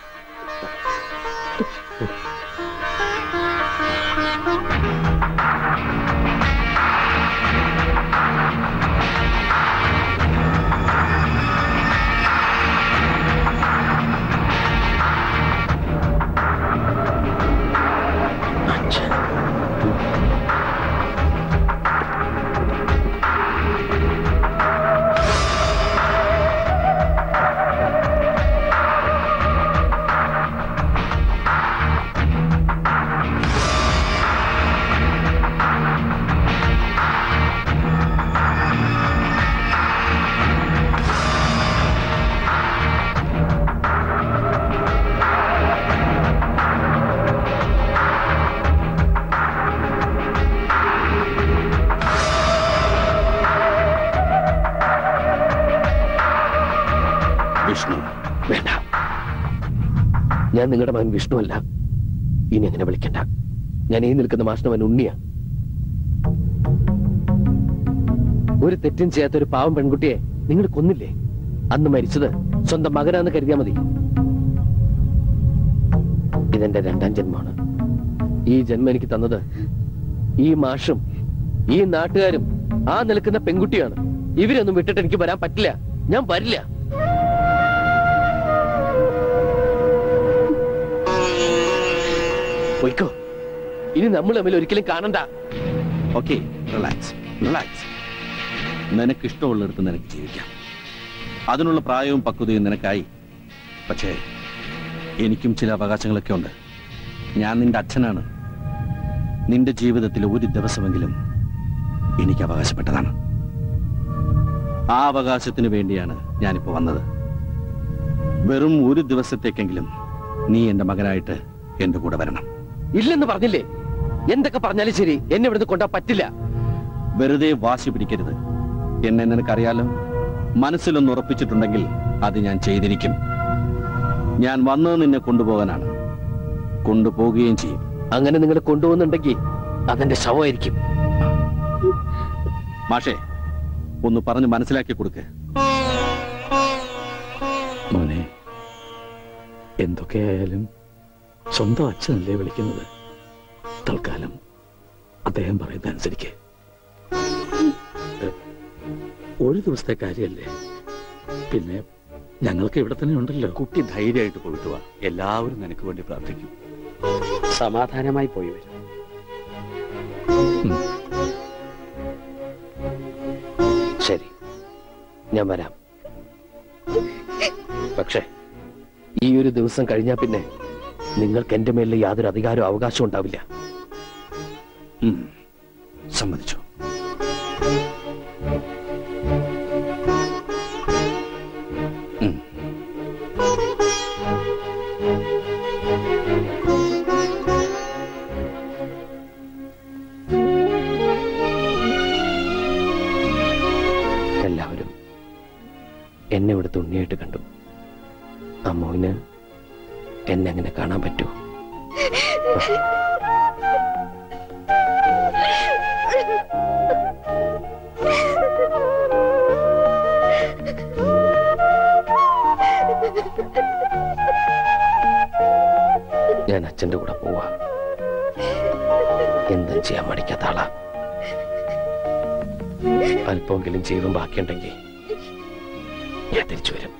ഞാൻ നിങ്ങളുടെ മകൻ വിഷ്ണു അല്ല. ഇനി അങ്ങനെ വിളിക്കണ്ട. ഞാൻ ഈ നിൽക്കുന്ന മാഷ്ടവൻ ഉണ്ണിയ. ഒരു തെറ്റും ചെയ്യാത്ത ഒരു പാവം പെൺകുട്ടിയെ നിങ്ങൾ കൊന്നില്ലേ? അന്ന് മരിച്ചത് സ്വന്തം മകനാന്ന് കരുതിയാ മതി. ഇതെന്റെ രണ്ടാം ജന്മമാണ്. ഈ ജന്മം എനിക്ക് തന്നത് ഈ മാഷും ഈ നാട്ടുകാരും ആ നിൽക്കുന്ന പെൺകുട്ടിയാണ്. ഇവരൊന്നും വിട്ടിട്ട് എനിക്ക് വരാൻ പറ്റില്ല. ഞാൻ വരില്ല. പോയിക്കോ. ഇനി നമ്മൾ തമ്മിൽ ഒരിക്കലും കാണണ്ട. ഓക്കെ റിലാക്സ് റിലാക്സ് നിനക്ക് ഇഷ്ടമുള്ളിടത്ത് നിനക്ക് ജീവിക്കാം. അതിനുള്ള പ്രായവും പക്വതയും നിനക്കായി. പക്ഷേ എനിക്കും ചില അവകാശങ്ങളൊക്കെ ഉണ്ട്. ഞാൻ നിന്റെ അച്ഛനാണ്. നിന്റെ ജീവിതത്തിൽ ഒരു ദിവസമെങ്കിലും എനിക്ക് അവകാശപ്പെട്ടതാണ്. ആ അവകാശത്തിന് വേണ്ടിയാണ് ഞാനിപ്പോ വന്നത്. വെറും ഒരു ദിവസത്തേക്കെങ്കിലും നീ എന്റെ മകനായിട്ട് എന്റെ കൂടെ വരണം. ഇല്ലെന്ന് പറഞ്ഞില്ലേ? എന്തൊക്കെ പറഞ്ഞാലും ശരി എന്നെ ഇവിടുന്ന് കൊണ്ടാ പറ്റില്ല. വെറുതെ വാശി പിടിക്കരുത്. എന്നെ നിനക്കറിയാലോ? മനസ്സിലൊന്ന് ഉറപ്പിച്ചിട്ടുണ്ടെങ്കിൽ അത് ഞാൻ ചെയ്തിരിക്കും. ഞാൻ വന്നത് നിന്നെ കൊണ്ടുപോകാനാണ്. കൊണ്ടുപോകുകയും ചെയ്യും. അങ്ങനെ നിങ്ങൾ കൊണ്ടുപോകുന്നുണ്ടെങ്കിൽ അതെന്റെ ശവമായിരിക്കും. മാഷേ ഒന്ന് പറഞ്ഞ് മനസ്സിലാക്കി കൊടുക്ക്. മോനെ എന്തൊക്കെയായാലും സ്വന്തം അച്ഛനല്ലേ വിളിക്കുന്നത്? തൽക്കാലം അദ്ദേഹം പറയുന്ന അനുസരിക്ക്. ഒരു ദിവസത്തെ കാര്യമല്ലേ? പിന്നെ ഞങ്ങൾക്ക് ഇവിടെ തന്നെ ഉണ്ടല്ലോ. കുട്ടി ധൈര്യമായിട്ട് പോയിട്ട് വാ. എല്ലാവരും നിനക്ക് വേണ്ടി പ്രാർത്ഥിക്കും. സമാധാനമായി പോയി വരും. ശരി. ഞാൻ വരാം. പക്ഷേ ഈ ഒരു ദിവസം കഴിഞ്ഞാ പിന്നെ നിങ്ങൾക്ക് എന്റെ മേലിൽ യാതൊരു അധികാരവും അവകാശവും ഉണ്ടാവില്ല. സമ്മതിച്ചു. എല്ലാവരും എന്നെ ഇവിടെ തുണ്ണിയായിട്ട് കണ്ടു. അമ്മോന് എന്നെ അങ്ങനെ കാണാൻ പറ്റുമോ ഞാൻ അച്ഛന്റെ കൂടെ പോവാ. എന്തും ചെയ്യാൻ മടിക്കാത്ത ആളാ. അല്പമെങ്കിലും ജീവൻ ബാക്കിയുണ്ടെങ്കിൽ ഞാൻ തിരിച്ചു വരും.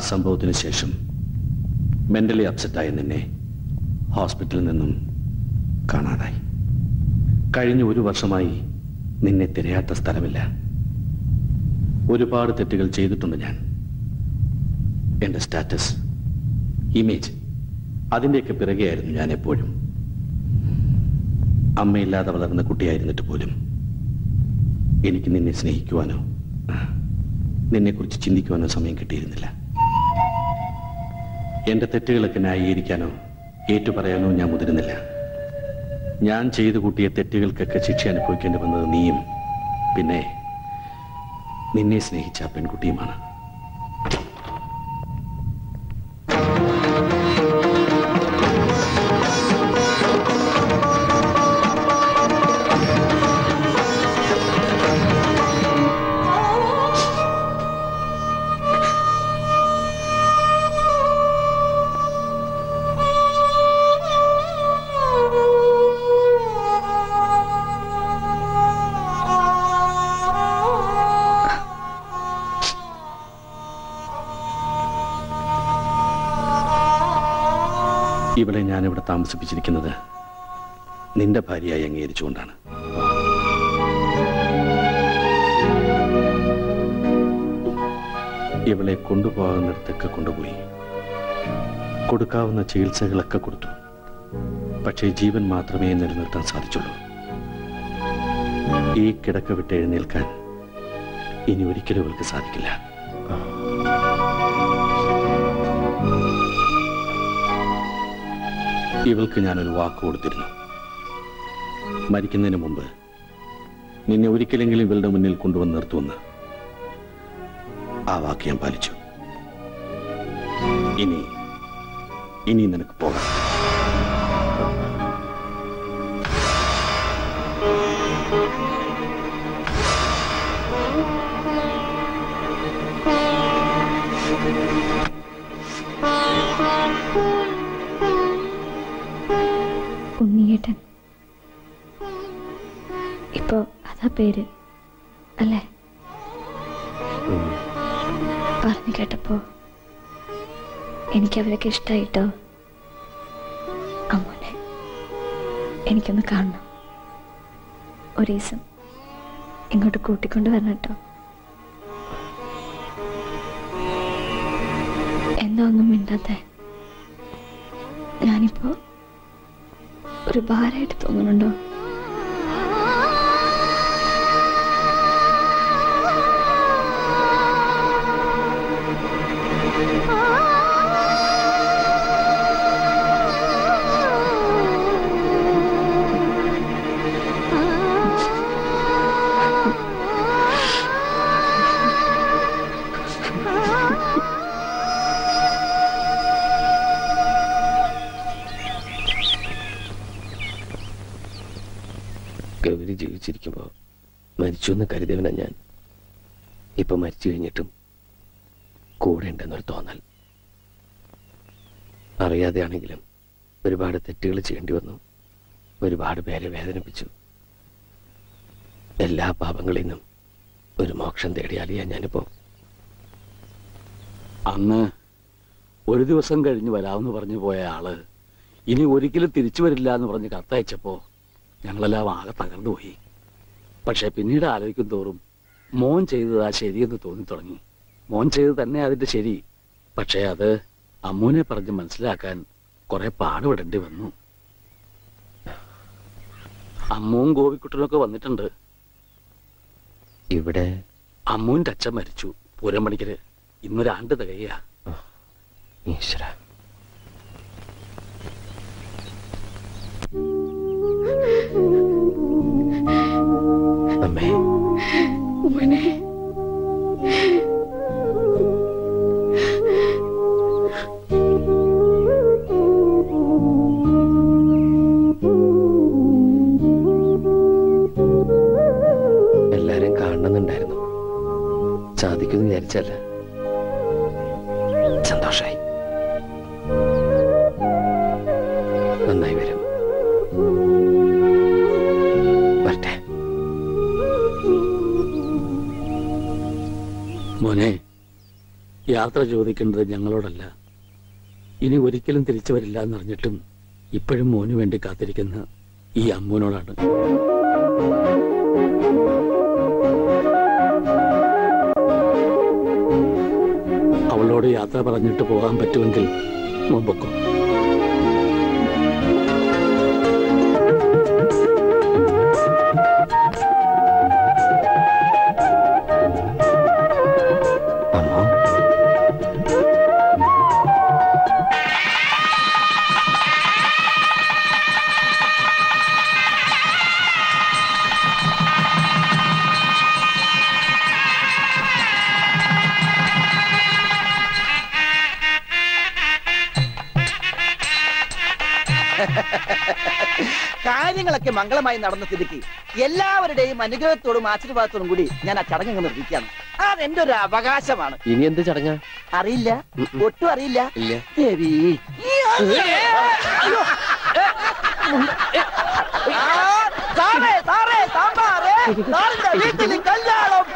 സംഭവത്തിന് ശേഷം മെന്റലി അപ്സെറ്റായ നിന്നെ ഹോസ്പിറ്റലിൽ നിന്നും കാണാതായി. കഴിഞ്ഞ ഒരു വർഷമായി നിന്നെ തിരയാത്ത സ്ഥലമില്ല. ഒരുപാട് തെറ്റുകൾ ചെയ്തിട്ടുണ്ട് ഞാൻ. എന്റെ സ്റ്റാറ്റസ് ഇമേജ് അതിന്റെയൊക്കെ പിറകെയായിരുന്നു ഞാൻ എപ്പോഴും. അമ്മയില്ലാതെ വളർന്ന കുട്ടിയായിരുന്നിട്ട് പോലും എനിക്ക് നിന്നെ സ്നേഹിക്കുവാനോ നിന്നെക്കുറിച്ച് ചിന്തിക്കുവാനോ സമയം കിട്ടിയിരുന്നില്ല. എന്റെ തെറ്റുകളൊക്കെ ന്യായീകരിക്കാനോ ഏറ്റുപറയാനോ ഞാൻ മുതിരുന്നില്ല. ഞാൻ ചെയ്തു കൂട്ടിയ തെറ്റുകൾക്കൊക്കെ ശിക്ഷ അനുഭവിക്കേണ്ടി വന്നത് നീയും. പിന്നെ നിന്നെ സ്നേഹിച്ച പെൺകുട്ടിയുമാണ്. താമസിപ്പിച്ചിരിക്കുന്നത് നിന്റെ ഭാര്യയായി അംഗീകരിച്ചുകൊണ്ടാണ്. ഇവളെ കൊണ്ടുപോകുന്നിടത്തൊക്കെ കൊണ്ടുപോയി. കൊടുക്കാവുന്ന ചികിത്സകളൊക്കെ കൊടുത്തു. പക്ഷേ ജീവൻ മാത്രമേ നിലനിർത്താൻ സാധിച്ചുള്ളൂ. ഈ കിടക്ക വിട്ട് എഴുന്നേൽക്കാൻ ഇനി ഒരിക്കലും അവൾക്ക് സാധിക്കില്ല. ഇവൾക്ക് ഞാനൊരു വാക്ക് കൊടുത്തിരുന്നു. മരിക്കുന്നതിന് മുമ്പ് നിന്നെ ഒരിക്കലെങ്കിലും ഇവളുടെ മുന്നിൽ കൊണ്ടുവന്ന് നിർത്തുമെന്ന് ആ വാക്ക് ഞാൻ പാലിച്ചു. ഇനി ഇനി നിനക്ക് പോകാം. പേര്. അല്ലേ? പറഞ്ഞു കേട്ടപ്പോ എനിക്ക് അവരൊക്കെ ഇഷ്ടായിട്ടോ? അമ്മോനെ എനിക്കൊന്ന് കാണണം. ഒരു ദിവസം ഇങ്ങോട്ട് കൂട്ടിക്കൊണ്ട് വരണം കേട്ടോ. എന്താ ഒന്നും മിണ്ടാത്തെ? ഞാനിപ്പോ ഒരു ഭാരമായിട്ട് തോന്നുന്നുണ്ടോ? എന്ന് കരുതിയവനാ ഞാൻ. ഇപ്പൊ മരിച്ചു കഴിഞ്ഞിട്ടും കൂടെ ഉണ്ടെന്നൊരു തോന്നൽ. അറിയാതെയാണെങ്കിലും ഒരുപാട് തെറ്റുകൾ ചെയ്യേണ്ടി വന്നു. ഒരുപാട് പേരെ വേദനിപ്പിച്ചു. എല്ലാ പാപങ്ങളിൽ നിന്നും ഒരു മോക്ഷം തേടിയാലിയാ ഞാനിപ്പോ. അന്ന് ഒരു ദിവസം കഴിഞ്ഞ് വരാമെന്ന് പറഞ്ഞു പോയ ആൾ ഇനി ഒരിക്കലും തിരിച്ചു വരില്ല എന്ന് പറഞ്ഞ് കത്തയച്ചപ്പോ ഞങ്ങളെല്ലാം ആകെ തകർന്നു പോയി പക്ഷെ പിന്നീട് ആലോചിക്കും തോറും മോൻ ചെയ്തതാ ശരിയെന്ന് തോന്നി തുടങ്ങി. മോൻ ചെയ്തത് തന്നെ അതിന്റെ ശരി. പക്ഷേ അത് അമ്മൂനെ പറഞ്ഞ് മനസ്സിലാക്കാൻ കുറെ പാടുപെടേണ്ടി വന്നു. അമ്മുവും ഗോപിക്കുട്ടനൊക്കെ വന്നിട്ടുണ്ട്. ഇവിടെ? അമ്മുവിന്റെ അച്ഛൻ മരിച്ചു. പൂരം പണിക്കര് ഇന്നൊരാണ്ട് തികയാ. ഈശ്വര. അമ്മേ. മോനെ. എല്ലാരും കാണണമെന്നുണ്ടായിരുന്നു. സാധിക്കുമെന്ന് വിചാരിച്ചല്ല മോനെ യാത്ര ചോദിക്കേണ്ടത് ഞങ്ങളോടല്ല. ഇനി ഒരിക്കലും തിരിച്ചു വരില്ല എന്നറിഞ്ഞിട്ടും ഇപ്പോഴും മോനു വേണ്ടി കാത്തിരിക്കുന്ന ഈ അമ്മൂനോടാണ് അവളോട് യാത്ര പറഞ്ഞിട്ട് പോകാൻ പറ്റുമെങ്കിൽ മോൻ കാര്യങ്ങളൊക്കെ മംഗളമായി നടന്ന സ്ഥിതിക്ക് എല്ലാവരുടെയും അനുഗ്രഹത്തോടും ആശീർവാദത്തോടും കൂടി ഞാൻ ആ ചടങ്ങ് അങ്ങ് നിർത്തിക്കുകയാണ് അതെന്റെ ഒരു അവകാശമാണ്. ഇനി എന്ത് ചടങ്ങാ? അറിയില്ല. ഒട്ടും അറിയില്ല. ദേവി. ആ, സാറേ സാറേ സാമ്പാറേ. സാറിന്റെ വീട്ടിൽ കല്യാണം.